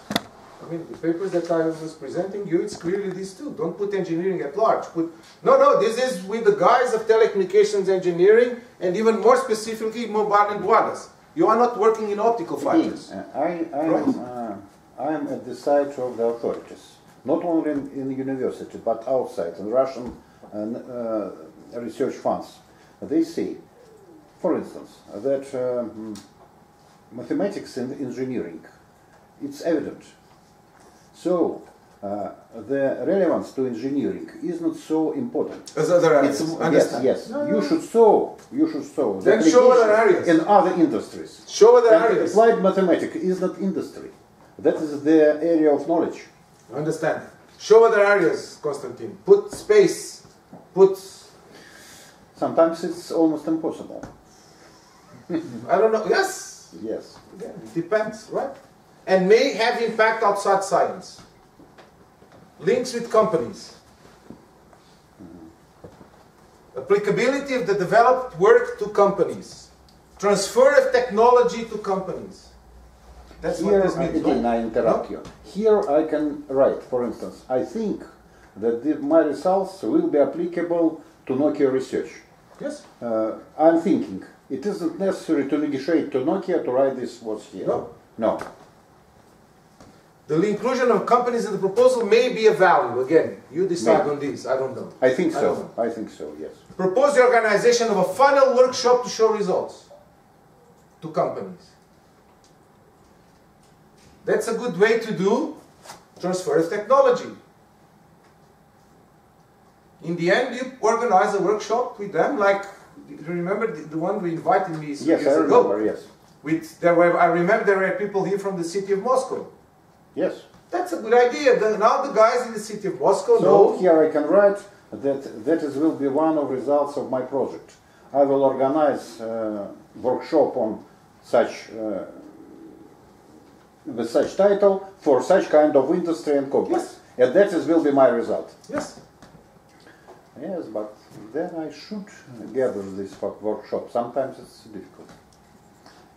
I mean, the papers that I was presenting you, it's clearly these two. Don't put engineering at large. Put no, no. This is with the guise of telecommunications engineering, and even more specifically, mobile and wireless. You are not working in optical fibers. Uh, I, I, am, uh, I am at the side of the authorities, not only in, in university, but outside, in Russian uh, uh, research funds, they say, for instance, that um, mathematics and engineering, it's evident. So uh, the relevance to engineering is not so important. As other areas. It's, yes, yes. No, no, You should show. You should show. the Then show other areas. In other industries. Show other And areas. applied mathematics is not industry. That is the area of knowledge. Understand? Show other areas, Konstantin. Put space. Put. Sometimes it's almost impossible. I don't know. Yes. Yes. It depends, right? And may have impact outside science. Links with companies. Applicability of the developed work to companies. Transfer of technology to companies. That's Here, what this means. again, right? I interrupt you. Here I can write, for instance, I think that the, my results will be applicable to Nokia research. Yes. Uh, I'm thinking it isn't necessary to negotiate to Nokia to write this what's here. No. No. The inclusion of companies in the proposal may be a value. Again, you decide Maybe. on this. I don't know. I think I so. I think so, yes. Propose the organization of a final workshop to show results to companies. That's a good way to do transfer of technology. In the end, you organize a workshop with them, like you remember the, the one we invited me Yes, years I ago. remember, yes. With there were, I remember there were people here from the city of Moscow. Yes. That's a good idea. The, now the guys in the city of Moscow So know. here I can write that that is will be one of results of my project. I will organize uh, workshop on such uh, with such title for such kind of industry and company. Yes. And that is will be my result. Yes. Yes, but then I should gather this workshop. Sometimes it's difficult.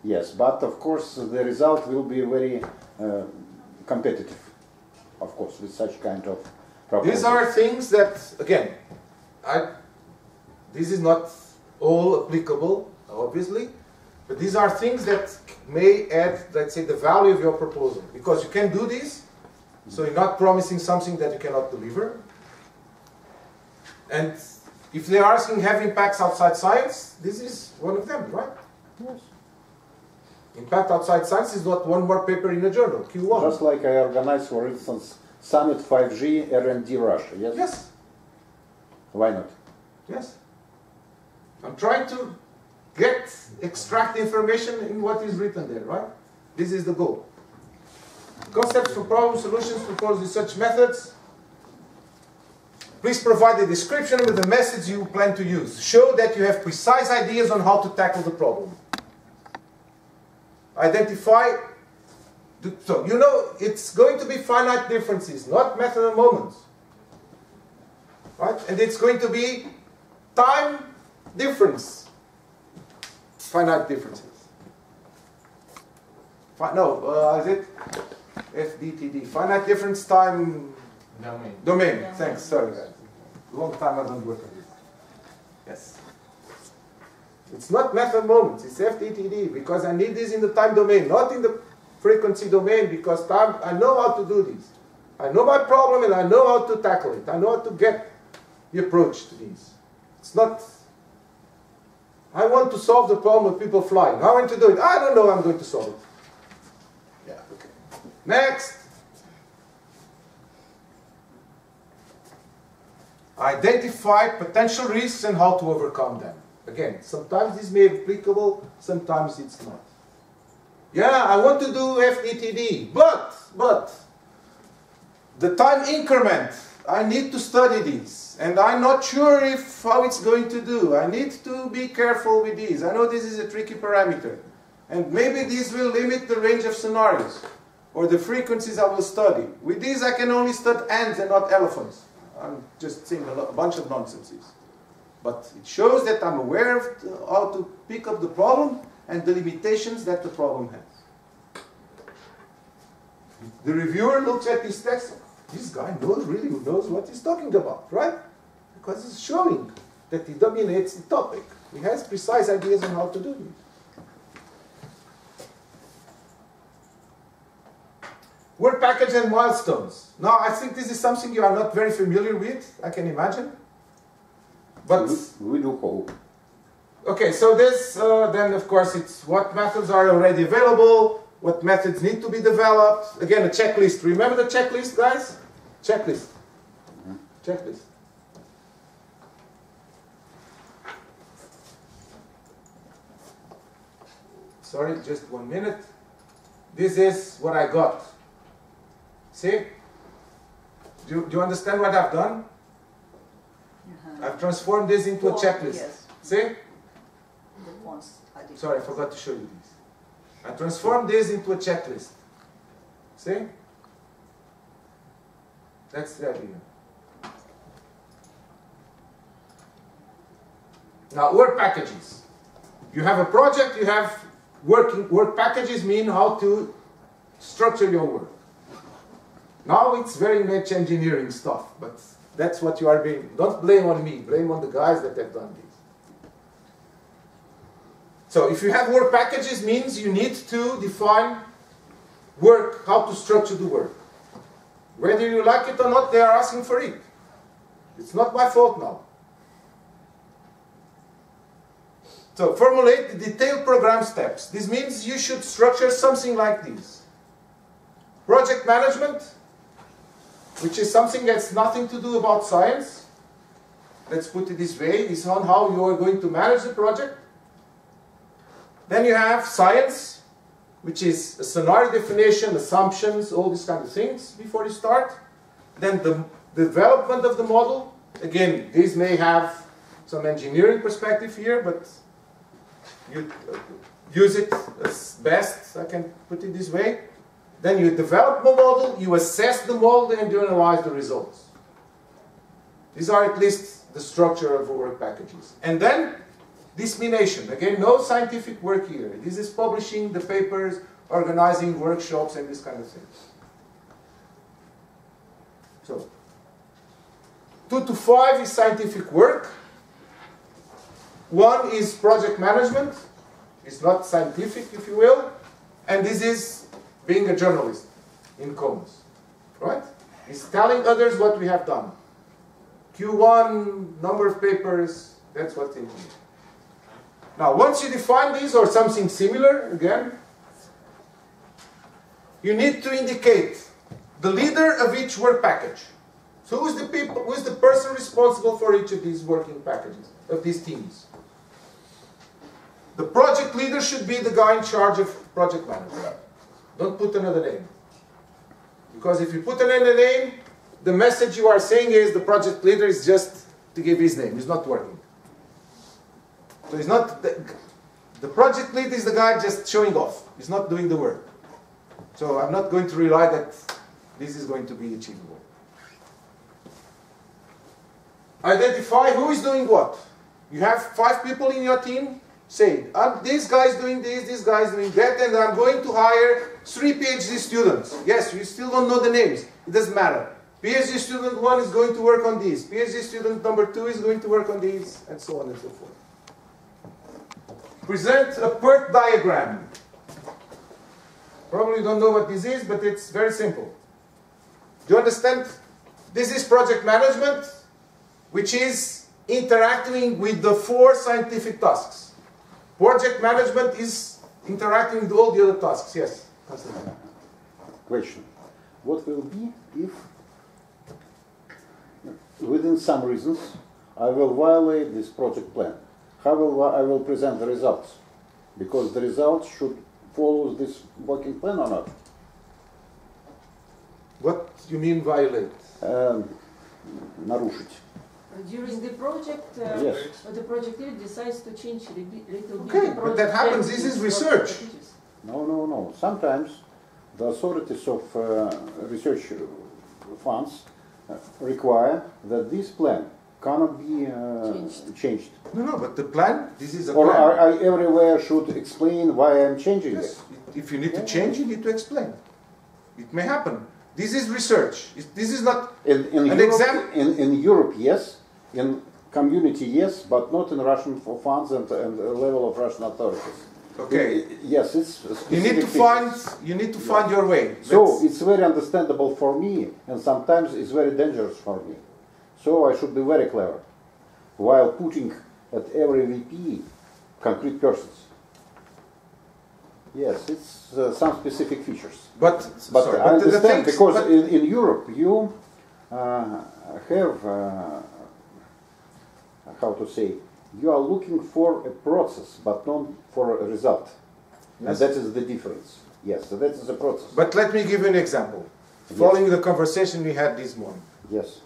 Yes, but of course the result will be very uh, competitive. Of course, with such kind of problems. These are things that, again, I, this is not all applicable, obviously, but these are things that may add, let's say, the value of your proposal. Because you can do this, so you're not promising something that you cannot deliver. And if they're asking have impacts outside science, this is one of them, right? Yes. Impact outside science is not one more paper in a journal, Q1. Just like I organized, for instance, Summit 5G R&D Russia. Yes. Yes, Why not? yes. I'm trying to get, extract information in what is written there, right? This is the goal. Concepts for problem solutions, proposed research methods. Please provide a description with the message you plan to use. Show that you have precise ideas on how to tackle the problem. Identify, the- so you know it's going to be finite differences, not method and moments. Right? And it's going to be time difference. Finite differences. Fi- no, uh, is it FDTD? Finite difference time Domain. domain. Domain. Thanks, sorry guys. Long time I don't work on this. Yes. It's not method moments, it's FDTD because I need this in the time domain, not in the frequency domain because time I know how to do this. I know my problem and I know how to tackle it. I know how to get the approach to this. It's not I want to solve the problem of people flying. How am I going to do it? I don't know how I'm going to solve it. Yeah, okay. Next. Identify potential risks and how to overcome them. Again, sometimes this may be applicable, sometimes it's not. Yeah, I want to do FDTD, but, but, the time increment, I need to study this, and I'm not sure if how it's going to do. I need to be careful with this. I know this is a tricky parameter, and maybe this will limit the range of scenarios or the frequencies I will study. With this, I can only study ants and not elephants. I'm just saying a, a bunch of nonsenses. But it shows that I'm aware of how to pick up the problem and the limitations that the problem has. The reviewer looks at this text. This guy knows really knows what he's talking about, right? Because he's showing that he dominates the topic. He has precise ideas on how to do it. Work package and milestones. Now, I think this is something you are not very familiar with, I can imagine. But We, we do hope. okay, so this uh, then of course it's what methods are already available, what methods need to be developed. Again, a checklist. Remember the checklist, guys? Checklist. Checklist. Sorry, just one minute. This is what I got. See? Do you, do you understand what I've done? I've transformed this into a checklist. yes. See? I. Sorry, I forgot to show you this. I transformed this into a checklist. See? That's the idea. Now, work packages. You have a project, you have working work packages mean how to structure your work. Now it's very much engineering stuff, but that's what you are being. Don't blame on me, blame on the guys that have done this. So if you have work packages means you need to define work, how to structure the work. Whether you like it or not, they are asking for it. It's not my fault now. So formulate the detailed program steps. This means you should structure something like this. Project management, which is something that's nothing to do about science. Let's put it this way, is on how you are going to manage the project. Then you have science, which is a scenario definition, assumptions, all these kind of things before you start. Then the development of the model. Again, this may have some engineering perspective here, but you uh, use it as best, I can put it this way. Then you develop the model, you assess the model, and you analyze the results. These are at least the structure of work packages. And then dissemination. Again, no scientific work here. This is publishing the papers, organizing workshops, and this kind of thing. So, two to five is scientific work. One is project management. It's not scientific, if you will. And this is being a journalist in Commons. Right? It's telling others what we have done. Q1, number of papers, that's what they need. Now, once you define these or something similar, again, you need to indicate the leader of each work package. So who is the people, who is the person responsible for each of these working packages, of these teams? The project leader should be the guy in charge of project management. Don't put another name. Because if you put another name, the message you are saying is the project leader is just to give his name. It's not working. So he's not the, the project lead is the guy just showing off. He's not doing the work. So I'm not going to rely that this is going to be achievable. Identify who is doing what. You have five people in your team. Say, uh, this guy is doing this, this guy is doing that, and I'm going to hire three PhD students. Yes, you still don't know the names. It doesn't matter. PhD student one is going to work on this. PhD student number two is going to work on this, and so on and so forth. Present a PERT diagram. Probably you don't know what this is, but it's very simple. Do you understand? This is project management, which is interacting with the four scientific tasks. Project management is interacting with all the other tasks. Yes, Constantine. Question. What will be if, within some reasons, I will violate this project plan? How will I will present the results? Because the results should follow this working plan or not? What you mean violate? Um, нарушить. During the project, uh, Yes. the project leader decides to change a li- little bit. Okay, the but project that happens. This is with research. packages. No, no, no. Sometimes the authorities of uh, research funds uh, require that this plan cannot be uh, Changed. changed. No, no, but the plan, this is a Or plan. I, I everywhere should explain why I'm changing it. Yes, if you need to change, you need to explain. It may happen. This is research. It- This is not. In, in, An Europe, exam- in, in Europe, yes. In community, yes, but not in Russian for funds and, and level of Russian authorities. Okay. Yes, it's. You need to find. You need to find your way. So it's very understandable for me, and sometimes it's very dangerous for me. So I should be very clever. while putting at every VP concrete persons. Yes, it's uh, some specific features. But, But sorry, I understand things- because in, in Europe you uh, have uh, Uh, how to say you are looking for a process but not for a result, Yes. and that is the difference. Yes, so that is the process. But let me give you an example. Yes. Following the conversation we had this morning. yes,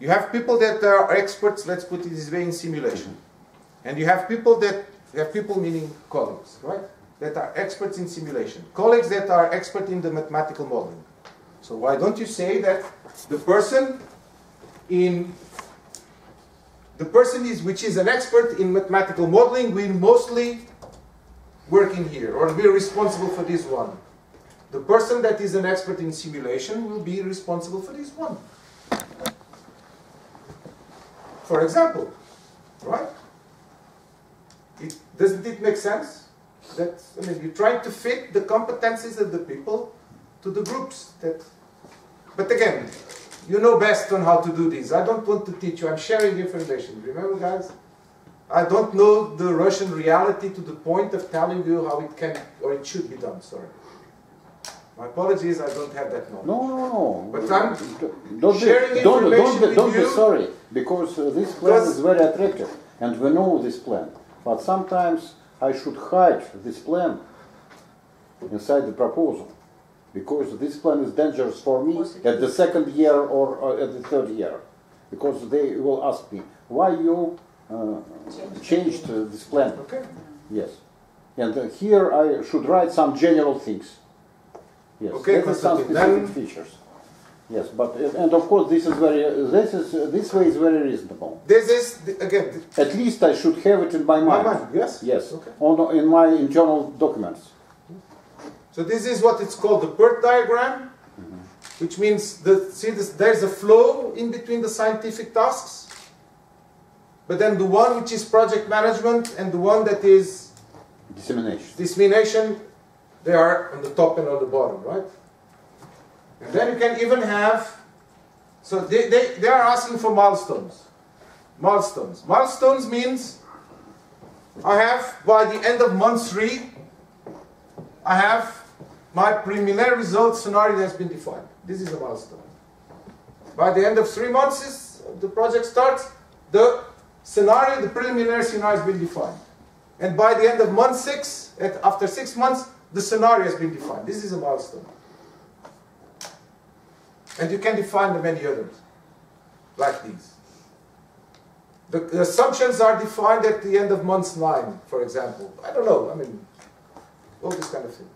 You have people that are experts, let's put it this way, in simulation. And you have people that, you have people meaning colleagues, right? That are experts in simulation. Colleagues that are expert in the mathematical modeling. So why don't you say that the person in, the person is, which is an expert in mathematical modeling will mostly work in here, or be responsible for this one. The person that is an expert in simulation will be responsible for this one. For example, right? It, doesn't it make sense? That I mean, you're trying to fit the competencies of the people to the groups. That, but again, you know best on how to do this. I don't want to teach you. I'm sharing information. Remember, guys? I don't know the Russian reality to the point of telling you how it can or it should be done. Sorry. My apologies. I don't have that knowledge. no, no, no. But I'm don't sharing be, don't, information don't, be, with don't be you sorry because uh, this plan is very attractive and we know this plan. But sometimes I should hide this plan inside the proposal because this plan is dangerous for me at the second year or, or at the third year because they will ask me why you uh, changed uh, this plan. okay. Yes, and uh, here I should write some general things. Yes, Okay, some specific then- features. Yes, but uh, and of course this is very this is uh, this way is very reasonable. This is again At least I should have it in my my mind. mind. Yes. Yes, Okay. on in my internal documents. So this is what it's called the PERT diagram, which means that see this, there's a flow in between the scientific tasks, but then the one which is project management and the one that is Dissemination. dissemination, they are on the top and on the bottom, right? And then you can even have, so they, they, they are asking for milestones. Milestones. Milestones means I have, by the end of month three, I have my preliminary result scenario that's been defined. This is a milestone. By the end of three months, the project starts, the scenario, the preliminary scenario has been defined. And by the end of month six, at, after six months, the scenario has been defined. This is a milestone. And you can define many others, like these. The, the assumptions are defined at the end of month nine, for example. I don't know, I mean, all these kind of things.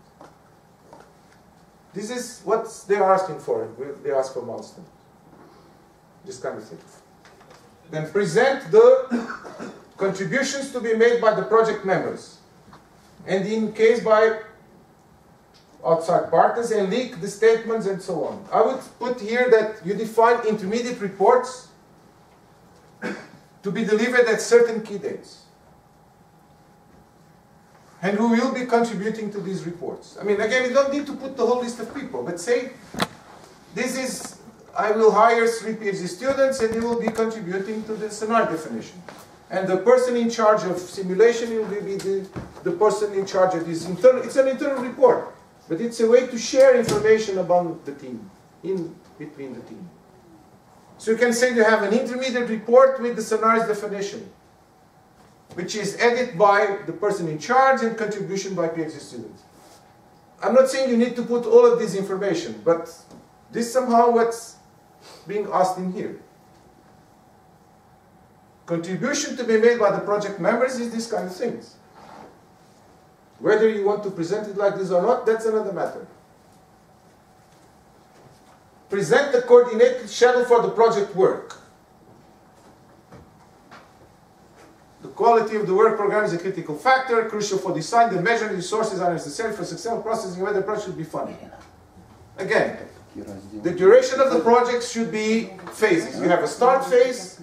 This is what they're asking for. They ask for milestones. This kind of thing. Then present the contributions to be made by the project members. And in case by outside partners and leak the statements and so on. I would put here that you define intermediate reports to be delivered at certain key dates. And who will be contributing to these reports. I mean, again, you don't need to put the whole list of people, but say, this is, I will hire three PhD students and they will be contributing to the scenario definition. And the person in charge of simulation will be the, the person in charge of this internal, it's an internal report. But it's a way to share information about the team, in between the team. So you can say you have an intermediate report with the scenarios definition, which is edited by the person in charge and contribution by PhD students. I'm not saying you need to put all of this information, but this somehow what's being asked in here. Contribution to be made by the project members is these kind of things. Whether you want to present it like this or not, that's another matter. Present the coordinated schedule for the project work. Quality of the work program is a critical factor, crucial for design. The measuring resources are necessary for successful processing whether the project should be funded. Again, the duration of the project should be phases. You have a start phase,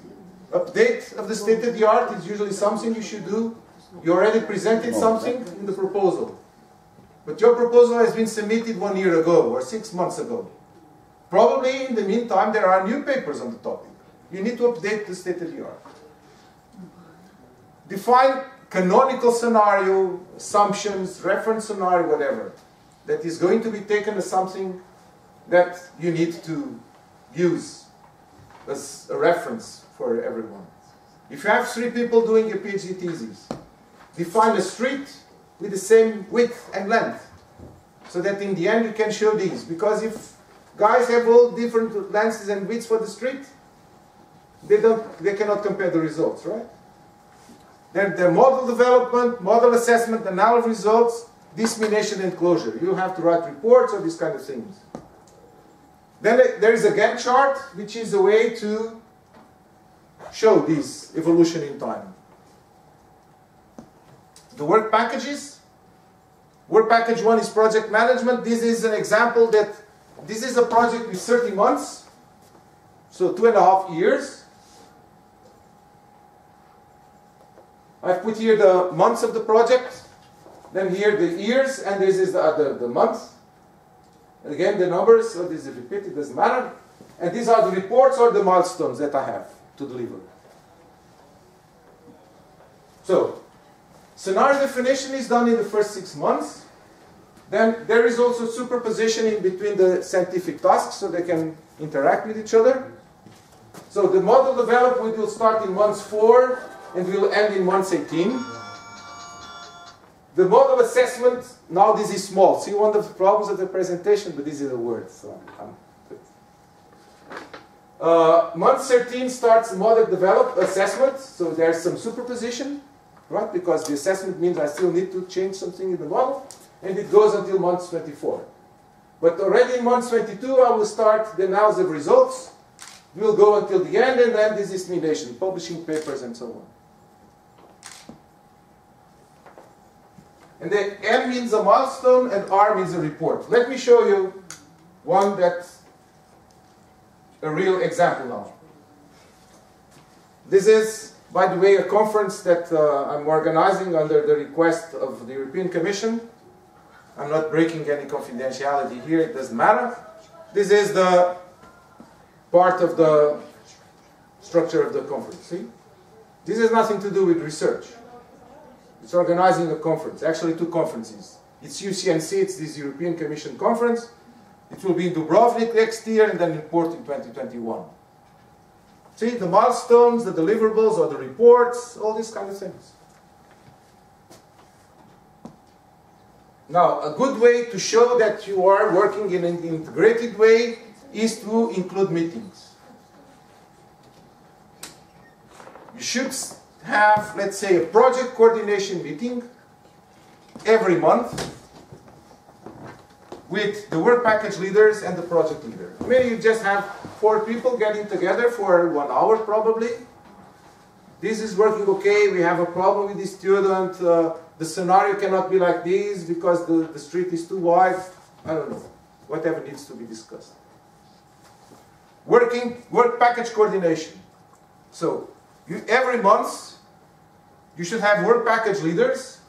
update of the state of the art is usually something you should do. You already presented something in the proposal. But your proposal has been submitted one year ago or six months ago. Probably in the meantime there are new papers on the topic. you need to update the state of the art. Define canonical scenario, assumptions, reference scenario, whatever, that is going to be taken as something that you need to use as a reference for everyone. If you have three people doing a PhD thesis, define a street with the same width and length, so that in the end you can show these. Because if guys have all different lengths and widths for the street, they don't, they cannot compare the results, right? Then the model development, model assessment, analysis results, dissemination and closure. You have to write reports or these kind of things. Then there is a Gantt chart, which is a way to show this evolution in time. The work packages. Work package one is project management. This is an example that this is a project with 30 months, so two and a half years. I've put here the months of the project, then here the years, and this is the, uh, the, the month. And again, the numbers, so this is repeated, doesn't matter. And these are the reports or the milestones that I have to deliver. So, scenario definition is done in the first six months. Then there is also superposition in between the scientific tasks so they can interact with each other. So the model development will start in months 4 and we will end in month 18. The model assessment, now this is small. See one of the problems of the presentation, but this is a word. So I'm uh, month 13 starts model develop assessment, so there's some superposition, right? Because the assessment means I still need to change something in the model, and it goes until month 24. But already in month 22, I will start the analysis of results. We'll go until the end, and then this is dissemination, publishing papers, and so on. And the M means a milestone and R means a report. Let me show you one that's a real example now. This is, by the way, a conference that uh, I'm organizing under the request of the European Commission. I'm not breaking any confidentiality here, it doesn't matter. This is the part of the structure of the conference, see? This has nothing to do with research. It's organizing a conference, actually two conferences. It's EuCNC, it's this European Commission conference. It will be in Dubrovnik next year and then in Porto in 2021. See, the milestones, the deliverables, or the reports, all these kind of things. Now, a good way to show that you are working in an integrated way is to include meetings. You should have, let's say, a project coordination meeting every month with the work package leaders and the project leader. Maybe you just have four people getting together for one hour probably. This is working okay, we have a problem with the student, uh, the scenario cannot be like this because the, the street is too wide. I don't know, whatever needs to be discussed. Working, work package coordination. So, you, every month, you should have work package leaders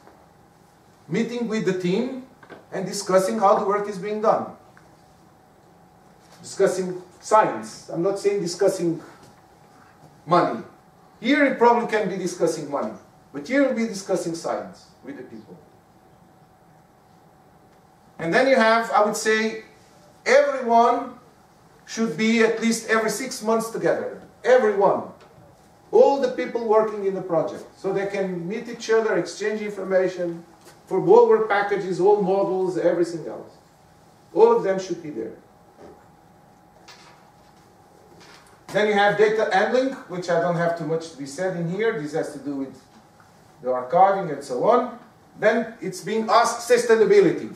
meeting with the team and discussing how the work is being done. Discussing science. I'm not saying discussing money. Here it probably can be discussing money, but here we'll be discussing science with the people. And then you have, I would say, everyone should be at least every six months together. Everyone. All the people working in the project. So they can meet each other, exchange information, for all work packages, all models, everything else. All of them should be there. Then you have data handling, which I don't have too much to be said in here. This has to do with the archiving and so on. Then it's being asked sustainability.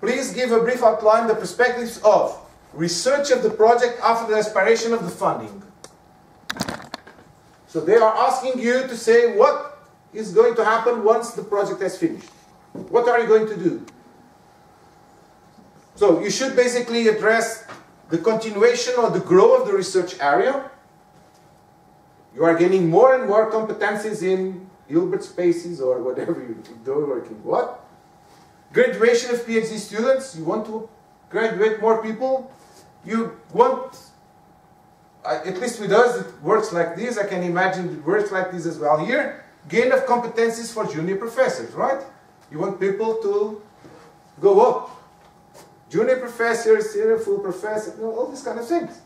Please give a brief outline the perspectives of research of the project after the expiration of the funding. So they are asking you to say what is going to happen once the project has finished. What are you going to do? So you should basically address the continuation or the growth of the research area. You are gaining more and more competencies in Hilbert spaces or whatever you do working. What? Graduation of PhD students. You want to graduate more people. You want at least with us, it works like this. I can imagine it works like this as well here. Gain of competencies for junior professors, right? You want people to go up. Junior professors, senior full professor, you know, all these kind of things.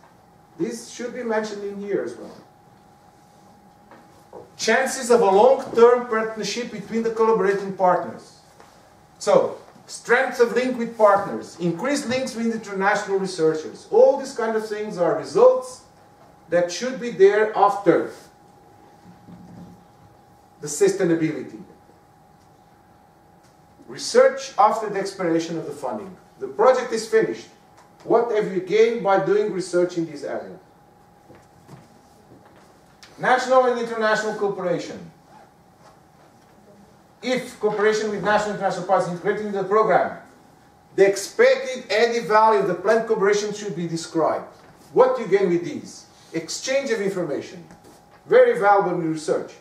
This should be mentioned in here as well. Chances of a long-term partnership between the collaborating partners. So, strength of link with partners, increased links with international researchers. All these kind of things are results that should be there after the sustainability. Research after the expiration of the funding. The project is finished. What have you gained by doing research in this area? National and international cooperation. If cooperation with national and international partners integrated into the program, the expected added value of the planned cooperation should be described. What you gain with these? Exchange of information. Very valuable in research.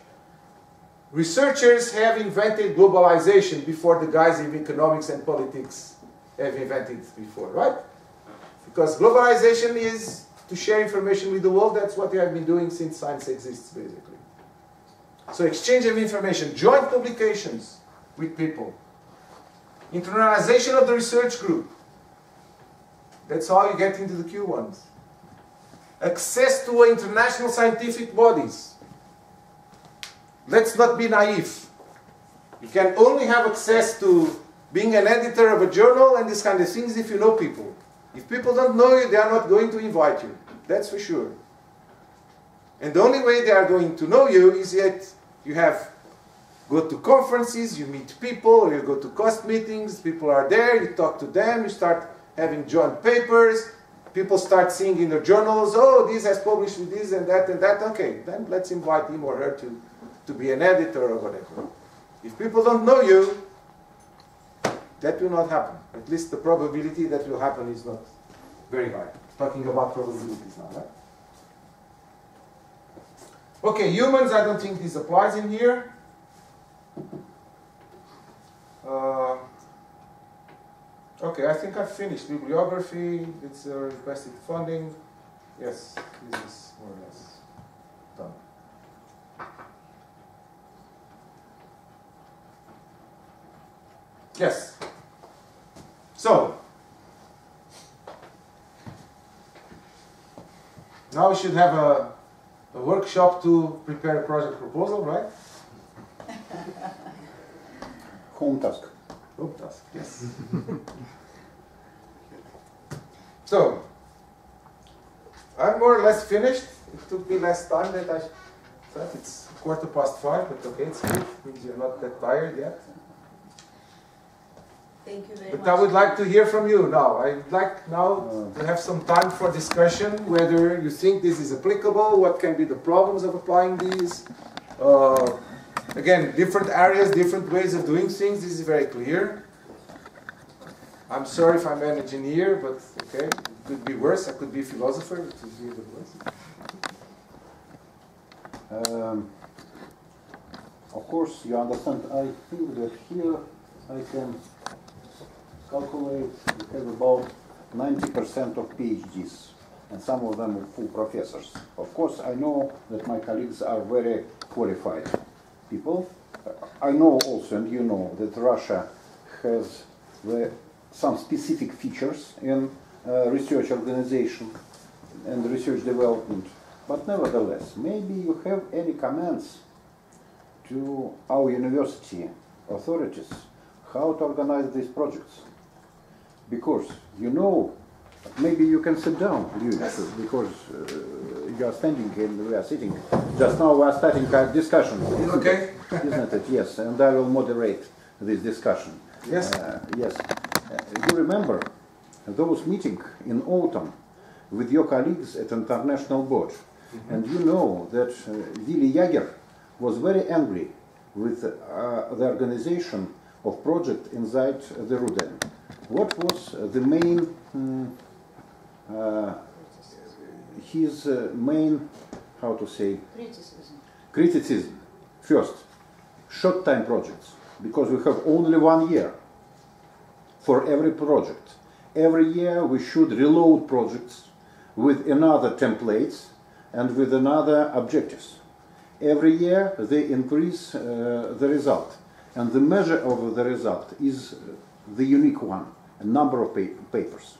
Researchers have invented globalization before the guys in economics and politics have invented it before, right? Because globalization is to share information with the world. That's what they have been doing since science exists, basically. So exchange of information, joint publications with people. Internalization of the research group. That's how you get into the Q1s. Access to international scientific bodies. Let's not be naive. You can only have access to being an editor of a journal and these kind of things if you know people. If people don't know you, they are not going to invite you. That's for sure. And the only way they are going to know you is that you have go to conferences, you meet people, you go to COST meetings, people are there, you talk to them, you start having joint papers, people start seeing in the journals, oh, this has published with this and that and that, okay, then let's invite him or her to, to be an editor or whatever. If people don't know you, that will not happen. At least the probability that will happen is not very high. Talking about probabilities now, right? Okay, humans, I don't think this applies in here. Uh, okay, I think I've finished. Bibliography, it's uh, requested funding. Yes, this is more or less done. Yes. So, now we should have a, a workshop to prepare a project proposal, right? Home task. Home task, yes. so, I'm more or less finished. It took me less time than I thought. It's quarter past five, but okay, it's good. Means you're not that tired yet. Thank you very But much. I would like to hear from you now. I'd like now to have some time for discussion, whether you think this is applicable, what can be the problems of applying these. Uh, again, different areas, different ways of doing things, this is very clear. I'm sorry if I'm an engineer, but okay, it could be worse. I could be a philosopher, could be even worse. Um, of course, you understand, I think that here I can calculate we have about 90% of PhDs and some of them are full professors. Of course, I know that my colleagues are very qualified people. I know also, and you know, that Russia has the, some specific features in uh, research organization and research development. But nevertheless, maybe you have any comments to our university authorities how to organize these projects. Because you know, maybe you can sit down, you, because you are standing and we are sitting. Just now we are starting a discussion. isn't Okay. it? Isn't it? Yes, and I will moderate this discussion. Yes. Uh, yes. Uh, you remember those meeting in autumn with your colleagues at International Board. And you know that uh, Willi Jäger was very angry with uh, the organization of project inside the RUDN. What was the main, mm, uh, his uh, main, how to say, Criticism. criticism. First, short time projects, because we have only one year for every project. Every year we should reload projects with another templates and with another objectives. Every year they increase uh, the result, and the measure of the result is uh, the unique one, a number of pa- papers.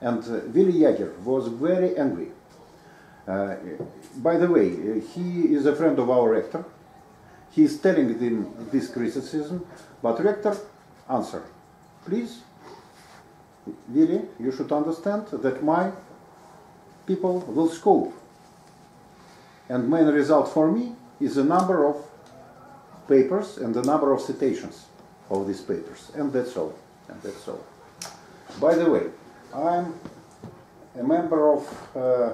And uh, Willi Jäger was very angry. Uh, by the way, uh, he is a friend of our rector. He is telling them this criticism, but rector answer, please, Really, you should understand that my people will scope. And main result for me is the number of papers and the number of citations of these papers, and that's all. And that's all. By the way, I'm a member of uh, uh,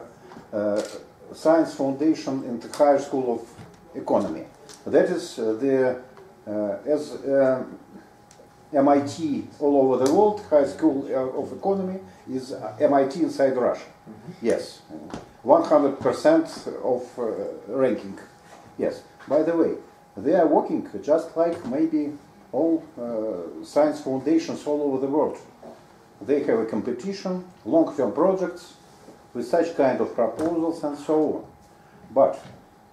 Science Foundation in the Higher School of Economy. That is uh, the uh, as uh, MIT all over the world, High School uh, of Economy is uh, MIT inside Russia. Yes, 100% of uh, ranking. Yes. By the way, they are working just like maybe all uh, science foundations all over the world. They have a competition, long-term projects with such kind of proposals and so on. But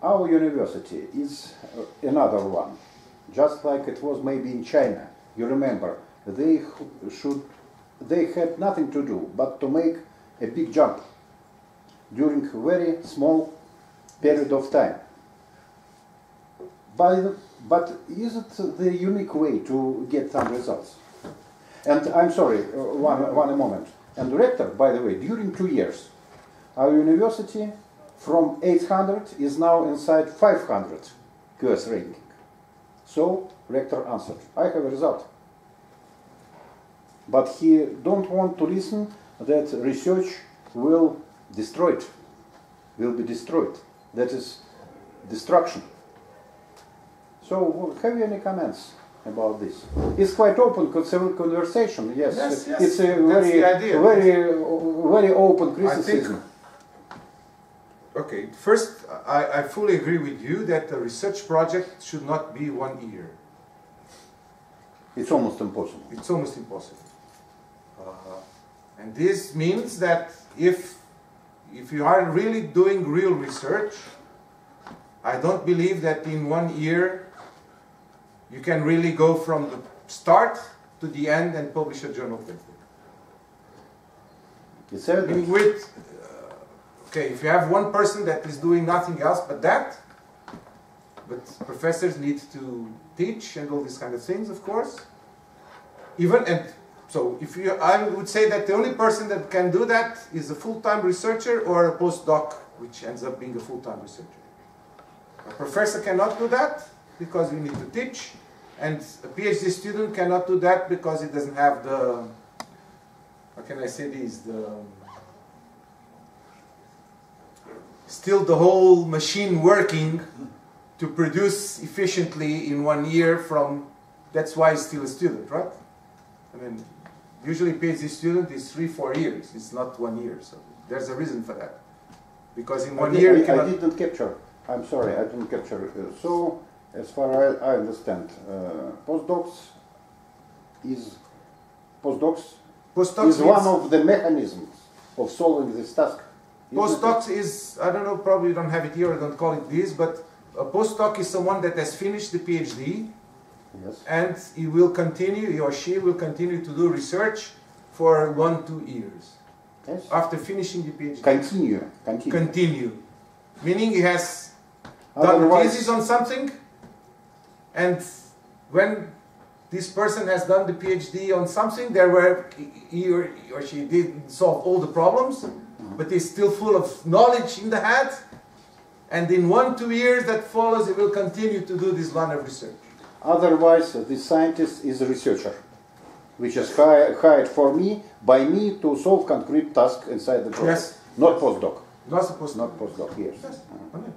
our university is uh, another one, just like it was maybe in China. You remember, they should, they had nothing to do but to make a big jump during a very small period of time. But is it the unique way to get some results? And I'm sorry, uh, one, one moment. And rector, by the way, during two years, our university from 800 is now inside 500 QS ranking. So rector answered, I have a result. But he don't want to listen that research will destroy it, will be destroyed. That is destruction. So have you any comments about this? It's quite open conversation. Yes, Yes, yes. it's a very, very, very open criticism. Okay, first, I, I fully agree with you that a research project should not be one year. It's almost impossible. It's almost impossible. Uh, and this means that if, if you are really doing real research, I don't believe that in one year you can really go from the start to the end and publish a journal paper. It's evident. with, okay, if you have one person that is doing nothing else but that, but professors need to teach and all these kind of things, of course. Even and so, if you, I would say that the only person that can do that is a full-time researcher or a postdoc, which ends up being a full-time researcher. A professor cannot do that because you need to teach, and a PhD student cannot do that because he doesn't have the how can I say this? The still the whole machine working to produce efficiently in one year from that's why he's still a student, right? I mean, usually PhD student is three, four years. It's not one year. So there's a reason for that. Because in I one did- year I, I didn't capture. I'm sorry, I didn't capture. Uh, So, as far as I understand, uh, postdocs is postdocs Postdocs is one of the mechanisms of solving this task. Isn't? Postdocs is, I don't know, probably you don't have it here, I don't call it this, but a postdoc is someone that has finished the PhD Yes. and he will continue, he or she will continue to do research for one, two years Yes. after finishing the PhD. Continue. Continue. Continue. Meaning he has done a Otherwise- thesis on something and when this person has done the PhD on something, there were he or, he or she didn't solve all the problems, but he's still full of knowledge in the head. And in one, two years that follows, he will continue to do this line of research. Otherwise, the scientist is a researcher, which is hi- hired for me by me to solve concrete task inside the project. Yes. Not postdoc. Not to. Not postdoc. Yes. Yes. Okay.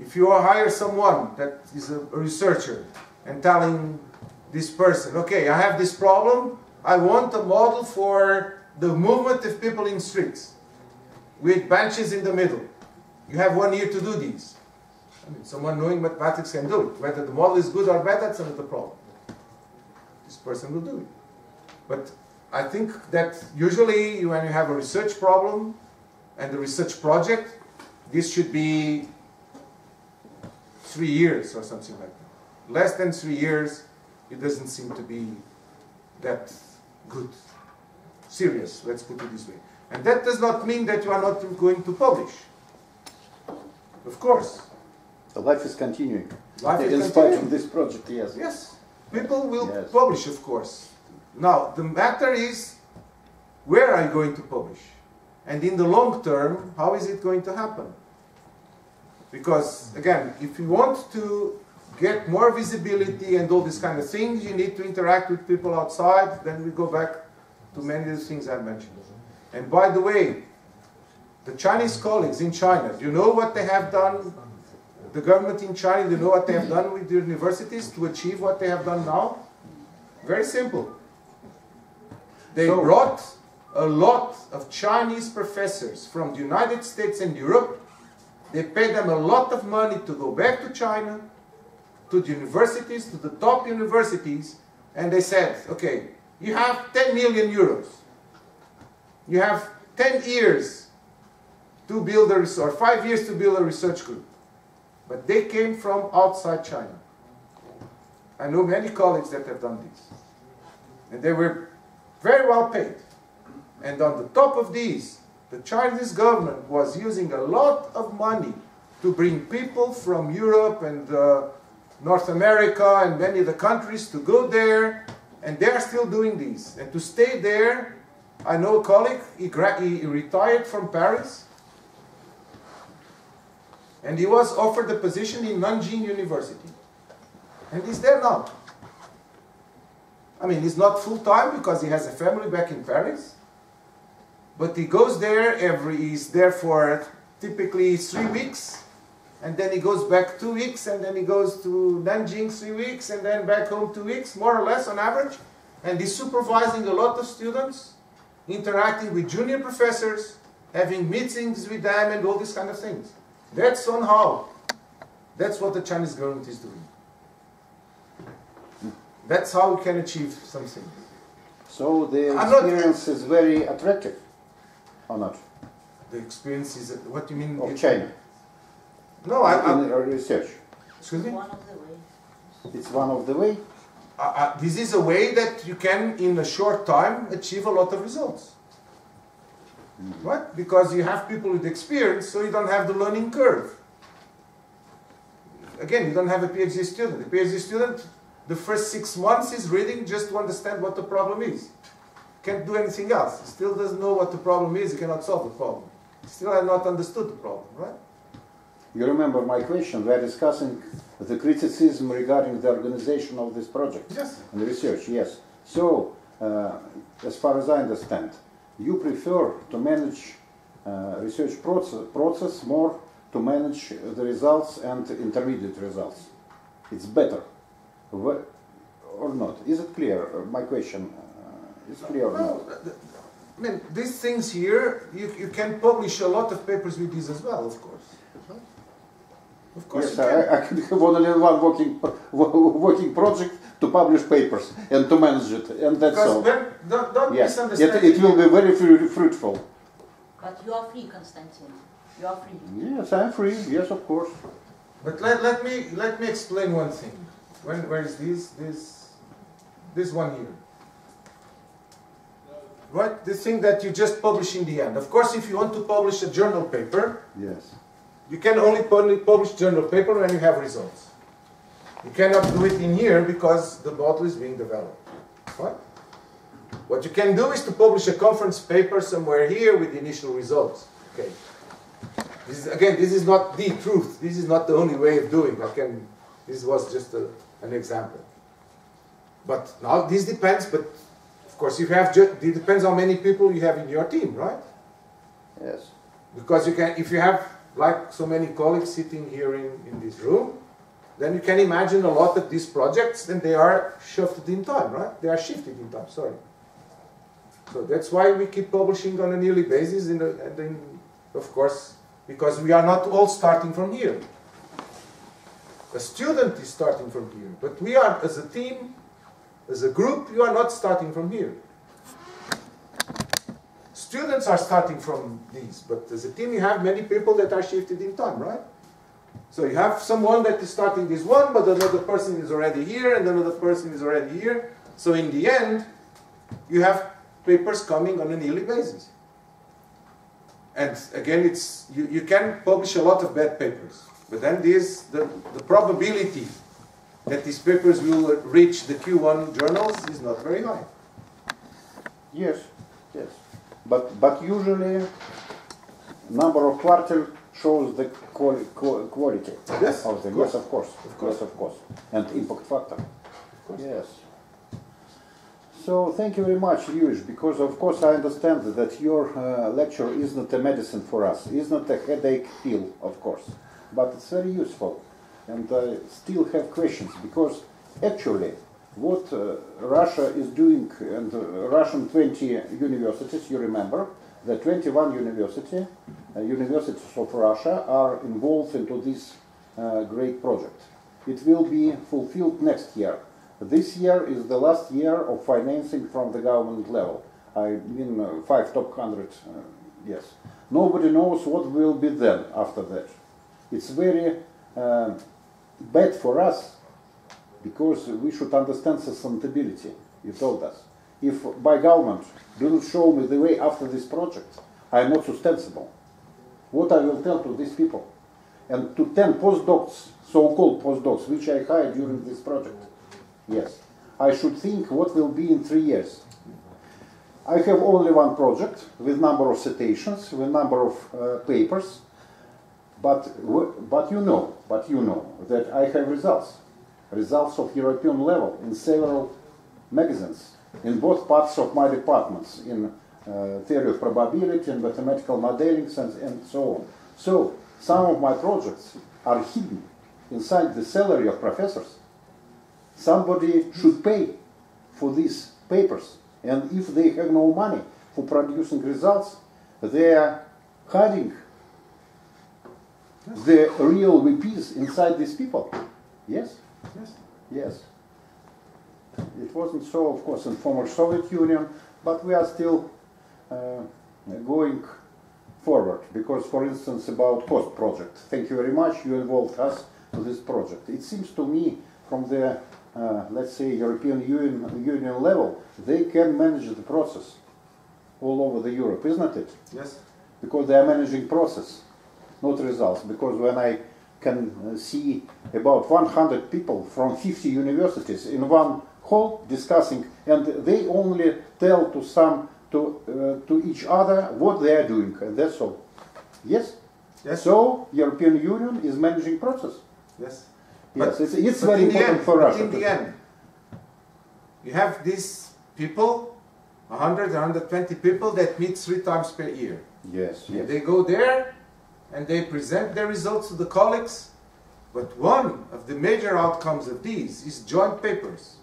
If you hire someone that is a researcher and telling this person, okay, I have this problem, I want a model for the movement of people in streets with benches in the middle. You have one year to do these. I mean, someone knowing mathematics can do it. Whether the model is good or bad, that's another problem. This person will do it. But I think that usually when you have a research problem and a research project, this should be three years or something like that. Less than three years, it doesn't seem to be that good, serious, let's put it this way. And that does not mean that you are not going to publish. Of course, The life is continuing. life In is spite continuing. of this project, yes. Yes, people will Yes. publish, of course. Now, the matter is, where are you going to publish? And in the long term, how is it going to happen? Because, again, if you want to get more visibility and all these kind of things, you need to interact with people outside, then we go back to many of the things I mentioned. And by the way, the Chinese colleagues in China, do you know what they have done the government in China, do you know what they have done with the universities to achieve what they have done now? Very simple. They So- brought a lot of Chinese professors from the United States and Europe. They paid them a lot of money to go back to China, to the universities, to the top universities, and they said, okay, you have 10 million euros. You have 10 years to build a or five years to build a research group. But they came from outside China. I know many colleagues that have done this. And they were very well paid. And on the top of these, the Chinese government was using a lot of money to bring people from Europe and uh, North America and many of the countries to go there. And they are still doing this. And to stay there, I know a colleague, he, he retired from Paris and he was offered a position in Nanjing University. And he's there now. I mean, he's not full time because he has a family back in Paris. But he goes there every, he's there for typically three weeks. And then he goes back two weeks, and then he goes to Nanjing three weeks, and then back home two weeks, more or less on average. And he's supervising a lot of students, interacting with junior professors, having meetings with them, and all these kind of things. That's on how. That's what the Chinese government is doing. That's how we can achieve something. So the I'm not- experience is very attractive, or not, The experience is what do you mean? of China No, I, I, in uh, research. excuse me. One of the ways. It's one of the way. Uh, uh, this is a way that you can, in a short time, achieve a lot of results. What? Because you have people with experience, so you don't have the learning curve. Again, you don't have a PhD student. A PhD student, the first six months is reading just to understand what the problem is. Can't do anything else. Still doesn't know what the problem is. He cannot solve the problem. Still have not understood the problem, right? You remember my question, we are discussing the criticism regarding the organization of this project Yes. and research, yes. So, uh, as far as I understand, you prefer to manage uh, research process, process more to manage the results and intermediate results. It's better, or not? Is it clear? Uh, My question uh, is clear or Well, not? th- th- I mean, these things here, you, you can publish a lot of papers with these as well, of course. Of course Yes, you can. I, I can have only one working, working project to publish papers and to manage it, and that's Because all. when, don't, don't Yes, it, misunderstand. it will be very fru- fruitful. But you are free, Konstantin. You are free. Yes, I'm free. Yes, of course. But let, let me let me explain one thing. When where is this this this one here? Right, the thing that you just publish in the end. Of course, if you want to publish a journal paper, Yes. You can only publish journal paper when you have results. You cannot do it in here because the model is being developed. Right? What you can do is to publish a conference paper somewhere here with the initial results. Okay. This is, again, this is not the truth. This is not the only way of doing. I can. This was just a, an example. But now this depends. But of course, you have. Ju- it depends how many people you have in your team, right? Yes. Because you can, if you have like so many colleagues sitting here in, in this room, then you can imagine a lot of these projects and they are shifted in time, right? They are shifted in time, sorry. So that's why we keep publishing on a yearly basis in the, and then, of course, because we are not all starting from here. A student is starting from here, but we are, as a team, as a group, you are not starting from here. Students are starting from these, but as a team you have many people that are shifted in time, right? So you have someone that is starting this one, but another person is already here, and another person is already here. So in the end, you have papers coming on a yearly basis. And again, it's you, you can publish a lot of bad papers, but then this the, the probability that these papers will reach the Q1 journals is not very high. Yes, yes. But, but usually, number of quarter shows the quali- quality Yes, of course. Yes, of course. Of course. Yes, of course. And impact factor. course. Yes. So thank you very much, Yush, because of course I understand that your uh, lecture is not a medicine for us, is not a headache pill, of course, but it's very useful. And I still have questions because actually what uh, Russia is doing, and uh, Russian 20 universities, you remember, the 21 university, uh, universities of Russia are involved into this uh, great project. It will be fulfilled next year. This year is the last year of financing from the government level. I mean, uh, five top hundred, uh, yes. Nobody knows what will be then after that. It's very bad for us because we should understand sustainability, you told us. If by government do not show me the way after this project, I am not sustainable. What I will tell to these people? And to 10 postdocs, so-called postdocs, which I hired during this project. Yes. I should think what will be in three years. I have only one project with number of citations, with number of uh, papers, but, but you know, but you know that I have results, results of European level in several magazines, in both parts of my departments, in uh, theory of probability and mathematical modeling and, and so on. So some of my projects are hidden inside the salary of professors. Somebody should pay for these papers, and if they have no money for producing results, they are hiding the real VPs inside these people. Yes? Yes. Yes. It wasn't so, of course, in former Soviet Union, but we are still uh, going forward because, for instance, about COST project. Thank you very much. You involved us in this project. It seems to me, from the uh, let's say European Union, Union level, they can manage the process all over the Europe, isn't it? Yes. because they are managing process, not results. Because when I can uh, see about 100 people from 50 universities in one hall discussing, and they only tell to some to uh, to each other what they are doing, and that's all. Yes. Yes. So European Union is managing process. Yes. Yes, But- it's, it's very in the important end, for Russia. In the end, you have these people, 100, 120 people that meet three times per year. Yes, yes. They go there and they present their results to the colleagues. But one of the major outcomes of these is joint papers.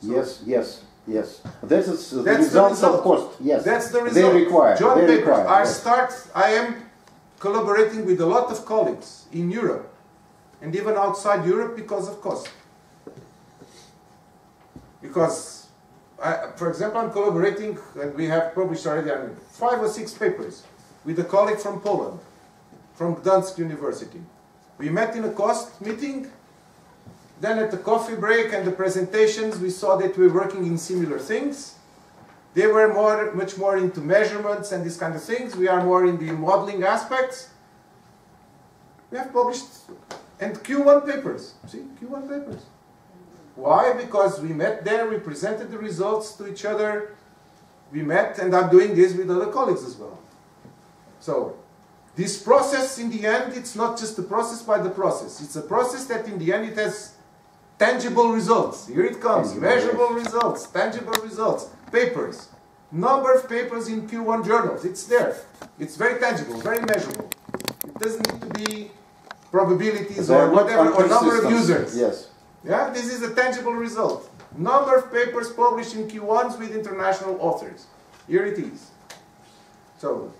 So Yes, yes, yes. That is the That's the results of result. COST. Yes, That's the result. They require. joint they papers. require. I yes. start. I am collaborating with a lot of colleagues in Europe and even outside Europe because of COST. Because, I, for example, I'm collaborating, and we have published already five or six papers with a colleague from Poland, from Gdansk University. We met in a COST meeting. Then at the coffee break and the presentations, we saw that we were working in similar things. They were more, much more into measurements and these kind of things. We are more in the modeling aspects. We have published and Q1 papers. See, Q1 papers. Why? Because we met there, we presented the results to each other. We met, and I'm doing this with other colleagues as well. So, this process, in the end, it's not just a process by the process. It's a process that, in the end, it has tangible results. Here it comes. Measurable results, tangible results, papers. Number of papers in Q1 journals. It's there. It's very tangible, very measurable. It doesn't need to be probabilities or whatever, or number of users. Yes. Yeah, this is a tangible result. Number of papers published in Q1s with international authors. Here it is. So,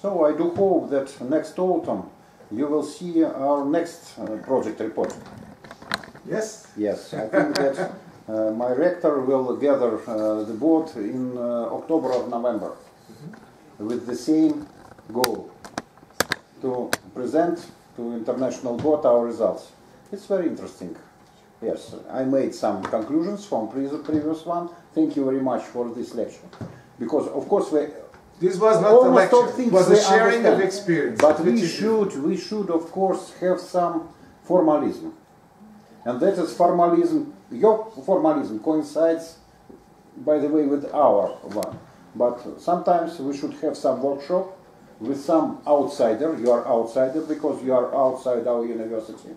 So I do hope that next autumn you will see our next uh, project report. yes, Yes, I think that Uh, my rector will gather uh, the board in uh, October or November with the same goal to present to international board our results. It's very interesting. Yes, I made some conclusions from previous one. Thank you very much for this lecture. Because of course we, This was not a Almost all lecture, it things was a sharing of experience. But we should, we should of course have some formalism. And that is formalism, your formalism coincides, by the way, with our one. But sometimes we should have some workshop with some outsider, you are outsider because you are outside our university.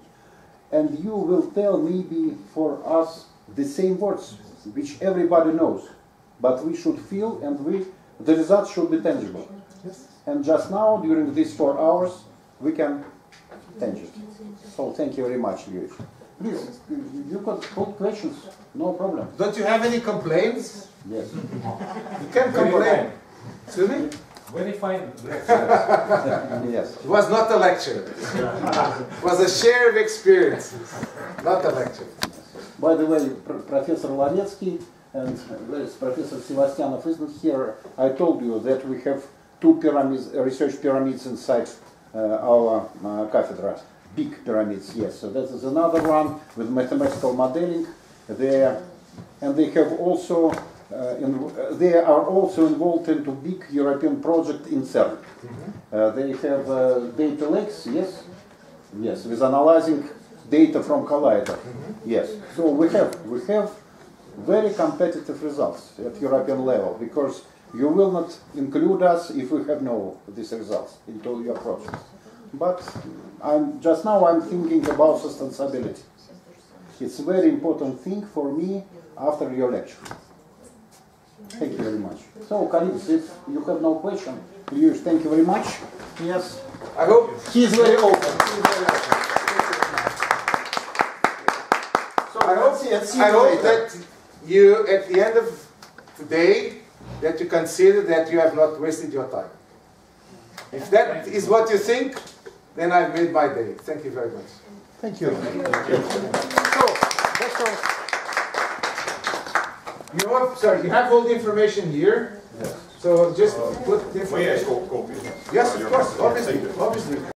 And you will tell maybe for us the same words, which everybody knows. But we should feel and we, the results should be tangible. And just now, during these four hours, we can change it. So thank you very much, Luis. Please, you got put questions, no problem. Don't you have any complaints? Yes. You can complain. Excuse me? Very fine. Yes. It was not a lecture. It was a share of experiences, not a lecture. By the way, Pr- Professor Loretsky and is Professor Sevastianov isn't here. I told you that we have two pyramids, uh, research pyramids inside uh, our uh, cathedra. Big pyramids, yes. So that is another one with mathematical modeling. There, and they have also uh, in, uh, they are also involved into big European project in CERN. Uh, they have uh, data lakes, yes, yes, with analyzing data from Collider. Yes. So we have we have very competitive results at European level because you will not include us if we have no these results into your project. But I'm just now I'm thinking about sustainability. It's a very important thing for me after your lecture. Thank you very much. So, colleagues, if you have no question, please, thank you very much. Yes, I hope he is very open. So, I hope, see, see I hope that you, at the end of today, that you consider that you have not wasted your time. If that is what you think, then I've made my day. Thank you very much. Thank you. So, that's all. You have, sorry, you have all the information here. So just put the May I information. copy? Yes, of course, obviously, obviously.